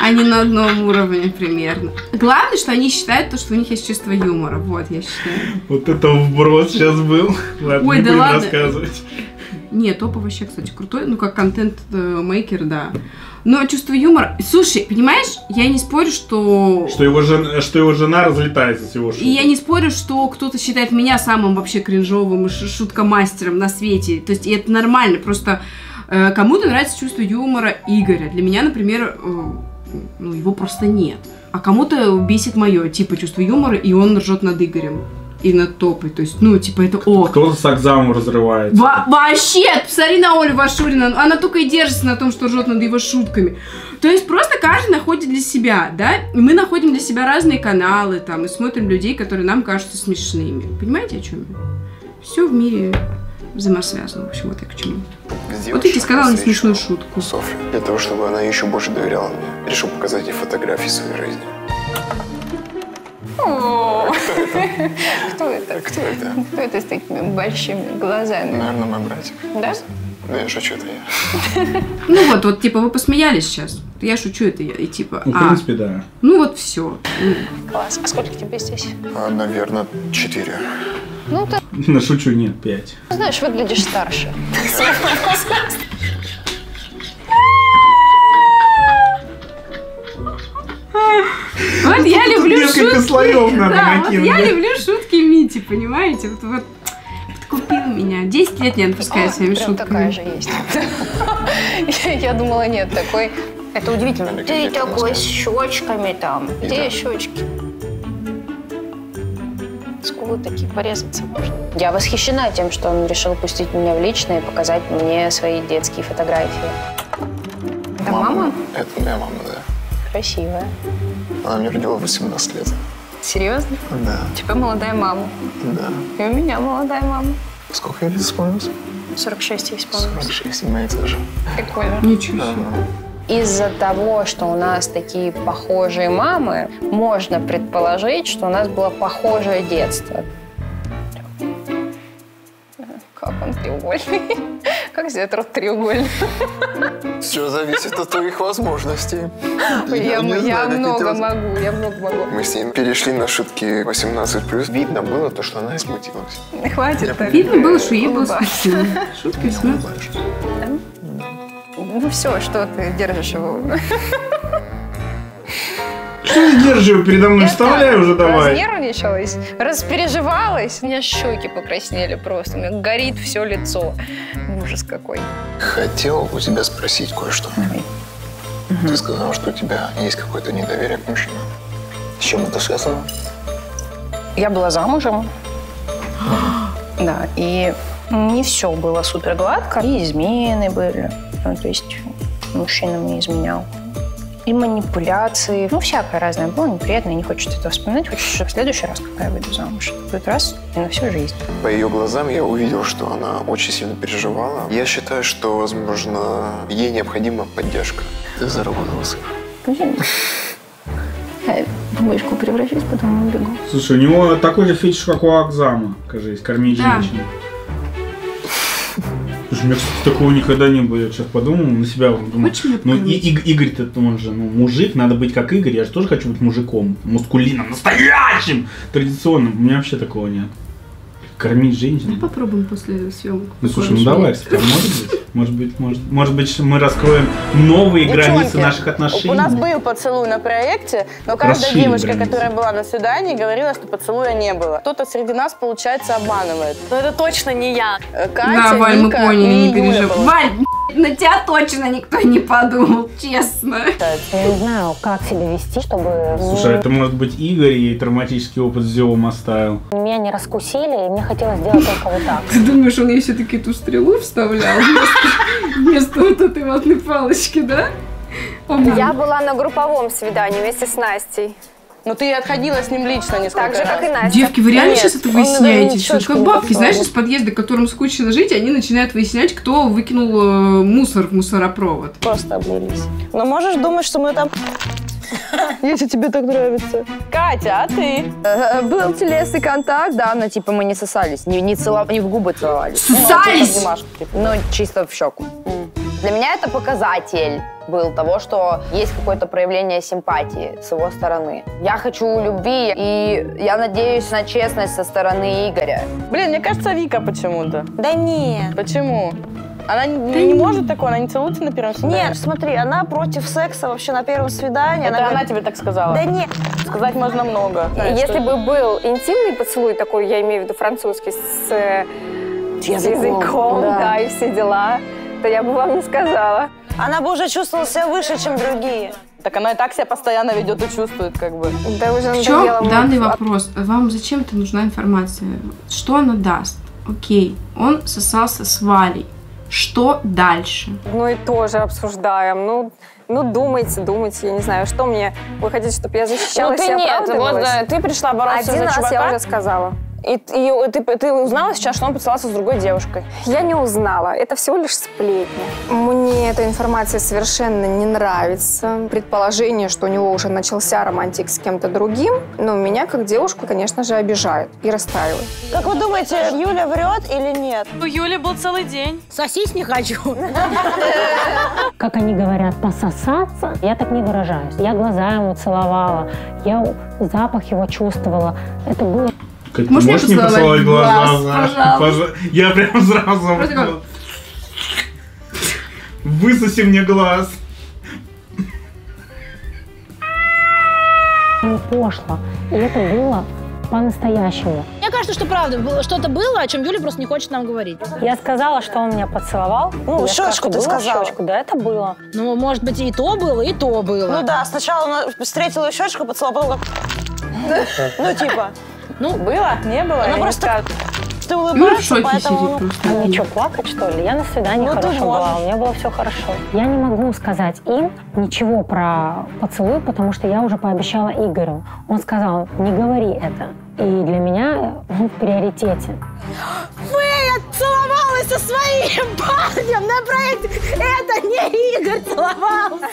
[SPEAKER 1] Они на одном уровне примерно. Главное, что они считают то, что у них есть чувство юмора. Вот, я считаю.
[SPEAKER 2] Вот это вброс сейчас был. Ладно,
[SPEAKER 1] Ой,
[SPEAKER 2] не
[SPEAKER 1] да
[SPEAKER 2] будем
[SPEAKER 1] ладно.
[SPEAKER 2] рассказывать.
[SPEAKER 1] Нет, Топа вообще, кстати, крутой. Ну, как контент-мейкер, да. Но чувство юмора... Слушай, понимаешь, я не спорю, что...
[SPEAKER 2] Что его, жен- что его жена разлетается с его шуток.
[SPEAKER 1] И я не спорю, что кто-то считает меня самым вообще кринжовым шуткомастером на свете. То есть и это нормально. Просто э, кому-то нравится чувство юмора Игоря. Для меня, например, э, ну, его просто нет. А кому-то бесит мое, типа, чувство юмора, и он ржет над Игорем. И над топой. То есть, ну, типа, это ок.
[SPEAKER 2] Кто-то с Акзамом разрывается.
[SPEAKER 1] Во- вообще, посмотри на Олю Вашурина, она только и держится на том, что ржет над его шутками. То есть просто каждый находит для себя, да? И мы находим для себя разные каналы там и смотрим людей, которые нам кажутся смешными. Понимаете, о чем я? Все в мире взаимосвязано. В общем, вот я к чему. Вот я тебе сказала не смешную шутку.
[SPEAKER 5] Софья, для того, чтобы она еще больше доверяла мне, решил показать ей фотографии своей жизни.
[SPEAKER 15] Кто это?
[SPEAKER 5] Кто это?
[SPEAKER 15] Кто это с такими большими глазами?
[SPEAKER 5] Наверное, мой братик.
[SPEAKER 15] Да?
[SPEAKER 5] Да я шучу, это я.
[SPEAKER 1] Ну вот, вот, типа, вы посмеялись сейчас. Я шучу это, я, и типа,
[SPEAKER 2] Ну, в
[SPEAKER 1] а,
[SPEAKER 2] принципе, да.
[SPEAKER 1] ну вот все.
[SPEAKER 15] Класс. А сколько тебе здесь?
[SPEAKER 5] А, наверное, четыре.
[SPEAKER 15] Ну, ты,
[SPEAKER 2] На шучу нет, пять.
[SPEAKER 15] знаешь, выглядишь старше.
[SPEAKER 1] Вот я люблю шутки. да, вот я люблю шутки Мити, понимаете? Вот, вот подкупил меня. 10 лет не отпускаю своими шутками.
[SPEAKER 15] такая же есть. Я- думала, нет, такой... Это удивительно. Ты такой с щечками там. Где щечки? скулы такие порезаться можно. Я восхищена тем, что он решил пустить меня в личное и показать мне свои детские фотографии. Это мама?
[SPEAKER 5] Это моя мама, да.
[SPEAKER 15] Красивая.
[SPEAKER 5] Она мне родила в 18 лет.
[SPEAKER 15] Серьезно?
[SPEAKER 5] Да.
[SPEAKER 15] У тебя молодая мама.
[SPEAKER 5] Да.
[SPEAKER 15] И у меня молодая мама.
[SPEAKER 5] Сколько я лет исполнилось?
[SPEAKER 15] 46 ей исполнилось.
[SPEAKER 5] 46, моя тоже.
[SPEAKER 15] Прикольно.
[SPEAKER 2] Ничего
[SPEAKER 5] себе.
[SPEAKER 15] Из-за того, что у нас такие похожие мамы, можно предположить, что у нас было похожее детство. Как он треугольный. Как сделать рот треугольный?
[SPEAKER 5] Все зависит от твоих возможностей.
[SPEAKER 15] Я, я
[SPEAKER 5] знаю, как
[SPEAKER 15] много
[SPEAKER 5] это-
[SPEAKER 15] могу, я много могу.
[SPEAKER 5] Мы с ней перешли на шутки 18+. Видно было то, что она смутилась.
[SPEAKER 15] Хватит так.
[SPEAKER 1] Видно было, что ей было смешно. Шутки смех.
[SPEAKER 15] Ну все, что ты держишь его?
[SPEAKER 2] Что ты держишь его передо мной? Вставляй уже давай.
[SPEAKER 15] Разнервничалась, распереживалась. У меня щеки покраснели просто, у меня горит все лицо. Ужас какой.
[SPEAKER 5] Хотел у тебя спросить кое-что. Ты сказала, что у тебя есть какое-то недоверие к мужчинам. С чем это связано?
[SPEAKER 15] Я была замужем. Да, и не все было супер гладко. И измены были. Ну, то есть мужчина мне изменял. И манипуляции. Ну, всякое разное было, неприятно. И не хочется этого вспоминать. Хочется, чтобы в следующий раз, когда я выйду замуж, будет раз и на всю жизнь.
[SPEAKER 5] По ее глазам я увидел, что она очень сильно переживала. Я считаю, что, возможно, ей необходима поддержка. Ты заработала сына.
[SPEAKER 15] Я в мышку превращусь, потом убегу.
[SPEAKER 2] Слушай, у него такой же фетиш, как у Акзама, кажись, кормить
[SPEAKER 15] Да.
[SPEAKER 2] женщин. Слушай, у меня, кстати, такого никогда не было. Я сейчас подумал на себя. Думаю, ну, и, И- Игорь-то, он же, ну, мужик, надо быть как Игорь. Я же тоже хочу быть мужиком, мускулином, настоящим, традиционным. У меня вообще такого нет. Кормить женщин.
[SPEAKER 1] Попробуем после съемок.
[SPEAKER 2] Ну, слушай, ну давай, может быть, может быть, может, может быть, мы раскроем новые границы
[SPEAKER 9] Девчонки,
[SPEAKER 2] наших отношений.
[SPEAKER 9] У нас был поцелуй на проекте, но каждая
[SPEAKER 2] Расширим
[SPEAKER 9] девушка,
[SPEAKER 2] границы.
[SPEAKER 9] которая была на свидании, говорила, что поцелуя не было. Кто-то среди нас, получается, обманывает.
[SPEAKER 8] Но это точно не я.
[SPEAKER 9] Катя,
[SPEAKER 1] да, Валь, мы
[SPEAKER 9] Вика
[SPEAKER 1] поняли, не переживай. Валь, на тебя точно никто не подумал, честно.
[SPEAKER 7] Я не знаю, как себя вести, чтобы
[SPEAKER 2] Слушай, это может быть Игорь ей травматический опыт с Зевом оставил.
[SPEAKER 7] меня не раскусили, и мне хотелось сделать только вот так.
[SPEAKER 1] Ты думаешь, он ей все-таки эту стрелу вставлял вместо, вместо вот этой ватной палочки, да?
[SPEAKER 6] Я была на групповом свидании вместе с Настей.
[SPEAKER 9] Но ты отходила с ним лично несколько
[SPEAKER 6] Так же, как и
[SPEAKER 9] раз.
[SPEAKER 6] Настя.
[SPEAKER 1] Девки, вы реально
[SPEAKER 9] Нет,
[SPEAKER 1] сейчас это выясняете? Что, как
[SPEAKER 9] не
[SPEAKER 1] бабки, знаешь, из подъезда, которым скучно жить, они начинают выяснять, кто выкинул э, мусор в мусоропровод.
[SPEAKER 9] Просто облились. Но можешь думать, что мы там... Если тебе так нравится. Катя, а ты?
[SPEAKER 6] Э, Был телесный контакт, да, но типа мы не сосались, не, не, цело- не в губы целовались.
[SPEAKER 1] Сосались?
[SPEAKER 6] Ну, типа. Ну, чисто в щеку. Для меня это показатель был того, что есть какое-то проявление симпатии с его стороны. Я хочу любви, и я надеюсь на честность со стороны Игоря.
[SPEAKER 9] Блин, мне кажется, Вика почему-то.
[SPEAKER 10] Да нет.
[SPEAKER 9] Почему? Она не, не может такого, она не целуется на первом свидании?
[SPEAKER 10] Нет, смотри, она против секса вообще на первом свидании.
[SPEAKER 9] Это она,
[SPEAKER 10] говорит-
[SPEAKER 9] тебе так сказала?
[SPEAKER 10] Да нет.
[SPEAKER 9] Сказать можно много.
[SPEAKER 6] Если бы был интимный поцелуй такой, я имею в виду французский, с, э, с
[SPEAKER 10] языком,
[SPEAKER 6] языком,
[SPEAKER 10] да.
[SPEAKER 6] да, и все дела, то я бы вам не сказала.
[SPEAKER 10] Она бы уже чувствовала себя выше, чем другие.
[SPEAKER 9] Так она и так себя постоянно ведет и чувствует, как бы.
[SPEAKER 6] Да уже
[SPEAKER 1] В чем данный вопрос? Вам зачем-то нужна информация? Что она даст? Окей, он сосался с Валей. Что дальше?
[SPEAKER 6] Ну и тоже обсуждаем. Ну, ну думайте, думайте, я не знаю, что мне... Вы хотите, чтобы я защищалась
[SPEAKER 20] Ну ты
[SPEAKER 6] и
[SPEAKER 20] нет, вот э, ты пришла бороться
[SPEAKER 6] Один
[SPEAKER 20] за
[SPEAKER 6] раз
[SPEAKER 20] чувака.
[SPEAKER 6] я уже сказала.
[SPEAKER 20] И, и ты, ты узнала сейчас, что он поцеловался с другой девушкой?
[SPEAKER 6] Я не узнала. Это всего лишь сплетня. Мне эта информация совершенно не нравится. Предположение, что у него уже начался романтик с кем-то другим, но меня как девушку, конечно же, обижает и расстраивает.
[SPEAKER 10] Как вы думаете, Юля врет или нет?
[SPEAKER 8] У Юли был целый день.
[SPEAKER 17] Сосись не хочу.
[SPEAKER 7] Как они говорят, пососаться, я так не выражаюсь. Я глаза ему целовала, я запах его чувствовала. Это было...
[SPEAKER 2] Кать, можешь
[SPEAKER 1] я
[SPEAKER 2] мне
[SPEAKER 1] поцеловать
[SPEAKER 2] поцеловать
[SPEAKER 1] глаз,
[SPEAKER 2] глаза?
[SPEAKER 1] пожалуйста?
[SPEAKER 2] Пожа- Я прям сразу...
[SPEAKER 1] Просто как-
[SPEAKER 2] Высоси мне глаз.
[SPEAKER 7] не пошло. И это было по-настоящему.
[SPEAKER 17] Мне кажется, что правда, было- что-то было, о чем Юля просто не хочет нам говорить.
[SPEAKER 7] Я сказала, что он меня поцеловал.
[SPEAKER 10] Ну,
[SPEAKER 7] Я сказала,
[SPEAKER 10] щечку ты сказала.
[SPEAKER 7] щечку. Да, это было.
[SPEAKER 17] Ну, может быть, и то было, и то было.
[SPEAKER 10] Ну да, сначала она встретила щечку, поцеловала, потом как... Ну, типа.
[SPEAKER 17] Ну,
[SPEAKER 9] Было? Не было?
[SPEAKER 17] Она просто-
[SPEAKER 9] скажу.
[SPEAKER 17] Ты
[SPEAKER 1] Ну,
[SPEAKER 17] улыбаешься,
[SPEAKER 1] шоке
[SPEAKER 17] поэтому...
[SPEAKER 1] просто.
[SPEAKER 7] А ничего, плакать что ли? Я на свидании
[SPEAKER 17] Ну,
[SPEAKER 7] хорошо была, у меня было все хорошо. Я не могу сказать им ничего про поцелуй, потому что я уже пообещала Игорю. Он сказал, не говори это. И для меня он в приоритете.
[SPEAKER 17] Фея целовалась со своим парнем на проекте. Это не Игорь целовался.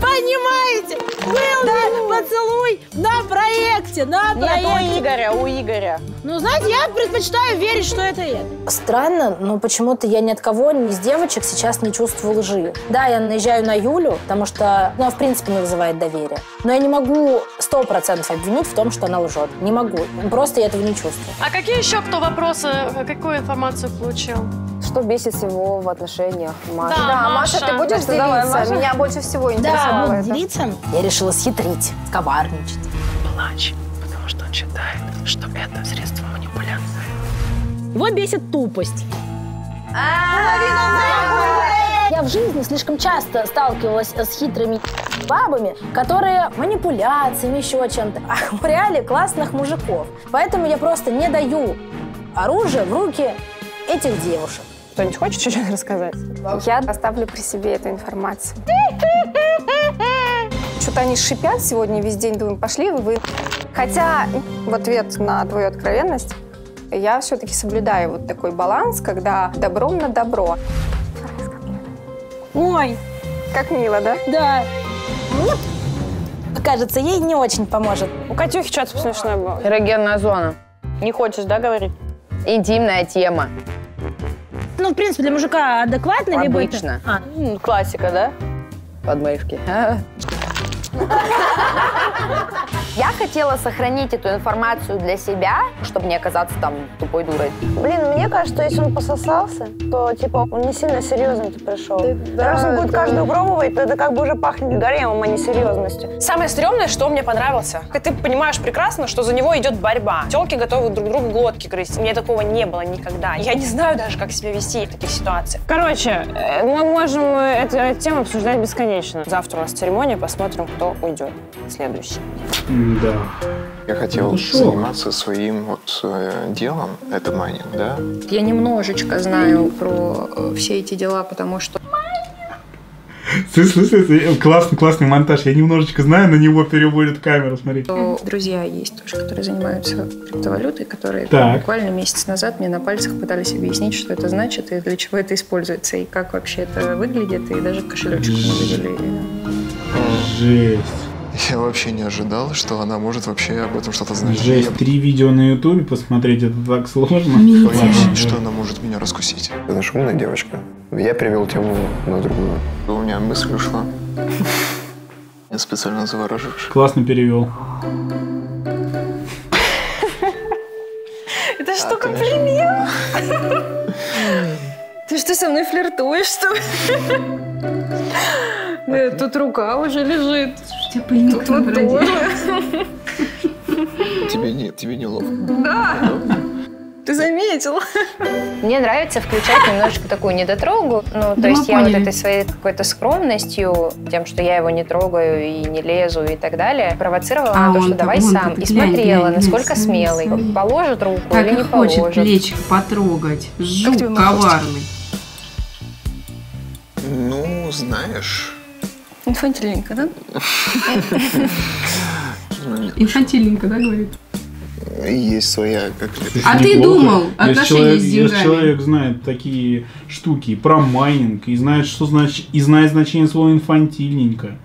[SPEAKER 17] Понимаете? Был да, поцелуй на проекте, на
[SPEAKER 9] Нет,
[SPEAKER 17] проекте.
[SPEAKER 9] у Игоря, у Игоря.
[SPEAKER 17] Ну, знаете, я предпочитаю верить, что это это. Странно, но почему-то я ни от кого, ни из девочек сейчас не чувствую лжи. Да, я наезжаю на Юлю, потому что ну, она, в принципе, не вызывает доверия. Но я не могу сто процентов обвинить в том, что она лжет. Не могу. Просто я этого не чувствую.
[SPEAKER 8] А какие еще кто вопросы, какую информацию получил?
[SPEAKER 15] Что бесит всего в отношениях Маши?
[SPEAKER 8] Да,
[SPEAKER 15] Да,
[SPEAKER 8] Маша.
[SPEAKER 15] ты будешь
[SPEAKER 8] давай,
[SPEAKER 15] делиться?
[SPEAKER 8] Маша.
[SPEAKER 15] Меня больше всего
[SPEAKER 17] Да,
[SPEAKER 15] интересовало
[SPEAKER 17] буду
[SPEAKER 15] это.
[SPEAKER 17] делиться. Я решила схитрить, сковарничать.
[SPEAKER 4] Плачь, потому что он считает, что это средство манипуляции.
[SPEAKER 17] Его бесит тупость. Я в жизни слишком часто сталкивалась с хитрыми бабами, которые манипуляциями, еще чем-то, а в реале классных мужиков. Поэтому я просто не даю оружие в руки этих девушек.
[SPEAKER 3] Кто-нибудь хочет что-нибудь рассказать?
[SPEAKER 15] Я оставлю при себе эту информацию. Что-то они шипят сегодня весь день, думаю, пошли вы. Хотя в ответ на твою откровенность я все-таки соблюдаю вот такой баланс, когда добром на добро.
[SPEAKER 17] Ой,
[SPEAKER 15] Как мило, да?
[SPEAKER 17] да. Мне кажется, ей не очень поможет.
[SPEAKER 3] У Катюхи что-то смешное было.
[SPEAKER 9] Эрогенная зона. Не хочешь, да, говорить? Интимная тема.
[SPEAKER 17] Ну, в принципе, для мужика адекватно либо
[SPEAKER 9] Обычно.
[SPEAKER 17] А,
[SPEAKER 9] Классика, да? Подмышки. Я хотела сохранить эту информацию для себя, чтобы не оказаться там тупой дурой.
[SPEAKER 10] Блин, мне кажется, если он пососался, то типа он не сильно серьезно ты пришел. Раз он будет каждую пробовать, то это как бы уже пахнет гаремом, а не серьезностью.
[SPEAKER 3] Самое стрёмное, что мне понравился. И Ты понимаешь прекрасно, что за него идет борьба. Телки готовы друг другу глотки грызть. У меня такого не было никогда. Я не знаю даже, как себя вести в таких ситуациях. Короче, э, мы можем э, эту, эту тему обсуждать бесконечно. Завтра у нас церемония, посмотрим, кто уйдет следующий.
[SPEAKER 2] Да.
[SPEAKER 5] Я хотел
[SPEAKER 2] Хорошо.
[SPEAKER 5] заниматься своим вот э, делом, это майнинг, да?
[SPEAKER 15] Я немножечко знаю про э, все эти дела, потому что
[SPEAKER 2] Слышь, слышь, слышь, классный, классный монтаж. Я немножечко знаю, на него переводят камеру, смотри.
[SPEAKER 15] друзья есть тоже, которые занимаются криптовалютой, которые
[SPEAKER 2] Так.
[SPEAKER 15] буквально месяц назад мне на пальцах пытались объяснить, что это значит и для чего это используется, и как вообще это выглядит, и даже кошелечек выделили.
[SPEAKER 2] Жесть.
[SPEAKER 5] Я вообще не ожидал, что она может вообще об этом что-то знать.
[SPEAKER 2] Жесть. Три видео на ютубе посмотреть, это так сложно.
[SPEAKER 5] Боюсь, что она может меня раскусить. Она же умная девочка. Я перевел тему на другую. У меня мысль ушла. Я специально завораживаешь.
[SPEAKER 2] Классно перевел.
[SPEAKER 15] Это что, комплимент? Ты что, со мной флиртуешь, что ли? Да, Тут рука уже лежит. Тут вот тоже.
[SPEAKER 5] Тебе нет, тебе неловко.
[SPEAKER 15] Да. Ты заметил? Мне нравится включать немножечко такую недотрогу. Ну, то
[SPEAKER 1] Да,
[SPEAKER 15] есть я вот этой своей какой-то скромностью, тем, что я его не трогаю и не лезу и так далее, провоцировала
[SPEAKER 1] А
[SPEAKER 15] на то, что давай сам. И
[SPEAKER 1] глянь,
[SPEAKER 15] смотрела,
[SPEAKER 1] глянь,
[SPEAKER 15] насколько
[SPEAKER 1] глянь,
[SPEAKER 15] смелый.
[SPEAKER 1] смотри.
[SPEAKER 15] Положит руку
[SPEAKER 1] Так
[SPEAKER 15] или не
[SPEAKER 1] хочет
[SPEAKER 15] положит.
[SPEAKER 1] плечико потрогать. Жук
[SPEAKER 15] тебе
[SPEAKER 1] коварный.
[SPEAKER 5] Ну, знаешь.
[SPEAKER 15] Инфантильненько, да?
[SPEAKER 1] Инфантильненько, да, говорит?
[SPEAKER 5] Есть своя, как
[SPEAKER 1] А ты думал,
[SPEAKER 2] Если
[SPEAKER 1] отношения
[SPEAKER 2] человек,
[SPEAKER 1] с
[SPEAKER 2] если
[SPEAKER 1] деньгами?
[SPEAKER 2] человек знает такие штуки про майнинг и знает, что значит, и знает значение слова инфантильненько.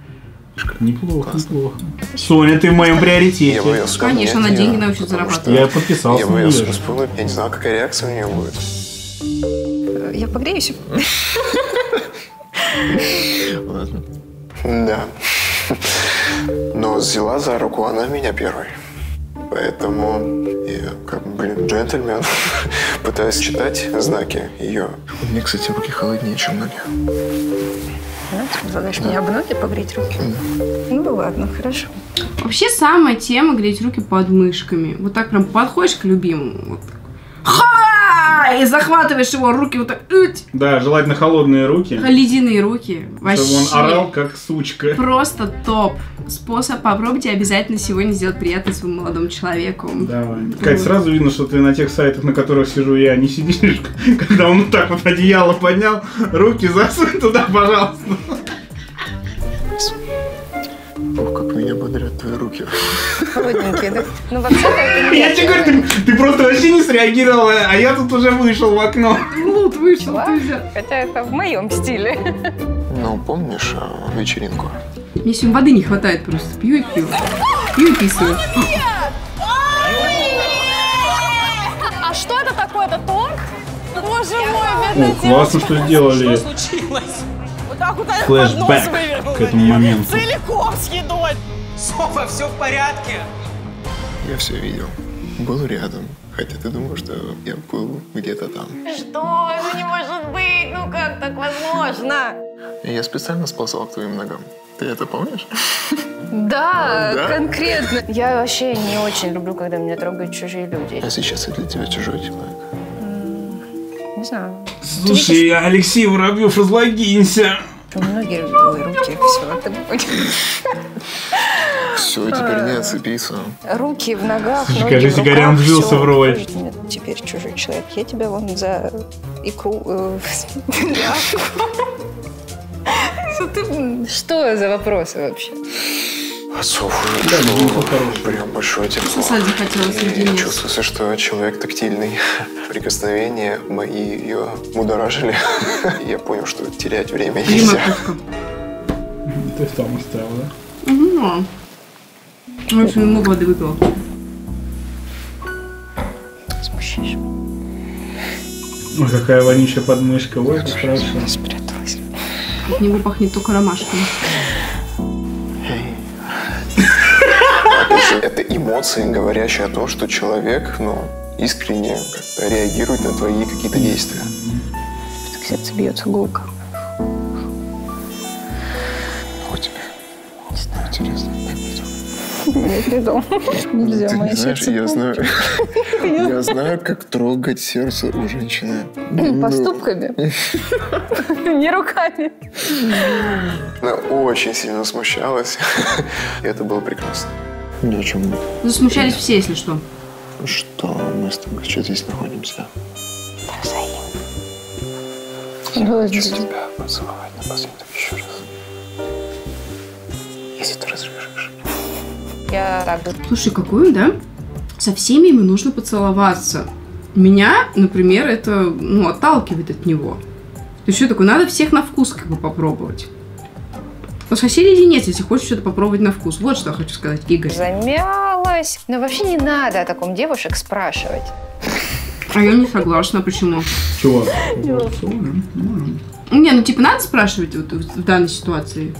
[SPEAKER 2] Неплохо, неплохо. Соня, ты в моем приоритете.
[SPEAKER 5] Я боялся
[SPEAKER 1] Конечно, на
[SPEAKER 5] обнять
[SPEAKER 1] деньги
[SPEAKER 5] что
[SPEAKER 1] зарабатывать.
[SPEAKER 2] Я подписался
[SPEAKER 5] Я боялся распылать, я не знал, какая реакция у нее будет.
[SPEAKER 15] Я погреюсь.
[SPEAKER 5] Ладно. Да. Но взяла за руку она меня первой. Поэтому я, как, блин, джентльмен, пытаюсь читать знаки ее. У меня, кстати, руки холоднее, чем ноги.
[SPEAKER 15] Ты предлагаешь мне об ноги погреть руки? Ну ладно, хорошо.
[SPEAKER 1] Вообще самая тема греть руки под мышками. Вот так прям подходишь к любимому. Вот так. И захватываешь его руки вот так.
[SPEAKER 2] Да, желательно холодные руки.
[SPEAKER 1] Ледяные руки. Вообще.
[SPEAKER 2] Чтобы он орал, как сучка.
[SPEAKER 1] Просто топ. Способ. Попробуйте обязательно сегодня сделать приятно своему молодому человеку.
[SPEAKER 2] Давай. Кать, сразу видно, что ты на тех сайтах, на которых сижу я, не сидишь, когда он вот так вот одеяло поднял, руки засунь туда, пожалуйста.
[SPEAKER 5] Ох, как меня бодрят твои руки.
[SPEAKER 13] Холодненькие, да? Ну, вообще-то это не
[SPEAKER 2] Я тебе говорю, ты, ты просто вообще не среагировала, а я тут уже вышел в окно.
[SPEAKER 1] Лут вышел,
[SPEAKER 13] ты Хотя это в моем стиле.
[SPEAKER 5] Ну, помнишь э, вечеринку?
[SPEAKER 1] Мне сегодня воды не хватает просто. Пью и пью. Пью и писаю.
[SPEAKER 8] А что это такое? Это торт? Боже мой,
[SPEAKER 2] О,
[SPEAKER 8] бедная
[SPEAKER 2] классно, что сделали
[SPEAKER 16] случилось? Так вот этот
[SPEAKER 2] флешбэк
[SPEAKER 16] поднос вывернул
[SPEAKER 2] к этому моменту.
[SPEAKER 16] Целиком с едой.
[SPEAKER 4] Софа, все в порядке?
[SPEAKER 5] Я все видел. Был рядом. Хотя ты думал, что я был где-то там.
[SPEAKER 13] Что? Ну не может быть! Ну как так возможно?
[SPEAKER 5] Я специально сползал к твоим ногам. Ты это помнишь?
[SPEAKER 13] Да,
[SPEAKER 5] Да?
[SPEAKER 13] конкретно. Я вообще не очень люблю, когда меня трогают чужие люди.
[SPEAKER 5] А сейчас я для тебя чужой человек.
[SPEAKER 13] Не знаю.
[SPEAKER 2] Слушай, Алексей Воробьев, разлогинься.
[SPEAKER 13] Многие ой, руки, все, ты.
[SPEAKER 5] Все, теперь не отцепиться.
[SPEAKER 13] Руки в ногах, ноги
[SPEAKER 2] Кажется,
[SPEAKER 13] в руках,
[SPEAKER 2] Горян вжился
[SPEAKER 13] всё.
[SPEAKER 2] в роль.
[SPEAKER 13] Теперь чужой человек. Я тебя вон за икру... э. Что ты- Что за вопросы вообще?
[SPEAKER 5] Отцов
[SPEAKER 2] Да, ну, хороший.
[SPEAKER 5] Прям большое тепло. И чувствуется, что человек тактильный. Прикосновения мои ее будоражили. Я понял, что терять время нельзя.
[SPEAKER 2] Ты там оставил, да?
[SPEAKER 1] Угу. В общем, ему воды выпила.
[SPEAKER 13] Смущаешь.
[SPEAKER 2] Ой, какая вонючая подмышка. Ой, как хорошо.
[SPEAKER 13] Спряталась.
[SPEAKER 1] От него пахнет только ромашками.
[SPEAKER 5] Эмоции, говорящие о том, что человек, ну, искренне реагирует на твои какие-то действия.
[SPEAKER 13] Так сердце бьется гулко.
[SPEAKER 5] У тебя. Интересно.
[SPEAKER 13] Нет, не дом. Нельзя,
[SPEAKER 5] Ты
[SPEAKER 13] мое
[SPEAKER 5] не знаешь,
[SPEAKER 13] сердце.
[SPEAKER 5] я знаю, я знаю, как трогать сердце у женщины. Ну,
[SPEAKER 13] Поступками. Не руками.
[SPEAKER 5] Она очень сильно смущалась. И это было прекрасно. Ни о чем.
[SPEAKER 1] Ну, смущались все, если что.
[SPEAKER 5] Что мы с тобой что здесь находимся? Хочу тебя поцеловать напоследок еще раз. Если ты разрешишь.
[SPEAKER 13] Я так
[SPEAKER 1] Слушай, какой он, да? Со всеми ему нужно поцеловаться. Меня, например, это ну, отталкивает от него. То есть что такое? Надо всех на вкус как бы попробовать. Пососи леденец, если хочешь что-то попробовать на вкус. Вот что я хочу сказать, Игорь.
[SPEAKER 13] замялась. Но вообще не надо о таком девушек спрашивать.
[SPEAKER 1] А я не согласна, почему?
[SPEAKER 2] Чего?
[SPEAKER 1] Не, ну типа надо спрашивать вот в данной ситуации.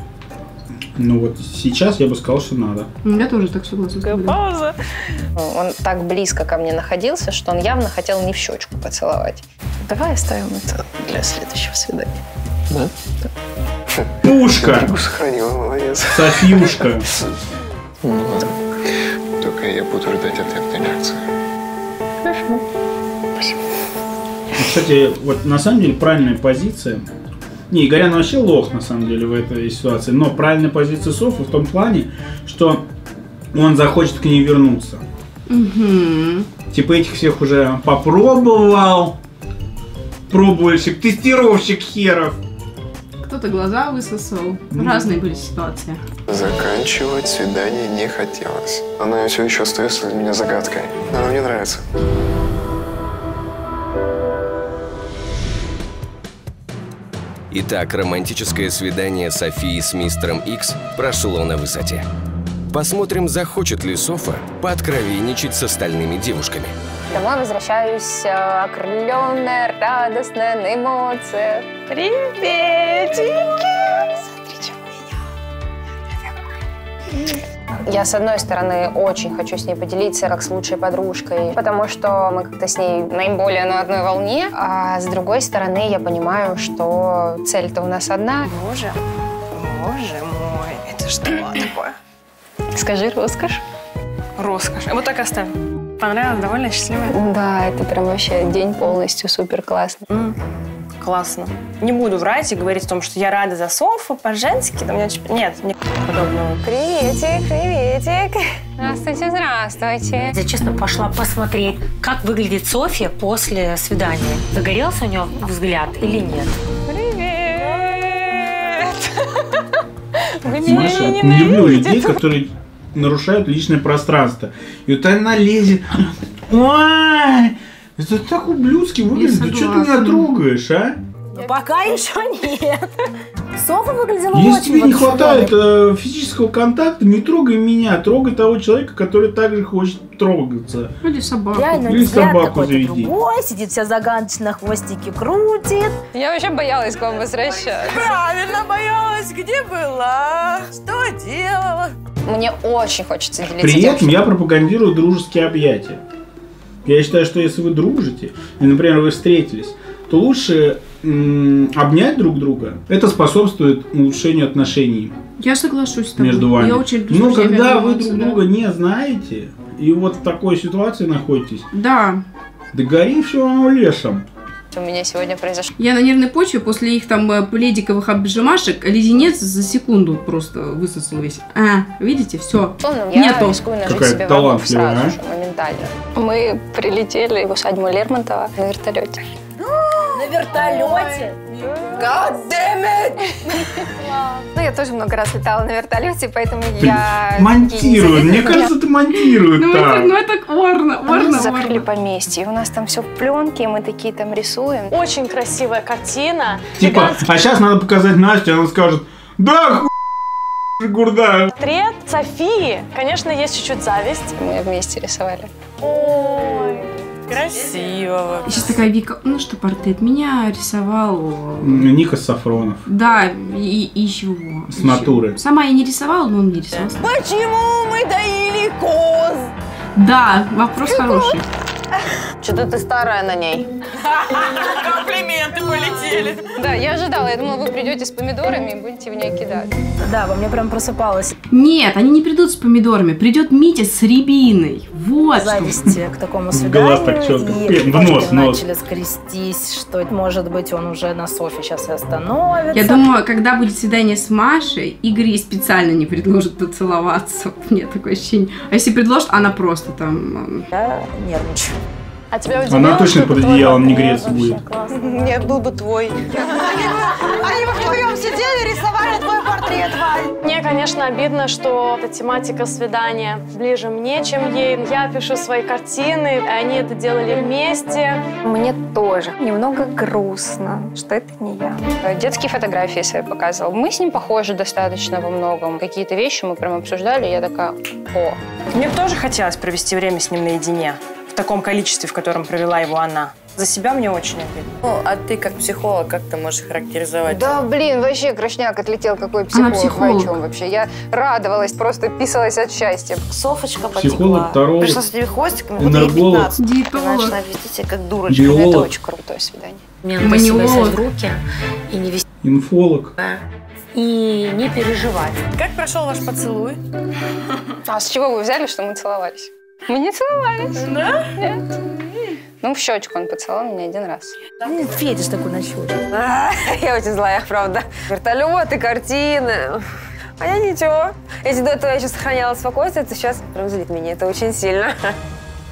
[SPEAKER 2] Ну вот сейчас я бы сказал, что надо.
[SPEAKER 1] Ну, Я тоже так согласна. да.
[SPEAKER 13] Пауза. Он так близко ко мне находился, что он явно хотел не в щечку поцеловать. Давай оставим это для следующего свидания.
[SPEAKER 5] Да?
[SPEAKER 2] Пушка!
[SPEAKER 5] Сохранила, молодец.
[SPEAKER 2] Софьюшка.
[SPEAKER 5] Ну ладно. Только я буду ждать ответной реакции.
[SPEAKER 13] Хорошо.
[SPEAKER 5] Спасибо.
[SPEAKER 2] Кстати, вот на самом деле правильная позиция. Не, Игорян вообще лох, на самом деле, в этой ситуации. Но правильная позиция Софы в том плане, что он захочет к ней вернуться.
[SPEAKER 1] Мгм.
[SPEAKER 2] Типа этих всех уже попробовал. Пробовальщик, тестировщик херов.
[SPEAKER 1] Кто-то глаза высосал. Разные были ситуации.
[SPEAKER 5] Заканчивать свидание не хотелось. Оно все еще остается для меня загадкой. Но оно мне нравится.
[SPEAKER 11] Итак, романтическое свидание Софии с мистером Икс прошло на высоте. Посмотрим, захочет ли Софа пооткровенничать с остальными девушками.
[SPEAKER 15] Домой возвращаюсь э, окрыленная, радостная, на эмоциях.
[SPEAKER 13] Приветики!
[SPEAKER 15] Я, с одной стороны, очень хочу с ней поделиться, как с лучшей подружкой, потому что мы как-то с ней наиболее на одной волне. А с другой стороны, я понимаю, что цель-то у нас одна.
[SPEAKER 13] Боже, боже мой, это что такое? Скажи роскошь. Роскошь. Вот так оставим.
[SPEAKER 3] Понравилось? Довольно счастливая?
[SPEAKER 15] Да, это прям вообще день полностью супер классный.
[SPEAKER 3] Классно. Не буду врать и говорить о том, что я рада за Софу по-женски. Там мне очень- Нет, не подобного.
[SPEAKER 15] Приветик, приветик. Здравствуйте, здравствуйте.
[SPEAKER 7] Я, честно, пошла посмотреть, как выглядит Софья после свидания. Загорелся у нее взгляд или нет?
[SPEAKER 3] Привет!
[SPEAKER 2] Маша, не люблю людей, которые нарушают личное пространство. И вот она лезет. Ой, это так ублюдски выглядит. Да что ты меня трогаешь, а?
[SPEAKER 17] Ну, пока еще нет. Софа выглядела
[SPEAKER 2] Если
[SPEAKER 17] очень
[SPEAKER 2] тебе не хватает э, физического контакта, не трогай меня, трогай того человека, который также хочет трогаться.
[SPEAKER 1] Или собаку.
[SPEAKER 17] Реально,
[SPEAKER 2] Или собаку заведи.
[SPEAKER 17] другой, сидит вся загадочно, хвостики крутит.
[SPEAKER 15] Я вообще боялась к вам возвращаться.
[SPEAKER 21] Правильно боялась. Где была? Что делала?
[SPEAKER 15] Мне очень хочется делиться
[SPEAKER 2] При этом я пропагандирую дружеские объятия. Я считаю, что если вы дружите, и, например, вы встретились, то лучше м, обнять друг друга. Это способствует улучшению отношений
[SPEAKER 1] Я соглашусь с тобой.
[SPEAKER 2] между вами.
[SPEAKER 1] Я очень люблю
[SPEAKER 2] Но когда вы друг
[SPEAKER 1] да.
[SPEAKER 2] друга не знаете, и вот в такой ситуации находитесь,
[SPEAKER 1] Да.
[SPEAKER 2] да гори все равно лесом.
[SPEAKER 15] У меня сегодня произошло.
[SPEAKER 1] Я на нервной почве после их там э, пледиковых обжимашек леденец за секунду просто высосал весь. А, видите, все.
[SPEAKER 15] Условно, я
[SPEAKER 1] Нету.
[SPEAKER 15] рискую нажить
[SPEAKER 2] Какая
[SPEAKER 15] себе врагов сразу
[SPEAKER 2] а?
[SPEAKER 15] же, моментально. Мы прилетели в усадьбу Лермонтова на вертолете.
[SPEAKER 17] На вертолете.
[SPEAKER 21] God damn it!
[SPEAKER 15] Ну, я тоже много раз летала на вертолете, поэтому я...
[SPEAKER 2] Монтируют. Мне кажется, это монтируют
[SPEAKER 1] Ну это, ну
[SPEAKER 2] так.
[SPEAKER 1] это орно, орно,
[SPEAKER 15] нас закрыли поместье, и у нас там все в пленке, мы такие там рисуем.
[SPEAKER 8] Очень красивая картина.
[SPEAKER 2] Типа, а сейчас надо показать Насте, она скажет, да, хуй, гурда.
[SPEAKER 8] Портрет Софии, конечно, есть чуть-чуть зависть.
[SPEAKER 15] Мы вместе рисовали.
[SPEAKER 8] Ой,
[SPEAKER 21] Красиво.
[SPEAKER 1] И Сейчас такая Вика, ну что портрет, меня рисовал...
[SPEAKER 2] Ника Сафронов.
[SPEAKER 1] Да, и, и чего?
[SPEAKER 2] С натуры.
[SPEAKER 1] Сама я не рисовала, но он мне рисовал.
[SPEAKER 21] Почему мы доили коз?
[SPEAKER 1] Да, вопрос хороший.
[SPEAKER 9] Что-то ты старая на ней.
[SPEAKER 21] Комплименты полетели.
[SPEAKER 15] Да, я ожидала. Я думала, вы придете с помидорами и будете в нее кидать.
[SPEAKER 17] Да, во мне прям просыпалась
[SPEAKER 1] Нет, они не придут с помидорами. Придет Митя с рябиной. Вот
[SPEAKER 17] зависть к такому
[SPEAKER 2] В глаз так
[SPEAKER 17] свиданию.
[SPEAKER 2] чётко.
[SPEAKER 17] И
[SPEAKER 2] В нос, нос.
[SPEAKER 17] начали скрестись, что, может быть, он уже на Софе сейчас и остановится.
[SPEAKER 1] Я думаю, когда будет свидание с Машей, Игорь ей специально не предложит поцеловаться. Мне такое ощущение. А если предложит, она просто там...
[SPEAKER 17] Я нервничаю.
[SPEAKER 8] А тебя
[SPEAKER 2] Она
[SPEAKER 8] удивило,
[SPEAKER 2] точно
[SPEAKER 8] что
[SPEAKER 2] под одеялом не греться будет.
[SPEAKER 21] Нет, был бы твой.
[SPEAKER 10] Они вдвоем сидели, рисовали твой портрет, Валь.
[SPEAKER 8] Мне, конечно, обидно, что эта тематика свидания ближе мне, чем ей. Я пишу свои картины, и они это делали вместе.
[SPEAKER 15] Мне тоже немного грустно, что это не я. Детские фотографии свои показывал. Мы с ним похожи достаточно во многом. Какие-то вещи мы прям обсуждали, и я такая, о,
[SPEAKER 3] Мне бы тоже хотелось провести время с ним наедине. В таком количестве, в котором провела его она. За себя мне очень обидно.
[SPEAKER 9] Ну, а ты как психолог, как ты можешь характеризовать?
[SPEAKER 15] Да, блин, вообще крышняк отлетел, какой психолог. Вы о
[SPEAKER 1] психолог.
[SPEAKER 15] чем вообще? Я радовалась, просто писалась от счастья.
[SPEAKER 9] Софочка
[SPEAKER 2] Психолог, таролог,
[SPEAKER 9] Пришла с этими хвостиками,
[SPEAKER 2] энерголог.
[SPEAKER 9] 15. Ты
[SPEAKER 1] Диетолог.
[SPEAKER 9] начала вести себя как дурочка.
[SPEAKER 2] Биолог.
[SPEAKER 15] Это очень крутое свидание.
[SPEAKER 7] Мне надо себя
[SPEAKER 1] Иммунолог.
[SPEAKER 7] взять в руки и не вести
[SPEAKER 2] Инфолог.
[SPEAKER 7] и не переживать.
[SPEAKER 21] Как прошел ваш поцелуй?
[SPEAKER 15] А с чего вы взяли, что мы целовались? Мы не целовались.
[SPEAKER 21] Да?
[SPEAKER 15] Нет. Ну, в щечку он поцеловал меня один раз.
[SPEAKER 17] Ну, Фетиш такой на щеке.
[SPEAKER 13] Я очень злая, правда. Вертолеты, картины. А я ничего. Если до этого я еще сохраняла спокойствие, то сейчас прям злит меня это очень сильно.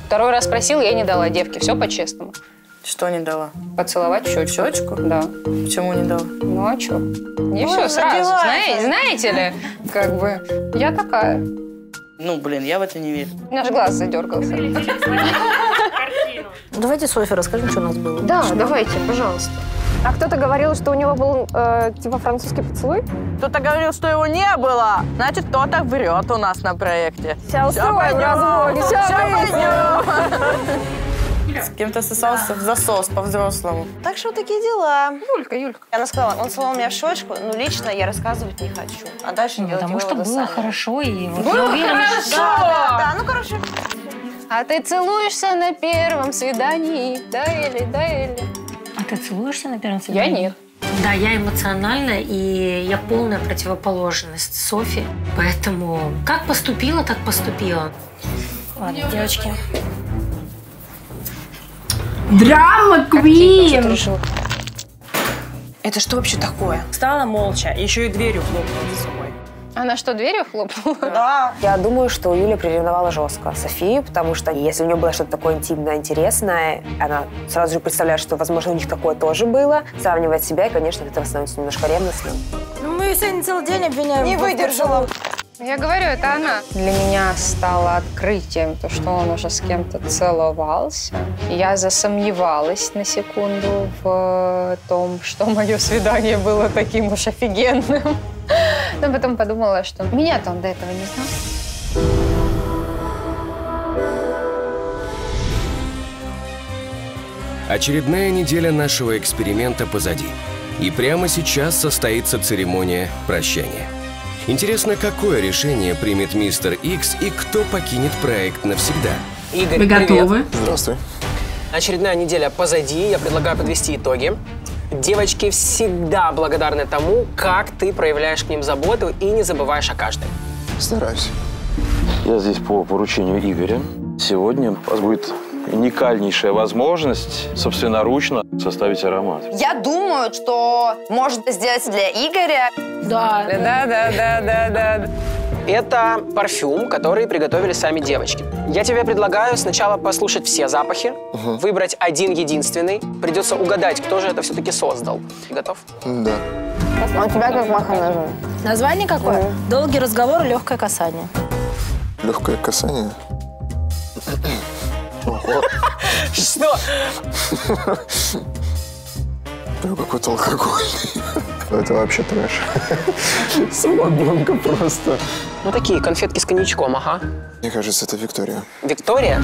[SPEAKER 15] Второй раз спросил, я не дала девке. Все по-честному.
[SPEAKER 9] Что не дала?
[SPEAKER 15] Поцеловать в щечку.
[SPEAKER 9] Щечку?
[SPEAKER 15] Да.
[SPEAKER 9] Почему не дала?
[SPEAKER 15] Ну, а что? Не
[SPEAKER 9] Ой,
[SPEAKER 15] все сразу. Знаете, знаете ли, как бы, я такая.
[SPEAKER 9] Ну, блин, я в это не верю.
[SPEAKER 15] У меня аж глаз задергался.
[SPEAKER 17] Давайте Софье расскажем, что у нас было.
[SPEAKER 15] Да, давайте, пожалуйста.
[SPEAKER 13] А кто-то говорил, что у него был э, типа французский поцелуй?
[SPEAKER 21] Кто-то говорил, что его не было. Значит, кто-то врет у нас на проекте.
[SPEAKER 13] Сейчас устроим развод, сейчас
[SPEAKER 21] С кем-то сосался в засос по-взрослому.
[SPEAKER 10] Так что вот такие дела.
[SPEAKER 15] Юлька, Юлька.
[SPEAKER 10] Она сказала, он целовал меня в щечку, но лично я рассказывать не хочу. А дальше делать
[SPEAKER 7] Потому что было
[SPEAKER 10] сами.
[SPEAKER 7] хорошо, и вот
[SPEAKER 10] Было
[SPEAKER 7] я уверена,
[SPEAKER 10] хорошо!
[SPEAKER 7] что-
[SPEAKER 10] Да, да, да. Ну, короче,
[SPEAKER 15] А ты целуешься на первом свидании, да или, да или?
[SPEAKER 7] А ты целуешься на первом
[SPEAKER 15] Я
[SPEAKER 7] свидании?
[SPEAKER 15] нет.
[SPEAKER 7] Да, я эмоциональна, и я полная противоположность Софи. Поэтому как поступила, так поступила. Ладно, девочки,
[SPEAKER 1] Драма Квин!
[SPEAKER 3] Это что вообще такое? Стала молча, еще и дверью хлопнула за собой.
[SPEAKER 15] Она что, дверью хлопнула?
[SPEAKER 3] Да.
[SPEAKER 22] Я думаю, что Юля приревновала жестко Софию, потому что если у нее было что-то такое интимное, интересное, она сразу же представляет, что, возможно, у них такое тоже было, сравнивает себя, и, конечно, от этого становится немножко ревностным.
[SPEAKER 17] Ну, мы ее сегодня целый день обвиняем.
[SPEAKER 15] Не выдержала. Я говорю, это она. Для меня стало открытием то, что он уже с кем-то целовался. Я засомневалась на секунду в том, что мое свидание было таким уж офигенным. Но потом подумала, что меня-то он до этого не знал.
[SPEAKER 11] Очередная неделя нашего эксперимента позади. И прямо сейчас состоится церемония прощания. Интересно, какое решение примет мистер Икс и кто покинет проект навсегда?
[SPEAKER 4] Игорь,
[SPEAKER 1] Вы
[SPEAKER 4] привет.
[SPEAKER 1] готовы?
[SPEAKER 5] Здравствуй.
[SPEAKER 4] Очередная неделя позади. Я предлагаю подвести итоги. Девочки всегда благодарны тому, как ты проявляешь к ним заботу и не забываешь о каждой.
[SPEAKER 5] Стараюсь.
[SPEAKER 12] Я здесь по поручению Игоря. Сегодня у вас будет уникальнейшая возможность собственноручно составить аромат.
[SPEAKER 13] Я думаю, что может сделать для Игоря.
[SPEAKER 17] Да.
[SPEAKER 13] Да, да, да, да, да.
[SPEAKER 4] Это парфюм, который приготовили сами девочки. Я тебе предлагаю сначала послушать все запахи, выбрать один единственный. Придется угадать, кто же это все-таки создал. Готов?
[SPEAKER 5] Да.
[SPEAKER 15] А у тебя как маха ножом?
[SPEAKER 17] Название какое? Долгий разговор, легкое касание.
[SPEAKER 5] Легкое касание.
[SPEAKER 4] Что?
[SPEAKER 5] Прям какой-то алкогольный. Это вообще трэш. Самогонка просто.
[SPEAKER 4] Ну, такие конфетки с коньячком, ага.
[SPEAKER 5] Мне кажется, это Виктория.
[SPEAKER 4] Виктория?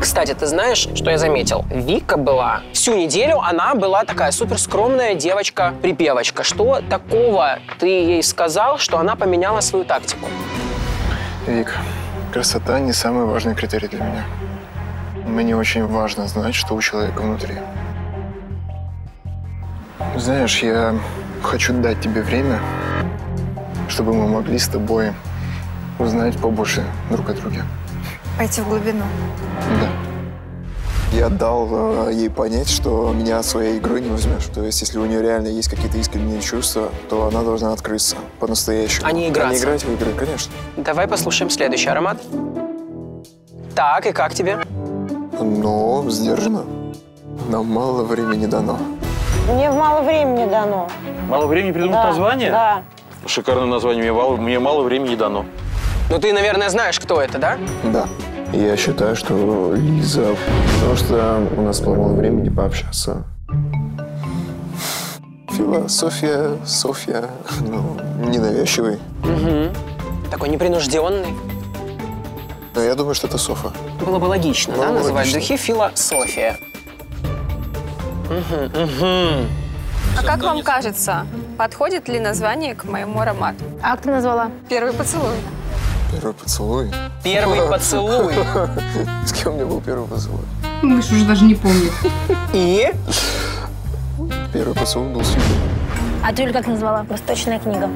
[SPEAKER 4] Кстати, ты знаешь, что я заметил? Вика была всю неделю, она была такая супер скромная девочка-припевочка. Что такого ты ей сказал, что она поменяла свою тактику?
[SPEAKER 5] Вик, красота не самый важный критерий для меня. Мне очень важно знать, что у человека внутри. Знаешь, я хочу дать тебе время, чтобы мы могли с тобой узнать побольше друг о друге.
[SPEAKER 15] Пойти в глубину.
[SPEAKER 5] Да. Я дал э, ей понять, что меня своей игрой не возьмешь. То есть, если у нее реально есть какие-то искренние чувства, то она должна открыться по-настоящему.
[SPEAKER 4] А не играться.
[SPEAKER 5] играть в игры, конечно.
[SPEAKER 4] Давай послушаем следующий аромат. Так, и как тебе?
[SPEAKER 5] Но сдержанно. Нам мало времени дано.
[SPEAKER 10] Мне мало времени дано.
[SPEAKER 12] Мало времени придумать
[SPEAKER 10] Да,
[SPEAKER 12] название?
[SPEAKER 10] Да.
[SPEAKER 12] Шикарное название. Мне мало, мне мало времени дано.
[SPEAKER 4] Ну, ты, наверное, знаешь, кто это, да?
[SPEAKER 5] Да. Я считаю, что Лиза, потому что у нас было мало времени пообщаться. Философия, Софья, ну, ненавязчивый.
[SPEAKER 4] Угу. Такой непринужденный.
[SPEAKER 5] Но я думаю, что это Софа.
[SPEAKER 4] Было бы логично,
[SPEAKER 5] Было
[SPEAKER 4] да,
[SPEAKER 5] бы
[SPEAKER 4] называть
[SPEAKER 5] логично.
[SPEAKER 4] духи философия. Угу, угу.
[SPEAKER 15] А как вам кажется, подходит ли название к моему аромату?
[SPEAKER 17] А как ты назвала?
[SPEAKER 15] Первый поцелуй.
[SPEAKER 5] Первый поцелуй.
[SPEAKER 4] Первый поцелуй.
[SPEAKER 5] С кем у меня был первый поцелуй?
[SPEAKER 1] Мышь уже даже не помнит.
[SPEAKER 4] И?
[SPEAKER 5] Первый поцелуй был с.
[SPEAKER 17] А ты, Юль, как назвала? Восточная книга.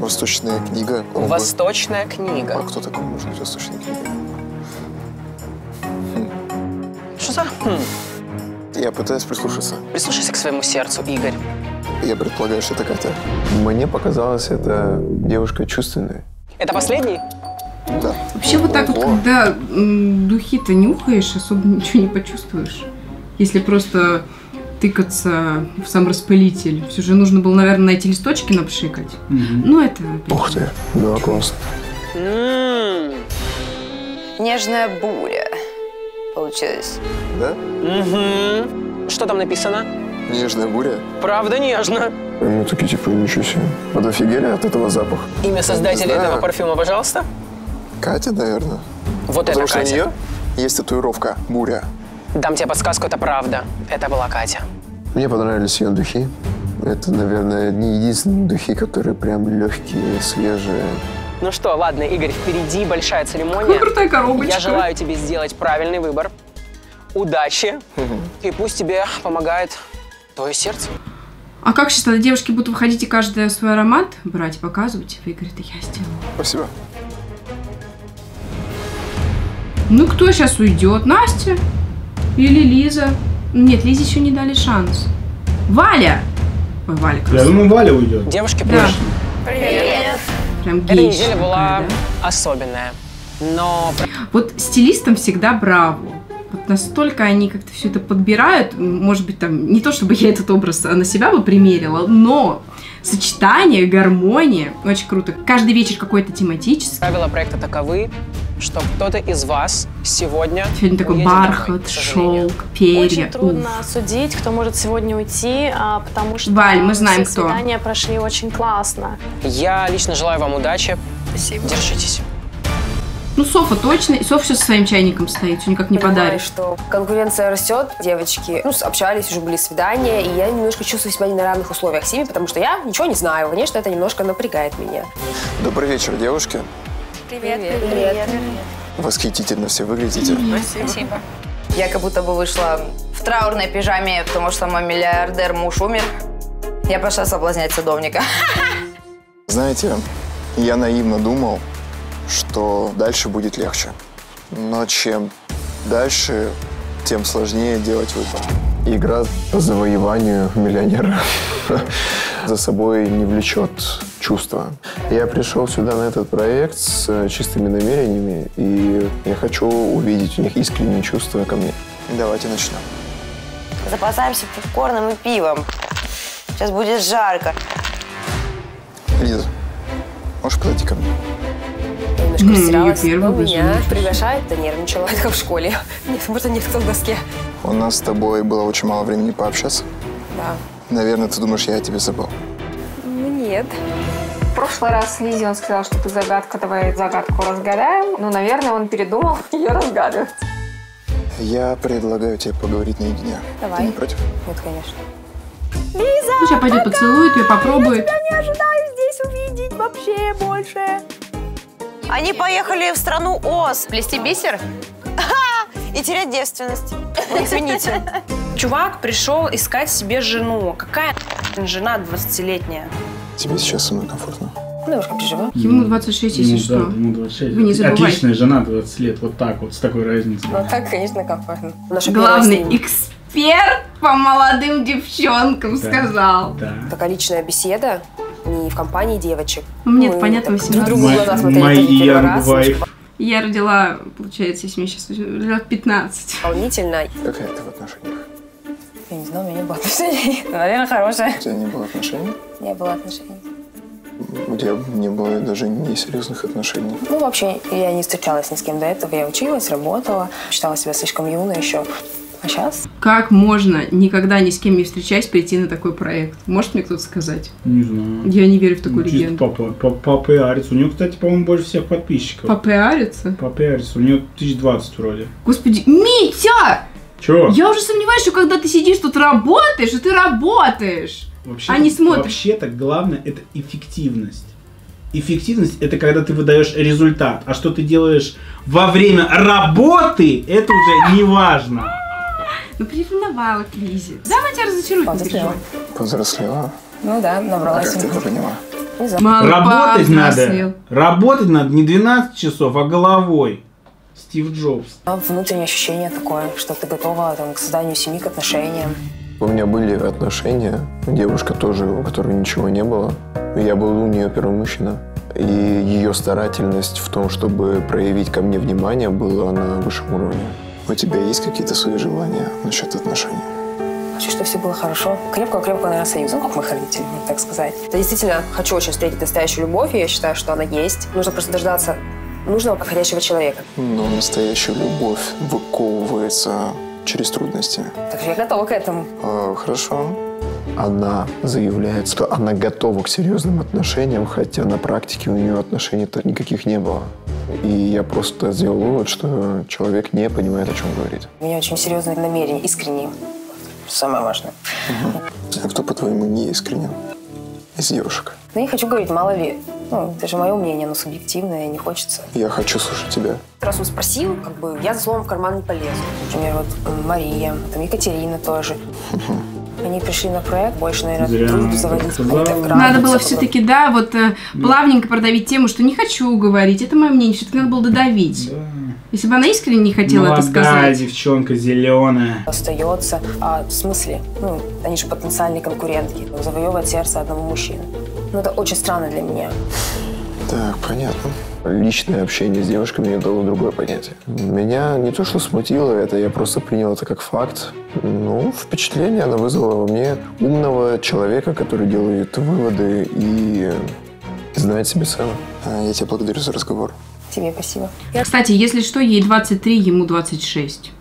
[SPEAKER 5] Восточная книга. Оба.
[SPEAKER 4] Восточная книга.
[SPEAKER 5] А кто такой может быть восточная книга?
[SPEAKER 4] Что за... Хм.
[SPEAKER 5] Я пытаюсь прислушаться.
[SPEAKER 4] Прислушайся к своему сердцу, Игорь.
[SPEAKER 5] Я предполагаю, что это Катя. Мне показалось, это девушка чувственная.
[SPEAKER 4] Это последний?
[SPEAKER 5] Да.
[SPEAKER 1] Вообще вот так вот, когда духи-то нюхаешь, особо ничего не почувствуешь. Если просто тыкаться в сам распылитель. Все же нужно было, наверное, на эти листочки напшикать. Ну, это...
[SPEAKER 5] Ух ты. Да, классно.
[SPEAKER 4] М.
[SPEAKER 13] Нежная буря получилась.
[SPEAKER 5] Да?
[SPEAKER 4] Угу. Что там написано?
[SPEAKER 5] Нежная буря.
[SPEAKER 4] Правда нежно.
[SPEAKER 5] Ну, такие типа, ничего себе. Вот офигели от этого запаха.
[SPEAKER 4] Имя создателя этого парфюма, пожалуйста.
[SPEAKER 5] Катя, наверное.
[SPEAKER 4] Вот
[SPEAKER 5] Потому
[SPEAKER 4] это
[SPEAKER 5] что у
[SPEAKER 4] Катя.
[SPEAKER 5] нее есть татуировка «Буря».
[SPEAKER 4] Дам тебе подсказку, это правда. Это была Катя.
[SPEAKER 5] Мне понравились ее духи. Это, наверное, не единственные духи, которые прям легкие, свежие.
[SPEAKER 4] Ну что, ладно, Игорь, впереди большая церемония.
[SPEAKER 1] Какая крутая коробочка.
[SPEAKER 4] Я желаю тебе сделать правильный выбор. Удачи. И пусть тебе помогает твое сердце.
[SPEAKER 1] А как сейчас тогда девушки будут выходить и каждая свой аромат брать, показывать? Вы говорите, я сделала.
[SPEAKER 5] Спасибо.
[SPEAKER 1] Ну, кто сейчас уйдет? Настя? Или Лиза. Нет, Лизе еще не дали шанс. Валя! Ой, Валя,
[SPEAKER 2] Я думаю, Валя уйдет.
[SPEAKER 4] Девушки,
[SPEAKER 1] Да.
[SPEAKER 4] привет.
[SPEAKER 1] Прям
[SPEAKER 4] Эта
[SPEAKER 1] гейша
[SPEAKER 4] неделя была
[SPEAKER 1] да?
[SPEAKER 4] особенная. Но
[SPEAKER 1] Вот стилистам всегда браво. Вот настолько они как-то все это подбирают. Может быть, там, не то чтобы я этот образ на себя бы примерила, но сочетание, гармония. Очень круто. Каждый вечер какой-то тематический.
[SPEAKER 4] правила проекта таковы, что кто-то из вас сегодня
[SPEAKER 1] Сегодня такой
[SPEAKER 4] уедет домой,
[SPEAKER 1] бархат,
[SPEAKER 4] сожалению.
[SPEAKER 1] шелк, перья.
[SPEAKER 8] Очень трудно
[SPEAKER 1] Уф.
[SPEAKER 8] судить, кто может сегодня уйти, а, потому что
[SPEAKER 1] Валь, мы знаем,
[SPEAKER 8] все
[SPEAKER 1] кто.
[SPEAKER 8] свидания прошли очень классно.
[SPEAKER 4] Я лично желаю вам удачи. Спасибо. Держитесь.
[SPEAKER 1] Ну, Софа точно. И Софа все со своим чайником стоит, никак не
[SPEAKER 22] Понимаю,
[SPEAKER 1] подаришь.
[SPEAKER 22] что конкуренция растет, девочки ну, общались, уже были свидания, и я немножко чувствую себя не на равных условиях с ними, потому что я ничего не знаю. Конечно, это немножко напрягает меня.
[SPEAKER 5] Добрый вечер, девушки.
[SPEAKER 22] Привет. Привет.
[SPEAKER 5] Восхитительно все выглядите.
[SPEAKER 13] Спасибо. Я как будто бы вышла в траурной пижаме, потому что мой миллиардер муж умер. Я пошла соблазнять садовника.
[SPEAKER 5] Знаете, я наивно думал, что дальше будет легче. Но чем дальше, тем сложнее делать выбор. Игра по завоеванию миллионера за собой не влечет чувства. Я пришел сюда на этот проект с э, чистыми намерениями, и я хочу увидеть у них искренние чувства ко мне. Давайте начнем.
[SPEAKER 10] Запасаемся попкорном и пивом. Сейчас будет жарко.
[SPEAKER 5] Лиза, можешь подойти ко мне?
[SPEAKER 22] Я немножко
[SPEAKER 1] Ну,
[SPEAKER 22] растерялась, но меня приглашает, да нервничала, как в школе. Нет, можно нет, кто в доске.
[SPEAKER 5] У нас с тобой было очень мало времени пообщаться.
[SPEAKER 22] Да.
[SPEAKER 5] Наверное, ты думаешь, я о тебе забыл.
[SPEAKER 22] Ну нет.
[SPEAKER 15] В прошлый раз Лизе он сказал, что ты загадка, давай загадку разгадаем. Ну, наверное, он передумал ее разгадывать.
[SPEAKER 5] Я предлагаю тебе поговорить наедине.
[SPEAKER 22] Давай.
[SPEAKER 5] Ты не против?
[SPEAKER 22] Нет, конечно.
[SPEAKER 1] Ну, сейчас пойдет поцелует ее, попробует.
[SPEAKER 10] не ожидаю здесь увидеть вообще больше. Они поехали в страну Оз.
[SPEAKER 13] Плести бисер?
[SPEAKER 10] И терять девственность.
[SPEAKER 22] Извините. Чувак пришел искать себе жену. Какая жена 20-летняя?
[SPEAKER 5] Тебе сейчас со мной комфортно?
[SPEAKER 22] Немножко переживаю.
[SPEAKER 1] Ему 26, если
[SPEAKER 2] Ну
[SPEAKER 1] что.
[SPEAKER 2] да, ему 26.
[SPEAKER 1] Вы не забывайте.
[SPEAKER 2] Отличная жена 20 лет, вот так вот, с такой разницей.
[SPEAKER 22] Ну так, конечно, комфортно. Наша
[SPEAKER 1] Главный эксперт по молодым девчонкам
[SPEAKER 22] Да.
[SPEAKER 1] сказал.
[SPEAKER 22] Такая личная беседа, не в компании девочек.
[SPEAKER 1] Ну, мне это понятно,
[SPEAKER 22] так друг
[SPEAKER 1] 18.
[SPEAKER 22] другу глаза смотрели раз.
[SPEAKER 2] wife.
[SPEAKER 1] Я родила, получается, если мне сейчас лет 15.
[SPEAKER 22] Волнительно.
[SPEAKER 5] Какая ты в отношениях?
[SPEAKER 22] Я не знаю, у меня не было отношений. Наверное, хорошая.
[SPEAKER 5] У тебя не было отношений?
[SPEAKER 22] Не было отношений.
[SPEAKER 5] У тебя не было даже несерьезных отношений.
[SPEAKER 22] Ну, вообще, я не встречалась ни с кем до этого. Я училась, работала, считала себя слишком юной еще. А сейчас?
[SPEAKER 1] Как можно, никогда ни с кем не встречаясь, прийти на такой проект? Может мне кто-то сказать?
[SPEAKER 2] Не знаю.
[SPEAKER 1] Я не верю в такую
[SPEAKER 2] Чисто
[SPEAKER 1] легенду.
[SPEAKER 2] По, по, попиариться. У него, кстати, по-моему, больше всех подписчиков.
[SPEAKER 1] Попиариться?
[SPEAKER 2] Попиариться. У него 1020 вроде.
[SPEAKER 1] Господи, Митя!
[SPEAKER 2] Чё?
[SPEAKER 1] Я уже сомневаюсь, что когда ты сидишь тут работаешь, что ты работаешь.
[SPEAKER 2] Вообще,
[SPEAKER 1] Они смотрят.
[SPEAKER 2] Вообще-то главное это эффективность. Эффективность это когда ты выдаешь результат, а что ты делаешь во время работы, это уже не важно.
[SPEAKER 1] Ну, приревновала к Лизе. Да, она тебя разочарует, не переживай.
[SPEAKER 5] Повзрослела?
[SPEAKER 22] Ну да,
[SPEAKER 5] А
[SPEAKER 22] набралась.
[SPEAKER 5] как ты это поняла?
[SPEAKER 22] Не.
[SPEAKER 1] Мало
[SPEAKER 2] Работать надо. Работать надо не 12 часов, а головой. Стив Джобс.
[SPEAKER 22] А Внутреннее ощущение такое, что ты готова там, к созданию семьи, к отношениям.
[SPEAKER 5] У меня были отношения, девушка тоже, у которой ничего не было. Я был у нее первый мужчина. И ее старательность в том, чтобы проявить ко мне внимание, была на высшем уровне. У тебя есть какие-то свои желания насчет отношений?
[SPEAKER 22] Хочу, чтобы все было хорошо. Крепкого-крепкого, наверное, союза, ну, как родителей, можно так сказать. Я действительно хочу очень встретить настоящую любовь, и я считаю, что она есть. Нужно просто дождаться нужного подходящего человека.
[SPEAKER 5] Но настоящая любовь выковывается через трудности.
[SPEAKER 22] Так я готова к этому.
[SPEAKER 5] А, хорошо. Она заявляет, что она готова к серьезным отношениям, хотя на практике у нее отношений-то никаких не было. И я просто сделал вывод, что человек не понимает, о чем говорит.
[SPEAKER 22] У меня очень серьезные намерения, искренние. Самое важное.
[SPEAKER 5] А кто, по-твоему, не искренен из девушек?
[SPEAKER 22] Но я хочу говорить, мало ли. Ну, это же мое мнение, оно субъективное, не хочется.
[SPEAKER 5] Я хочу слушать тебя.
[SPEAKER 22] Раз он спросил, как бы я за словом в карман не полезу. Например, вот Мария, там Екатерина тоже. Они пришли на проект, больше, наверное,
[SPEAKER 2] Зря
[SPEAKER 22] дружбу заводить.
[SPEAKER 2] так
[SPEAKER 1] Надо было все-таки, да, вот э, плавненько продавить тему, что не хочу говорить. Это мое мнение, все-таки надо было додавить.
[SPEAKER 2] Да.
[SPEAKER 1] Если бы она искренне не хотела это
[SPEAKER 2] Молодая
[SPEAKER 1] сказать.
[SPEAKER 2] девчонка, зеленая.
[SPEAKER 22] Остается. А в смысле? Ну, они же потенциальные конкурентки. Завоевывать сердце одного мужчины. Ну, это очень странно для меня.
[SPEAKER 5] Так, понятно. Личное общение с девушками мне дало другое понятие. Меня не то что смутило это, я просто принял это как факт. Ну, впечатление она вызвала во мне умного человека, который делает выводы и знает себе цену. А, Я тебя благодарю за разговор.
[SPEAKER 22] Тебе спасибо.
[SPEAKER 1] Кстати, если что, ей 23, ему 26.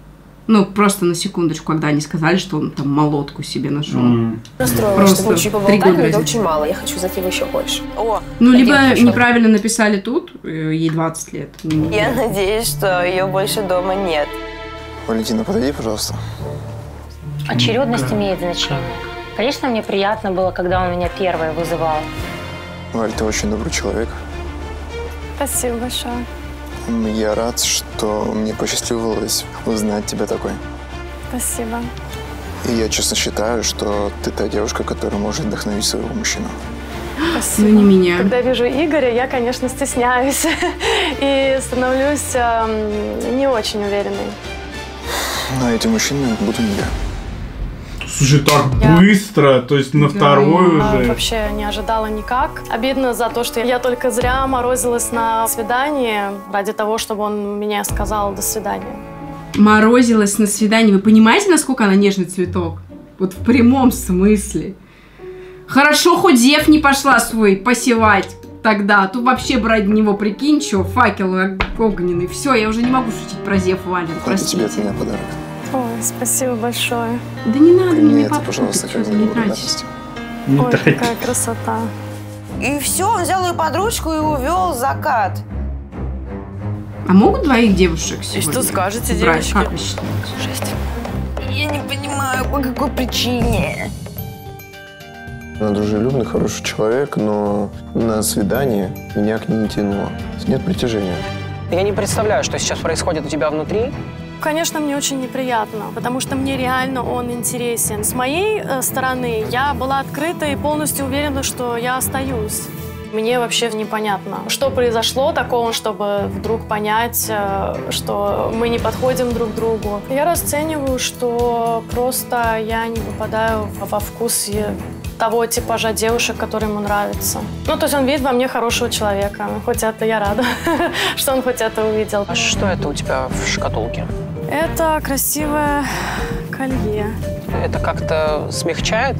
[SPEAKER 1] Ну, просто на секундочку, когда они сказали, что он там молотку себе нашел.
[SPEAKER 2] М.
[SPEAKER 22] Расстроилась,
[SPEAKER 1] Просто
[SPEAKER 22] что мы чуть
[SPEAKER 1] три
[SPEAKER 22] поболтали, это очень мало. Я хочу знать его еще больше. О,
[SPEAKER 1] Ну, либо
[SPEAKER 22] пришел.
[SPEAKER 1] неправильно написали тут, э, ей 20 лет. Ну,
[SPEAKER 13] Я надеюсь, что ее больше дома нет.
[SPEAKER 5] Валентина, подойди, пожалуйста.
[SPEAKER 7] Очередность имеет значение. Конечно, мне приятно было, когда он меня первой вызывал.
[SPEAKER 5] Валь, ты очень добрый человек.
[SPEAKER 8] Спасибо большое.
[SPEAKER 5] Я рад, что мне посчастливилось узнать тебя такой.
[SPEAKER 8] Спасибо.
[SPEAKER 5] И я честно считаю, что ты та девушка, которая может вдохновить своего мужчину.
[SPEAKER 8] Спасибо.
[SPEAKER 1] Ну, не меня.
[SPEAKER 8] Когда я вижу Игоря, я, конечно, стесняюсь и становлюсь эм, не очень уверенной.
[SPEAKER 5] Но этим мужчиной буду не я.
[SPEAKER 2] Слушай, так
[SPEAKER 8] Я-
[SPEAKER 2] быстро, то есть на второй
[SPEAKER 8] А,
[SPEAKER 2] уже.
[SPEAKER 8] Вообще не ожидала никак. Обидно за то, что я только зря морозилась на свидание ради того, чтобы он мне сказал «до свидания».
[SPEAKER 1] Морозилась на свидании. Вы понимаете, насколько она нежный цветок? Вот в прямом смысле. Хорошо, хоть Зев не пошла свой посевать тогда. а Тут вообще бы ради него, прикинь, что, факел огненный. Все, я уже не могу шутить про Зев, Валер,
[SPEAKER 5] Это тебе от
[SPEAKER 1] простите.
[SPEAKER 5] меня подарок.
[SPEAKER 8] Ой, спасибо большое.
[SPEAKER 1] Да не надо, мне
[SPEAKER 5] это,
[SPEAKER 1] папа
[SPEAKER 5] пожалуйста,
[SPEAKER 1] купит, не
[SPEAKER 5] благодарности.
[SPEAKER 2] Не
[SPEAKER 8] Ой,
[SPEAKER 2] трать.
[SPEAKER 8] какая красота.
[SPEAKER 10] И все, он взял ее под ручку и увел закат.
[SPEAKER 1] А могут двоих девушек
[SPEAKER 13] И
[SPEAKER 1] сегодня
[SPEAKER 13] что скажете,
[SPEAKER 1] брать?
[SPEAKER 13] девочки?
[SPEAKER 1] Как вы считаете?
[SPEAKER 13] Жесть.
[SPEAKER 10] Я не понимаю, по какой причине.
[SPEAKER 5] Она дружелюбный, хороший человек, но на свидание меня к ней не тянуло. Нет притяжения.
[SPEAKER 4] Я не представляю, что сейчас происходит у тебя внутри.
[SPEAKER 8] Конечно, мне очень неприятно, потому что мне реально он интересен. С моей э, стороны я была открыта и полностью уверена, что я остаюсь. Мне вообще непонятно, что произошло такого, чтобы вдруг понять, э, что мы не подходим друг другу. Я расцениваю, что просто я не попадаю во вкус того типажа девушек, который ему нравится. Ну, то есть он видит во мне хорошего человека. Хоть это я рада, что он хоть это увидел.
[SPEAKER 4] А что это у тебя в шкатулке?
[SPEAKER 8] Это красивое колье.
[SPEAKER 4] Это как-то смягчает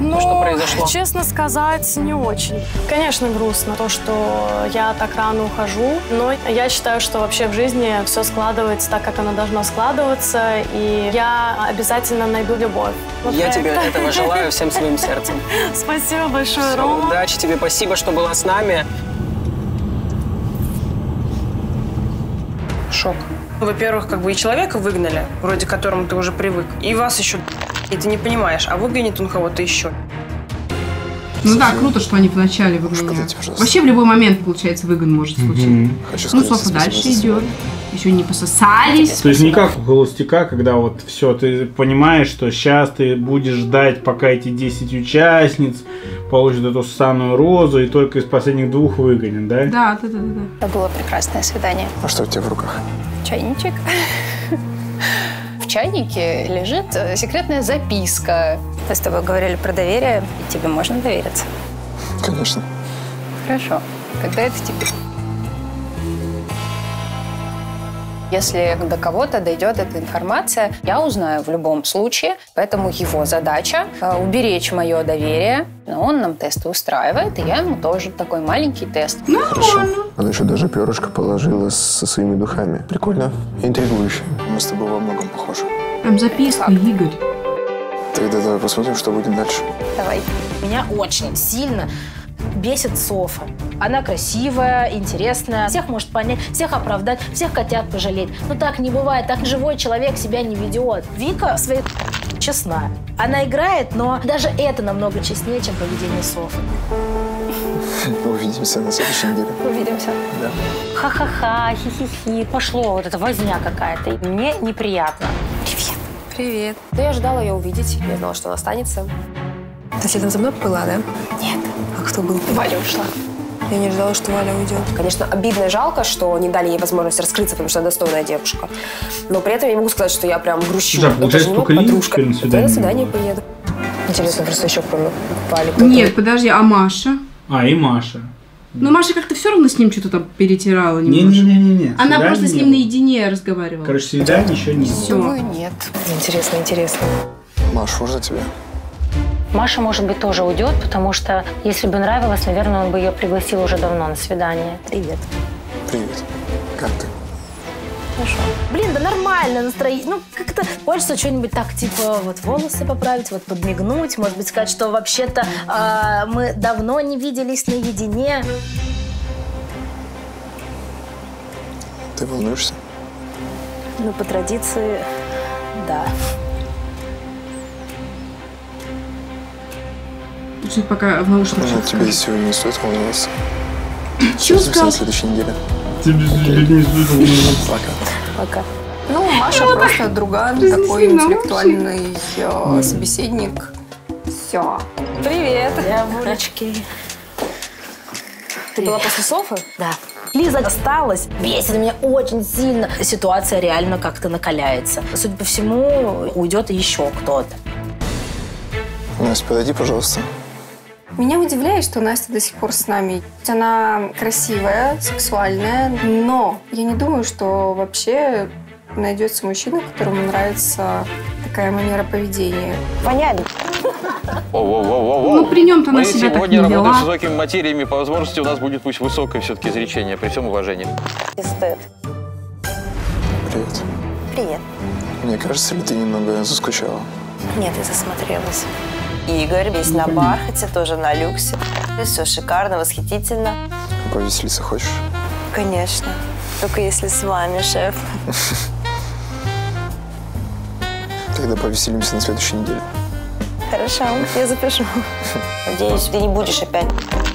[SPEAKER 8] Ну,
[SPEAKER 4] то, что произошло?
[SPEAKER 8] честно сказать, не очень. Конечно, грустно то, что я так рано ухожу, но я считаю, что вообще в жизни все складывается так, как оно должно складываться, и я обязательно найду любовь. Вот
[SPEAKER 4] Я
[SPEAKER 8] так.
[SPEAKER 4] тебе этого желаю всем своим сердцем.
[SPEAKER 8] Спасибо большое,
[SPEAKER 4] Всё,
[SPEAKER 8] Рома.
[SPEAKER 4] удачи тебе, спасибо, что была с нами.
[SPEAKER 3] Шок. Во-первых, как бы и человека выгнали, вроде к которому ты уже привык, и вас еще и ты не понимаешь, а выгонит он кого-то еще.
[SPEAKER 1] Ну да, круто, что они вначале выгоняют. Вообще в любой момент, получается, выгон может случиться. Ну, Софа дальше идет. Еще не пососались.
[SPEAKER 2] То есть не как у холостяка, когда вот все, ты понимаешь, что сейчас ты будешь ждать, пока эти 10 участниц получат эту ссаную розу, и только из последних двух выгонят, да?
[SPEAKER 1] Да, да, да, да.
[SPEAKER 6] Это было прекрасное свидание.
[SPEAKER 5] А что у тебя в руках?
[SPEAKER 6] Чайничек. В чайнике лежит э, секретная записка. Мы с тобой говорили про доверие, и тебе можно довериться.
[SPEAKER 5] Конечно.
[SPEAKER 6] Хорошо. Тогда это тебе. Если до кого-то дойдет эта информация, я узнаю в любом случае. Поэтому его задача э, уберечь мое доверие. Но он нам тесты устраивает, и я ему тоже такой маленький тест.
[SPEAKER 5] Хорошо. Она еще даже перышко положила со своими духами. Прикольно. Интригующе. Мы с тобой во многом похожи.
[SPEAKER 1] Там записка, Игорь.
[SPEAKER 5] Тогда давай посмотрим, что будет дальше.
[SPEAKER 6] Давай.
[SPEAKER 17] Меня очень сильно бесит Софа. Она красивая, интересная, всех может понять, всех оправдать, всех котят пожалеть. Но так не бывает, так живой человек себя не ведет. Вика своей честна. Она играет, но даже это намного честнее, чем поведение Софы.
[SPEAKER 5] Увидимся на следующей неделе.
[SPEAKER 6] Увидимся.
[SPEAKER 5] Да.
[SPEAKER 7] Ха-ха-ха, хи-хи-хи. Пошло вот эта возня какая-то. И Мне неприятно.
[SPEAKER 6] Привет.
[SPEAKER 22] Привет. Да я ожидала ее увидеть. Я знала, что она останется. Ты следом за мной была, да?
[SPEAKER 6] Нет.
[SPEAKER 22] А кто был?
[SPEAKER 6] Валя ушла.
[SPEAKER 10] Я не ожидала, что Валя уйдет. Конечно, обидно и жалко, что не дали ей возможность раскрыться, потому что она достойная девушка. Но при этом я не могу сказать, что я прям грущу.
[SPEAKER 2] Да, получается,
[SPEAKER 10] ну,
[SPEAKER 2] только
[SPEAKER 10] подружка.
[SPEAKER 2] теперь на
[SPEAKER 10] Вот Я
[SPEAKER 2] свидание
[SPEAKER 10] на свидание
[SPEAKER 2] не
[SPEAKER 10] поеду. Интересно, просто еще кроме Вали.
[SPEAKER 1] Нет, подожди, а Маша?
[SPEAKER 2] А, и Маша.
[SPEAKER 1] Ну, Маша как-то все равно с ним что-то там перетирала немножко.
[SPEAKER 2] Не-не-не-не.
[SPEAKER 1] Она
[SPEAKER 2] свидания
[SPEAKER 1] просто с
[SPEAKER 2] не
[SPEAKER 1] ним
[SPEAKER 2] было.
[SPEAKER 1] наедине разговаривала.
[SPEAKER 2] Короче, свидания еще не было.
[SPEAKER 10] Думаю, нет. Интересно, интересно.
[SPEAKER 5] Маш, можно тебя?
[SPEAKER 7] Маша, может быть, тоже уйдет, потому что если бы нравилось, наверное, он бы ее пригласил уже давно на свидание. Привет.
[SPEAKER 5] Привет. Как ты?
[SPEAKER 17] Блин, да нормально настроение. Ну, как-то хочется что-нибудь так, типа, вот волосы поправить, вот подмигнуть, может быть, сказать, что вообще-то а, мы давно не виделись наедине.
[SPEAKER 5] Ты волнуешься?
[SPEAKER 17] Ну, по традиции, да.
[SPEAKER 1] Чуть пока в наушниках.
[SPEAKER 5] Ну, тебе сегодня не стоит волноваться. Встретимся
[SPEAKER 1] сказал?
[SPEAKER 5] на следующей неделе.
[SPEAKER 2] Тебе не стоит волноваться.
[SPEAKER 5] Пока.
[SPEAKER 17] Пока.
[SPEAKER 6] Ну, Маша
[SPEAKER 1] Ну,
[SPEAKER 6] просто друган,
[SPEAKER 1] разнесли
[SPEAKER 6] такой интеллектуальный э, собеседник. Все. Привет.
[SPEAKER 17] Девулечки.
[SPEAKER 6] Ты была после Софы?
[SPEAKER 17] Да. Лиза осталась. Бесит меня очень сильно. Ситуация реально как-то накаляется. Судя по всему, уйдет еще кто-то.
[SPEAKER 5] Настя, подойди, пожалуйста.
[SPEAKER 6] Меня удивляет, что Настя до сих пор с нами. Она красивая, сексуальная, но я не думаю, что вообще найдется мужчина, которому нравится такая манера поведения.
[SPEAKER 23] Понятно.
[SPEAKER 1] Ну, при нем-то она
[SPEAKER 12] Мы
[SPEAKER 1] себя так
[SPEAKER 12] сегодня
[SPEAKER 1] не
[SPEAKER 12] работаем
[SPEAKER 1] вела.
[SPEAKER 12] с высокими материями. По возможности у нас будет пусть высокое все-таки изречение, при всем уважении.
[SPEAKER 23] Эстет.
[SPEAKER 5] Привет.
[SPEAKER 10] Привет.
[SPEAKER 5] Мне кажется, ли ты немного заскучала?
[SPEAKER 10] Нет, я засмотрелась. Игорь весь на бархате, тоже на люксе. Все шикарно, восхитительно.
[SPEAKER 5] Повеселиться хочешь?
[SPEAKER 10] Конечно. Только если с вами, шеф.
[SPEAKER 5] Тогда повеселимся на следующей неделе.
[SPEAKER 10] Хорошо, я запишу. Надеюсь, ты не будешь опять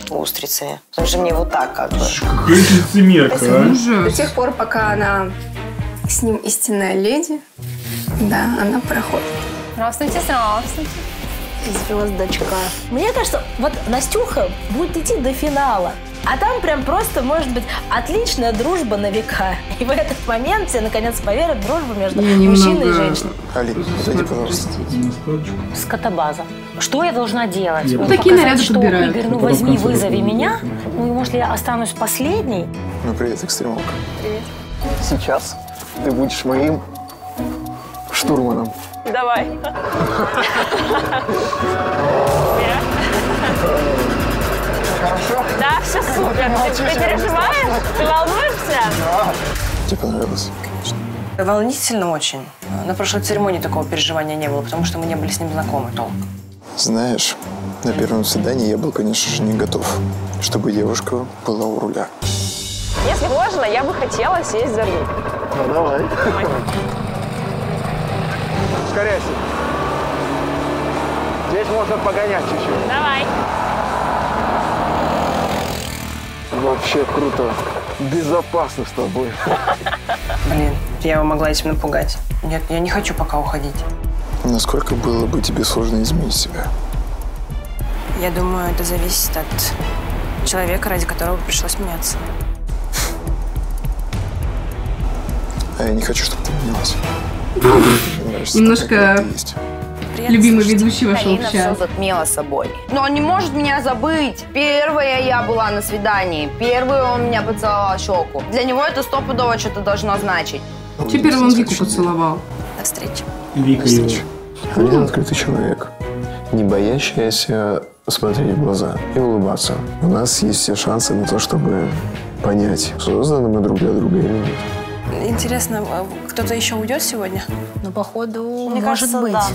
[SPEAKER 10] устрицей. Потому что мне вот так как бы.
[SPEAKER 2] Какая лицемерка, а?
[SPEAKER 6] До тех пор, пока она с ним истинная леди, да, она проходит.
[SPEAKER 13] Здравствуйте, здравствуйте.
[SPEAKER 17] Звездочка. Мне кажется, вот Настюха будет идти до финала. А там прям просто может быть отличная дружба на века. И в этот момент все наконец поверят в дружбу между
[SPEAKER 1] Я
[SPEAKER 17] мужчиной и женщиной.
[SPEAKER 5] Али, подойди, пожалуйста.
[SPEAKER 7] Скотобаза. Что я должна делать?
[SPEAKER 2] Я
[SPEAKER 7] Ну,
[SPEAKER 1] Такие наряды
[SPEAKER 7] что,
[SPEAKER 1] подбирают.
[SPEAKER 7] Игорь, ну возьми, вызови меня. Ну и может я останусь последней?
[SPEAKER 5] Ну, привет, экстремалка.
[SPEAKER 6] Привет.
[SPEAKER 5] Сейчас ты будешь моим штурманом.
[SPEAKER 3] Давай. Да, все супер. Ты, ты переживаешь? Ты волнуешься?
[SPEAKER 5] Тебе понравилось?
[SPEAKER 3] Волнительно очень. На прошлой церемонии такого переживания не было, потому что мы не были с ним знакомы толком.
[SPEAKER 5] Знаешь, на первом свидании я был, конечно же, не готов, чтобы девушка была у руля.
[SPEAKER 3] Если можно, я бы хотела сесть за руль.
[SPEAKER 5] Ну, давай.
[SPEAKER 22] Ускоряйся. Здесь можно погонять чуть-чуть.
[SPEAKER 3] Давай.
[SPEAKER 22] Вообще круто. Безопасно с тобой.
[SPEAKER 3] Блин, я его могла этим напугать. Нет, я не хочу пока уходить.
[SPEAKER 5] Насколько было бы тебе сложно изменить себя?
[SPEAKER 3] Я думаю, это зависит от человека, ради которого пришлось меняться.
[SPEAKER 5] А я не хочу, чтобы ты менялась.
[SPEAKER 1] Немножко любимый ведущий вошел
[SPEAKER 13] Карина
[SPEAKER 1] в
[SPEAKER 13] все
[SPEAKER 1] чат.
[SPEAKER 13] затмила собой. Но он не может меня забыть. Первая я была на свидании. Первый он меня поцеловал щеку. Для него это стопудово что-то должно значить.
[SPEAKER 1] Теперь он Вику поцеловал.
[SPEAKER 3] До встречи.
[SPEAKER 2] Вика его.
[SPEAKER 5] Алина открытый человек, не боящаяся смотреть в глаза и улыбаться. У нас есть все шансы на то, чтобы понять, созданы мы друг для друга или нет.
[SPEAKER 3] Интересно, а кто-то еще уйдет сегодня?
[SPEAKER 17] Ну, походу,
[SPEAKER 10] Мне
[SPEAKER 17] может
[SPEAKER 10] кажется,
[SPEAKER 17] быть.
[SPEAKER 10] да.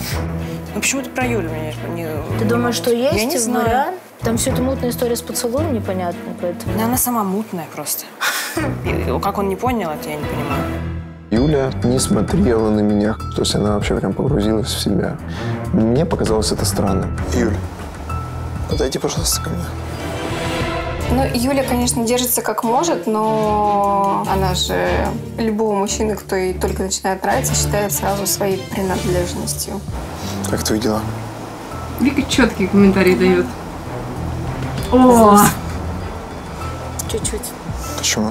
[SPEAKER 3] Ну почему ты про Юлю меня не...
[SPEAKER 17] Ты думаешь, что
[SPEAKER 3] Я
[SPEAKER 17] есть
[SPEAKER 3] не знаю.
[SPEAKER 17] вариант? Там все это мутная история с поцелуем непонятная, поэтому...
[SPEAKER 3] Да она сама мутная просто. Как он не понял, это я не понимаю.
[SPEAKER 5] Юля не смотрела на меня, то есть она вообще прям погрузилась в себя. Мне показалось это странным. Юль, подойди, пожалуйста, ко мне.
[SPEAKER 6] Ну, Юля, конечно, держится как может, но она же любого мужчины, кто ей только начинает нравиться, считает сразу своей принадлежностью.
[SPEAKER 5] Как твои дела?
[SPEAKER 1] Вика четкие комментарии дает. О,
[SPEAKER 17] Чуть-чуть.
[SPEAKER 5] Почему?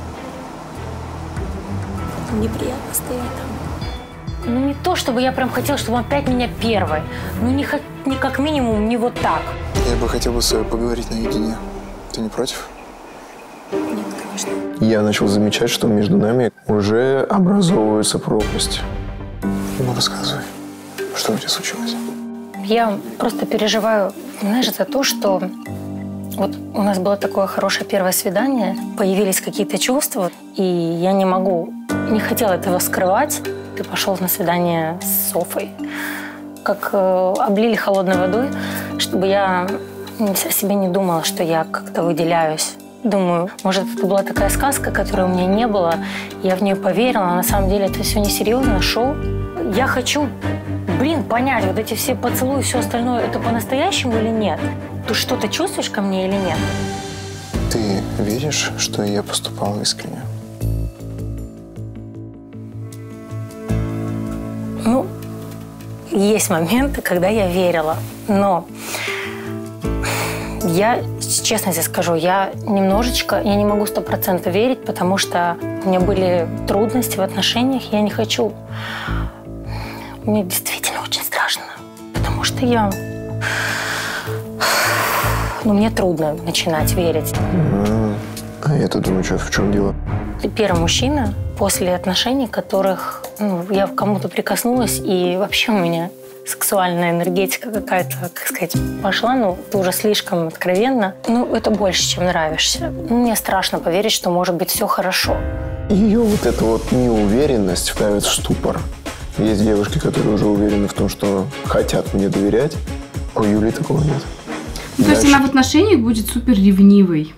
[SPEAKER 17] Неприятно стоять там.
[SPEAKER 7] Ну, не то, чтобы я прям хотела, чтобы он опять меня первой. Ну, не, не как минимум, не вот так.
[SPEAKER 5] Я бы хотел бы с тобой поговорить наедине. Ты не против?
[SPEAKER 17] Нет, конечно.
[SPEAKER 5] Я начал замечать, что между нами уже образовывается пропасть. Ну, рассказывай, что у тебя случилось?
[SPEAKER 7] Я просто переживаю, знаешь, за то, что вот у нас было такое хорошее первое свидание, появились какие-то чувства, и я не могу, не хотела этого скрывать. Ты пошел на свидание с Софой, как э, облили холодной водой, чтобы я о себе не думала, что я как-то выделяюсь. Думаю, может, это была такая сказка, которой у меня не было. Я в нее поверила, но на самом деле это все несерьезно, шоу. Я хочу, блин, понять, вот эти все поцелуи и все остальное, это по-настоящему или нет? Ты что-то чувствуешь ко мне или нет?
[SPEAKER 5] Ты веришь, что я поступал искренне?
[SPEAKER 7] Ну, есть моменты, когда я верила, но я, честно тебе скажу, я немножечко, я не могу сто процентов верить, потому что у меня были трудности в отношениях, я не хочу. Мне действительно очень страшно, потому что я... Ну, мне трудно начинать верить.
[SPEAKER 5] А, я-то думаю, что, в чем дело?
[SPEAKER 7] Ты первый мужчина после отношений, которых ну, я к кому-то прикоснулась, и вообще у меня сексуальная энергетика какая-то, как сказать, пошла, ну, ты уже слишком откровенно. Ну, это больше, чем нравишься. Ну, мне страшно поверить, что может быть все хорошо.
[SPEAKER 5] Ее вот эта вот неуверенность ставит в ступор. Есть девушки, которые уже уверены в том, что хотят мне доверять. У Юли такого нет.
[SPEAKER 1] Ну, то есть она в отношениях будет супер ревнивой.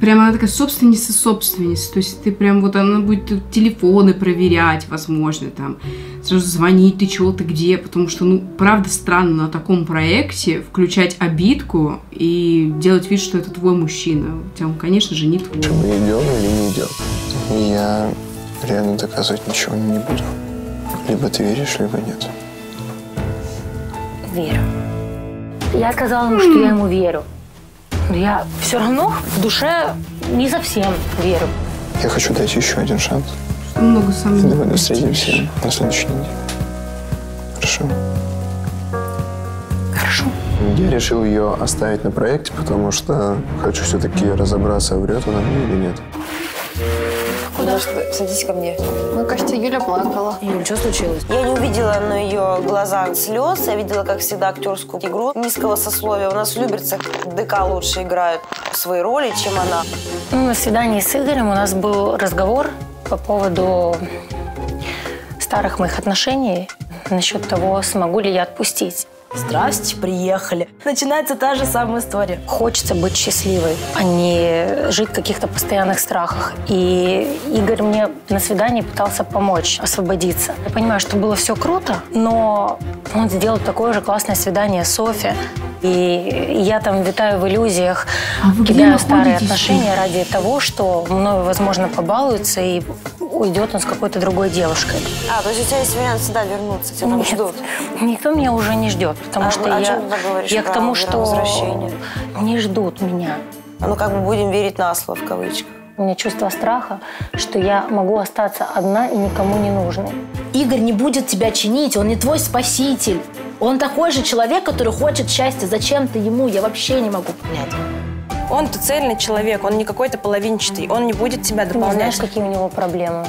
[SPEAKER 1] Прям она такая собственница собственница. То есть ты прям вот она будет телефоны проверять, возможно, там сразу звонить, ты чего, ты где, потому что, ну, правда странно на таком проекте включать обидку и делать вид, что это твой мужчина. Хотя он, конечно же, не твой.
[SPEAKER 5] Мы идем или не идем? Я реально доказывать ничего не буду. Либо ты веришь, либо нет.
[SPEAKER 7] Верю. Я сказала ему, что я ему верю. Но я все равно в душе не совсем верю.
[SPEAKER 5] Я хочу дать еще один шанс.
[SPEAKER 1] Много сомнений.
[SPEAKER 5] Давай встретимся на следующей неделе. Хорошо?
[SPEAKER 7] Хорошо.
[SPEAKER 5] Я решил ее оставить на проекте, потому что хочу все-таки разобраться, врет она мне или нет.
[SPEAKER 15] Куда? Садись ко мне.
[SPEAKER 10] Мне кажется, Юля плакала.
[SPEAKER 17] Юль, что случилось?
[SPEAKER 10] Я не увидела на ее глазах слез. Я видела, как всегда, актерскую игру низкого сословия. У нас в Люберцах ДК лучше играют свои роли, чем она.
[SPEAKER 7] Ну, на свидании с Игорем у нас был разговор по поводу старых моих отношений насчет того, смогу ли я отпустить.
[SPEAKER 17] Здрасте, приехали. Начинается та же самая история.
[SPEAKER 7] Хочется быть счастливой, а не жить в каких-то постоянных страхах. И Игорь мне на свидании пытался помочь освободиться. Я понимаю, что было все круто, но он сделал такое же классное свидание Софи. И я там витаю в иллюзиях,
[SPEAKER 1] А
[SPEAKER 7] кидаю старые отношения ради того, что мною, возможно, побалуются и уйдет он с какой-то другой девушкой.
[SPEAKER 10] А, то есть у тебя есть вариант сюда вернуться, тебя там
[SPEAKER 7] Нет,
[SPEAKER 10] ждут.
[SPEAKER 7] Никто меня уже не ждет, потому
[SPEAKER 10] А
[SPEAKER 7] что
[SPEAKER 10] о
[SPEAKER 7] я,
[SPEAKER 10] чем ты так говоришь
[SPEAKER 7] я к тому, что
[SPEAKER 10] возвращение?
[SPEAKER 7] не ждут меня.
[SPEAKER 10] А ну как бы будем верить на слово в кавычках.
[SPEAKER 7] У меня чувство страха, что я могу остаться одна и никому не нужной.
[SPEAKER 17] Игорь не будет тебя чинить, он не твой спаситель. Он такой же человек, который хочет счастья. Зачем ты ему? Я вообще не могу понять.
[SPEAKER 3] Он-то цельный человек, он не какой-то половинчатый, он не будет тебя
[SPEAKER 7] Ты не знаешь,
[SPEAKER 3] дополнять.
[SPEAKER 7] какие у него проблемы.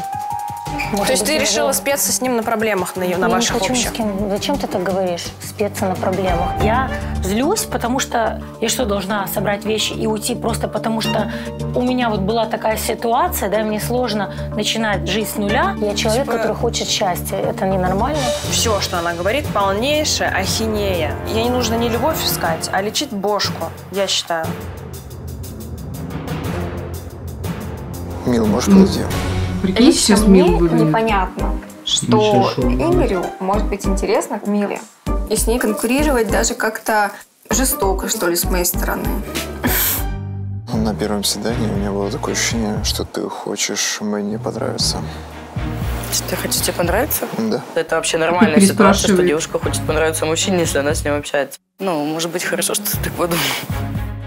[SPEAKER 7] Может
[SPEAKER 3] То есть ты решила
[SPEAKER 7] него-
[SPEAKER 3] спеться с ним на проблемах, на, на
[SPEAKER 7] Я
[SPEAKER 3] ваших
[SPEAKER 7] не хочу ни
[SPEAKER 3] общих?
[SPEAKER 7] с кем. Зачем ты так говоришь? Спеться на проблемах. Я злюсь, потому что я что, должна собрать вещи и уйти просто потому, что у меня вот была такая ситуация, да, мне сложно начинать жизнь с нуля. Я человек,
[SPEAKER 3] Типа-
[SPEAKER 7] который хочет счастья. Это ненормально.
[SPEAKER 3] Все, что она говорит, полнейшая ахинея. Ей не нужно не любовь искать, а лечить бошку, я считаю.
[SPEAKER 5] Мил, можешь подойти?
[SPEAKER 1] Прикинь,
[SPEAKER 15] Лично
[SPEAKER 1] сейчас
[SPEAKER 15] мне
[SPEAKER 1] Мил выглядит.
[SPEAKER 15] непонятно, что
[SPEAKER 2] Ну,
[SPEAKER 15] Игорю может быть интересно к Миле. И с ней конкурировать даже как-то жестоко, что ли, с моей стороны.
[SPEAKER 5] Ну, На первом свидании у меня было такое ощущение, что ты хочешь мне понравиться.
[SPEAKER 9] Ты хочешь тебе понравиться?
[SPEAKER 5] Да.
[SPEAKER 9] Это вообще нормальная ситуация, что девушка хочет понравиться мужчине, если она с ним общается. Ну, может быть, хорошо, что ты так подумал.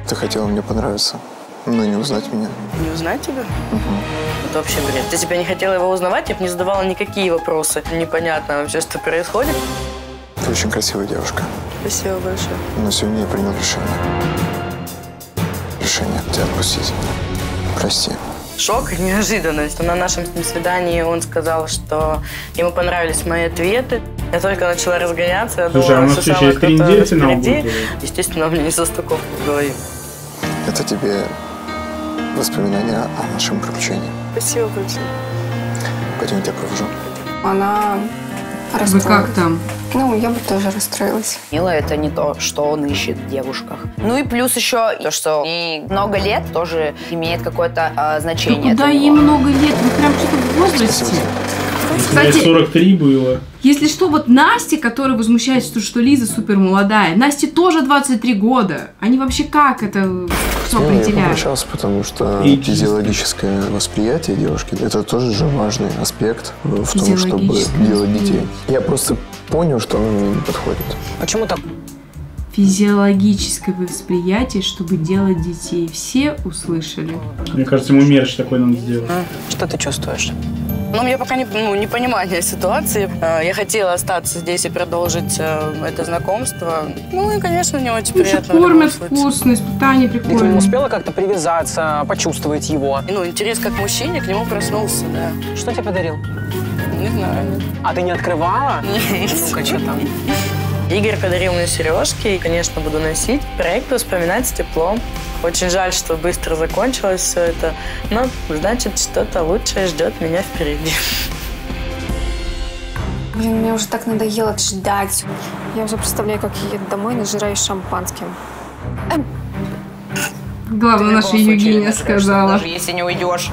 [SPEAKER 5] Ты хотела мне понравиться. Ну, не узнать меня.
[SPEAKER 9] Не узнать тебя? Это вообще бред. Ты тебя не хотела его узнавать, я бы не задавала никакие вопросы. Непонятно вообще, что происходит.
[SPEAKER 5] Ты очень красивая девушка.
[SPEAKER 9] Спасибо большое.
[SPEAKER 5] Но сегодня я принял решение. Решение тебя отпустить. Прости.
[SPEAKER 9] Шок и неожиданность. На нашем с ним свидании он сказал, что ему понравились мои ответы. Я только начала разгоняться, я
[SPEAKER 2] Слушай, а у
[SPEAKER 9] думала,
[SPEAKER 2] нас
[SPEAKER 9] что
[SPEAKER 2] через три недели финал
[SPEAKER 9] впереди.
[SPEAKER 2] будет,
[SPEAKER 9] Естественно, у меня не состыковка в голове.
[SPEAKER 5] Это тебе воспоминания о нашем приключении.
[SPEAKER 9] Спасибо большое.
[SPEAKER 5] Пойдем, я тебя провожу.
[SPEAKER 6] Она
[SPEAKER 1] Вы
[SPEAKER 6] расстроилась.
[SPEAKER 1] как там?
[SPEAKER 6] Ну, я бы тоже расстроилась.
[SPEAKER 13] Мила это не то, что он ищет в девушках. Ну и плюс еще то, что ей много лет, тоже имеет какое-то а, значение.
[SPEAKER 1] Куда
[SPEAKER 13] для
[SPEAKER 1] ей много лет? Вы прям что-то в возрасте.
[SPEAKER 2] Мне
[SPEAKER 1] Кстати,
[SPEAKER 2] 43 было.
[SPEAKER 1] если что, вот Насте, которая возмущается, что- что Лиза супер молодая, Насте тоже 23 года. Они вообще как это кто
[SPEAKER 5] Ну, я
[SPEAKER 1] определяют?
[SPEAKER 5] попрощался, потому что
[SPEAKER 2] И-
[SPEAKER 5] физиологическое восприятие девушки – это тоже же важный аспект в том, чтобы делать детей. Я просто понял, что оно мне не подходит.
[SPEAKER 4] Почему так?
[SPEAKER 1] Физиологическое восприятие, чтобы делать детей. Все услышали.
[SPEAKER 2] Мне кажется, ему мерч такой надо сделать.
[SPEAKER 4] Что ты чувствуешь?
[SPEAKER 9] Ну, у меня пока не, ну, непонимание ситуации. Э, Я хотела остаться здесь и продолжить э, это знакомство. Ну и, конечно, не очень
[SPEAKER 1] Ну,
[SPEAKER 9] приятно.
[SPEAKER 1] кормят вкусно, испытания
[SPEAKER 4] И ты
[SPEAKER 1] прикольные.
[SPEAKER 4] успела как-то привязаться, почувствовать его?
[SPEAKER 9] Ну, интерес как мужчине к нему проснулся, да.
[SPEAKER 4] Что тебе подарил?
[SPEAKER 9] Не знаю.
[SPEAKER 4] А ты не открывала?
[SPEAKER 9] Нет.
[SPEAKER 4] Ну-ка, что там?
[SPEAKER 9] Игорь подарил мне сережки, и, конечно, буду носить. Проект воспоминать с теплом. Очень жаль, что быстро закончилось все это. Но, значит, что-то лучшее ждет меня впереди.
[SPEAKER 6] Блин, мне уже так надоело ждать. Я уже представляю, как я еду домой, нажираюсь шампанским.
[SPEAKER 1] Главное, наша Евгения сказала.
[SPEAKER 13] Даже если не уйдешь.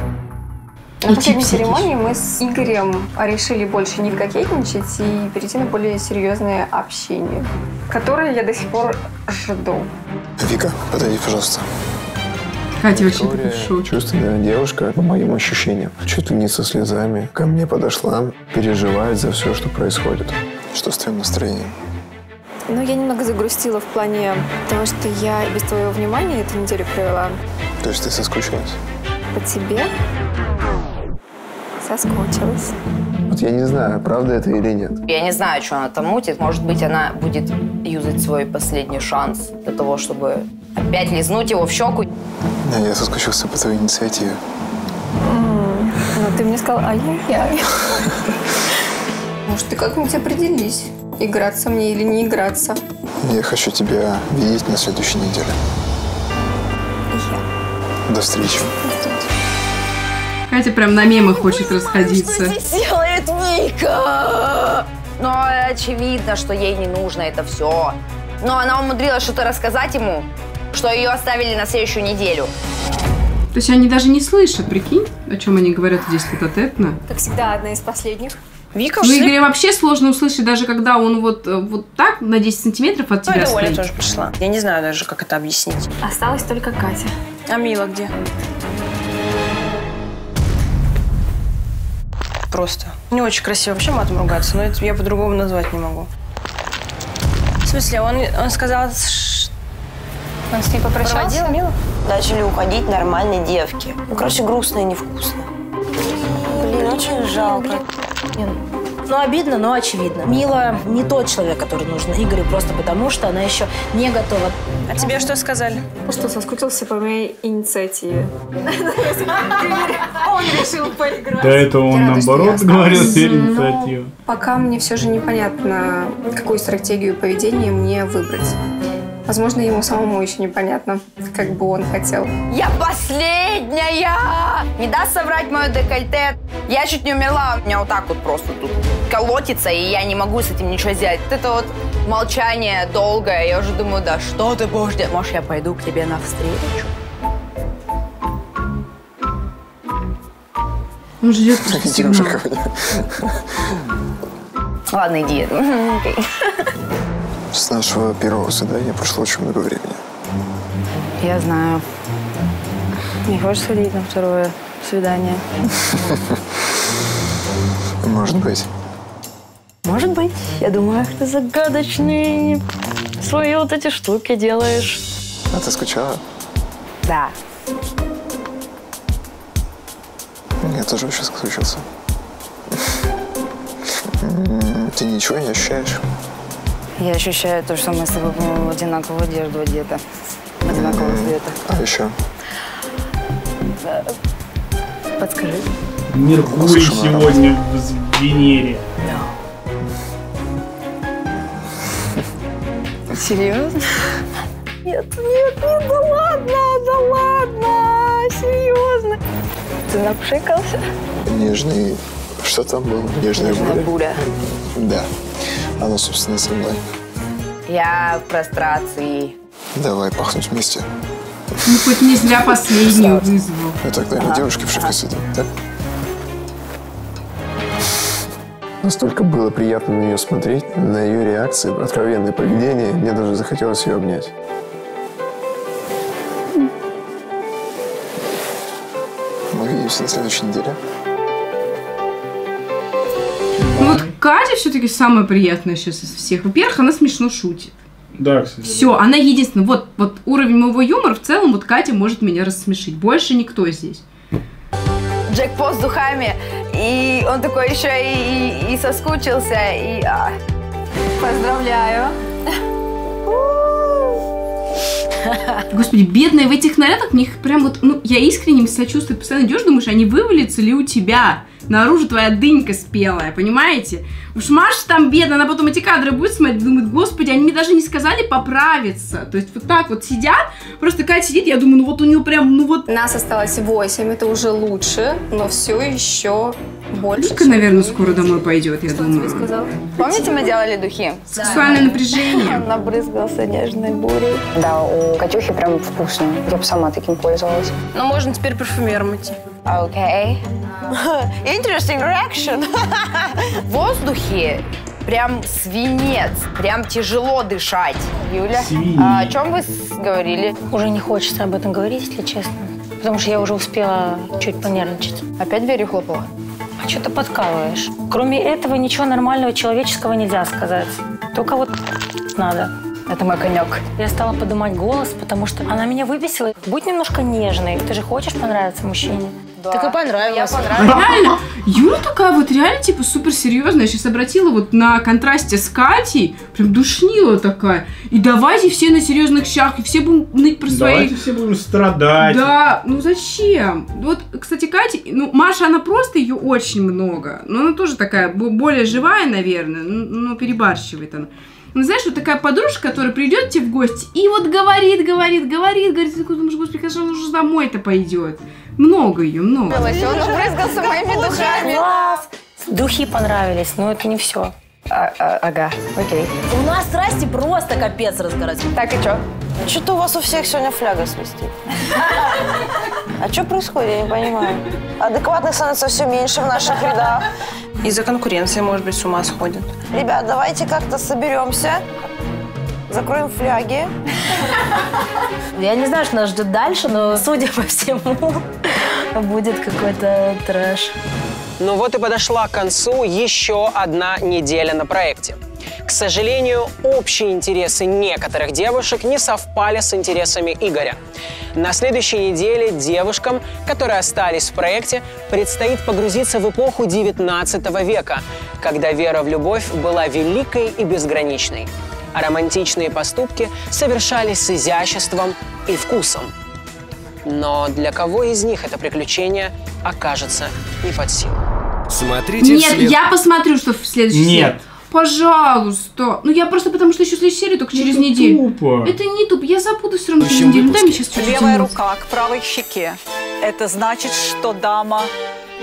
[SPEAKER 6] На последней церемонии мы с Игорем решили больше не кокетничать и перейти на более серьезное общение, которое я до сих пор жду.
[SPEAKER 5] Вика, подойди, пожалуйста.
[SPEAKER 1] Катя вообще
[SPEAKER 5] Виктория, чувственная девушка, по моим ощущениям, чуть ли не со слезами, ко мне подошла, переживает за все, что происходит. Что с твоим настроением?
[SPEAKER 6] Ну, я немного загрустила в плане того, что я без твоего внимания эту неделю провела
[SPEAKER 5] То есть ты соскучилась?
[SPEAKER 6] по тебе. Соскучилась.
[SPEAKER 5] Вот я не знаю, правда это или нет.
[SPEAKER 13] Я не знаю, что она там мутит. Может быть, она будет юзать свой последний шанс для того, чтобы опять лизнуть его в щеку.
[SPEAKER 5] Не, я соскучился по твоей инициативе.
[SPEAKER 6] М, Ну, ты мне сказал, ай-яй-яй. Может, ты как-нибудь определись, играться мне или не играться.
[SPEAKER 5] Я хочу тебя видеть на следующей неделе. До встречи.
[SPEAKER 1] Катя прям на мемы хочет расходиться.
[SPEAKER 13] делает Вика? Но очевидно, что ей не нужно это все. Но она умудрилась что-то рассказать ему, что ее оставили на следующую неделю.
[SPEAKER 1] То есть они даже не слышат, прикинь, о чем они говорят здесь тет-а-тетно.
[SPEAKER 6] Как всегда, одна из последних.
[SPEAKER 9] Вика,
[SPEAKER 1] Ну, Игоря вообще сложно услышать, даже когда он вот, э, вот так на 10 сантиметров от тебя
[SPEAKER 3] это Оля
[SPEAKER 1] стоит.
[SPEAKER 3] тоже пришла. Я не знаю даже, как это объяснить.
[SPEAKER 6] Осталась только Катя.
[SPEAKER 3] А Мила где? Просто. Не очень красиво вообще матом ругаться, но это я по-другому назвать не могу. В смысле, он, он сказал, ш-
[SPEAKER 6] Он с ней попрощался?
[SPEAKER 3] Проводила Милу?
[SPEAKER 10] Начали уходить нормальные девки. Ну, короче, грустно и невкусно. Блин, очень жалко.
[SPEAKER 17] Ну, обидно, но очевидно. Мила не тот человек, который нужен Игорю, просто потому что она еще не готова.
[SPEAKER 3] А тебе что сказали?
[SPEAKER 6] Что, соскучился по моей инициативе. Он решил поиграть.
[SPEAKER 2] До этого он наоборот говорил теперь инициативу.
[SPEAKER 6] Пока мне все же непонятно, какую стратегию поведения мне выбрать. Возможно, ему самому еще непонятно, как бы он хотел.
[SPEAKER 13] Я последняя! Не даст соврать мое декольте. Я чуть не умерла. У меня вот так вот просто тут колотится, и я не могу с этим ничего сделать. Вот это вот молчание долгое. Я уже думаю, да что ты будешь делать? Может, я пойду к тебе навстречу?
[SPEAKER 1] Он ждет просто сигнал.
[SPEAKER 13] Ладно, иди. Окей.
[SPEAKER 5] С нашего первого свидания прошло очень много времени.
[SPEAKER 13] Я знаю. Не хочешь сходить на второе свидание?
[SPEAKER 5] Может быть.
[SPEAKER 9] Может быть. Я думаю, ты загадочные свои вот эти штуки делаешь.
[SPEAKER 5] А ты скучала?
[SPEAKER 13] Да.
[SPEAKER 5] Я тоже очень соскучился. М, Ты ничего не ощущаешь?
[SPEAKER 13] Я ощущаю то, что мы с тобой, по-моему, одинаковую одежду одеты. Одинакового цвета.
[SPEAKER 5] А еще?
[SPEAKER 13] Подскажи.
[SPEAKER 2] Меркурий сегодня в Венере.
[SPEAKER 13] Серьезно? Нет, нет, нет, да ладно, да ладно, серьезно. Ты напшикался?
[SPEAKER 5] Нежный... Что там было? Нежная
[SPEAKER 13] Нежная
[SPEAKER 5] буря?
[SPEAKER 13] буря.
[SPEAKER 5] Да. Оно, собственно, со мной.
[SPEAKER 13] Я в прострации.
[SPEAKER 5] Давай пахнуть вместе.
[SPEAKER 1] Ну, хоть не зря последнюю вызвал.
[SPEAKER 5] Ну так, наверное, девушки в шоке сидят, так? Настолько было приятно на нее смотреть, на ее реакции, откровенное поведение. Мне даже захотелось ее обнять. Мы увидимся на следующей неделе.
[SPEAKER 1] Катя все-таки самая приятная сейчас из всех. Во-первых, она смешно шутит.
[SPEAKER 2] Да, кстати.
[SPEAKER 1] Все, она единственная. Вот, вот уровень моего юмора в целом, вот Катя может меня рассмешить. Больше никто здесь.
[SPEAKER 13] Джекпот с духами. И он такой еще и, и- и соскучился. И а. поздравляю.
[SPEAKER 1] Господи, бедные в этих нарядах, мне их прям вот, ну, я искренне сочувствую. Постоянно идешь, думаешь, они вывалятся ли у тебя? Наружу твоя дынька спелая, понимаете? Уж Маша там бедная, она потом эти кадры будет смотреть, думает, господи, они мне даже не сказали поправиться. То есть вот так вот сидят, просто Катя сидит, я думаю, ну вот у нее прям, ну вот...
[SPEAKER 24] Нас осталось 8, это уже лучше, но все еще больше.
[SPEAKER 1] Вика, наверное, скоро домой пойдет, я думаю.
[SPEAKER 13] Помните, мы делали духи?
[SPEAKER 1] Сексуальное напряжение.
[SPEAKER 13] Он набрызгался нежной бурей.
[SPEAKER 15] Да, у Катюхи прям вкусно. Я бы сама таким пользовалась.
[SPEAKER 24] Ну, можно теперь парфюмером идти.
[SPEAKER 13] Окей. Interesting reaction. В воздухе прям свинец, прям тяжело дышать. Юля, а о чем вы говорили?
[SPEAKER 14] Уже не хочется об этом говорить, если честно. Потому что я уже успела чуть понервничать.
[SPEAKER 13] Опять дверью хлопала?
[SPEAKER 14] А что ты подкалываешь? Кроме этого, ничего нормального человеческого нельзя сказать. Только вот надо.
[SPEAKER 13] Это мой конек.
[SPEAKER 14] Я стала поднимать голос, потому что она меня выбесила. Будь немножко нежной. Ты же хочешь понравиться мужчине?
[SPEAKER 24] Так и понравилось.
[SPEAKER 1] Реально, Юля такая вот реально типа супер серьезная. Я сейчас обратила вот на контрасте с Катей, прям душнила такая. И давайте все на серьезных щах, и все будем ныть про свои...
[SPEAKER 2] Давайте все будем страдать.
[SPEAKER 1] Да, ну зачем? Вот, кстати, Катя, ну, Маша, она просто ее очень много. Но она тоже такая бо- более живая, наверное, но перебарщивает она. Ну, знаешь, вот такая подружка, которая придет тебе в гости и вот говорит, говорит, говорит, говорит, ты думаешь, господи, же она уже домой-то пойдет? Много ее, много.
[SPEAKER 13] Он набрызгался моими духами.
[SPEAKER 14] Класс! Духи понравились, но это не все.
[SPEAKER 13] ага, окей.
[SPEAKER 17] У нас страсти просто капец разгорать.
[SPEAKER 13] Так и что?
[SPEAKER 10] Что-то у вас у всех сегодня фляга свистит. А что происходит, я не понимаю. Адекватных становится все меньше в наших рядах.
[SPEAKER 21] Из-за конкуренции, может быть, с ума сходят.
[SPEAKER 10] Ребят, давайте как-то соберемся, закроем фляги.
[SPEAKER 17] Я не знаю, что нас ждет дальше, но, судя по всему, будет какой-то трэш.
[SPEAKER 4] Ну вот и подошла к концу еще одна неделя на проекте. К сожалению, общие интересы некоторых девушек не совпали с интересами Игоря. На следующей неделе девушкам, которые остались в проекте, предстоит погрузиться в эпоху 19 века, когда вера в любовь была великой и безграничной, а романтичные поступки совершались с изяществом и вкусом. Но для кого из них это приключение окажется не под силу?
[SPEAKER 11] Смотрите
[SPEAKER 1] Нет,
[SPEAKER 11] вслед-
[SPEAKER 1] я посмотрю, что в следующей
[SPEAKER 2] Нет.
[SPEAKER 1] серии. Пожалуйста. Ну я просто потому что еще следующая серия только через неделю.
[SPEAKER 2] тупо.
[SPEAKER 1] Это не тупо. Я забуду все равно через неделю. Дай мне сейчас чуть-чуть.
[SPEAKER 25] Левая
[SPEAKER 1] минут.
[SPEAKER 25] рука к правой щеке. Это значит, что дама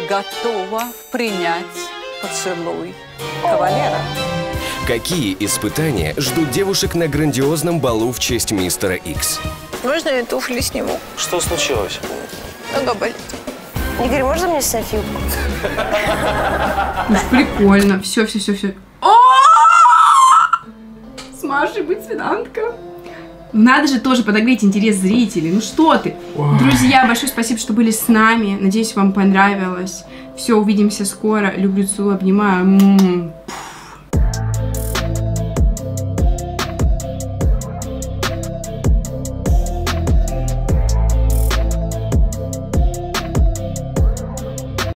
[SPEAKER 25] готова принять поцелуй кавалера.
[SPEAKER 11] Какие испытания ждут девушек на грандиозном балу в честь мистера Икс?
[SPEAKER 13] Можно я туфли сниму?
[SPEAKER 12] Что случилось?
[SPEAKER 13] Нога болит.
[SPEAKER 10] Игорь, можно мне?
[SPEAKER 1] Уж прикольно. Все, все, все, все. С Машей быть свиданка. Надо же тоже подогреть интерес зрителей. Ну что ты?
[SPEAKER 2] Ой.
[SPEAKER 1] Друзья, большое спасибо, что были с нами. Надеюсь, вам понравилось. Все, увидимся скоро. Люблю, целую, обнимаю. М.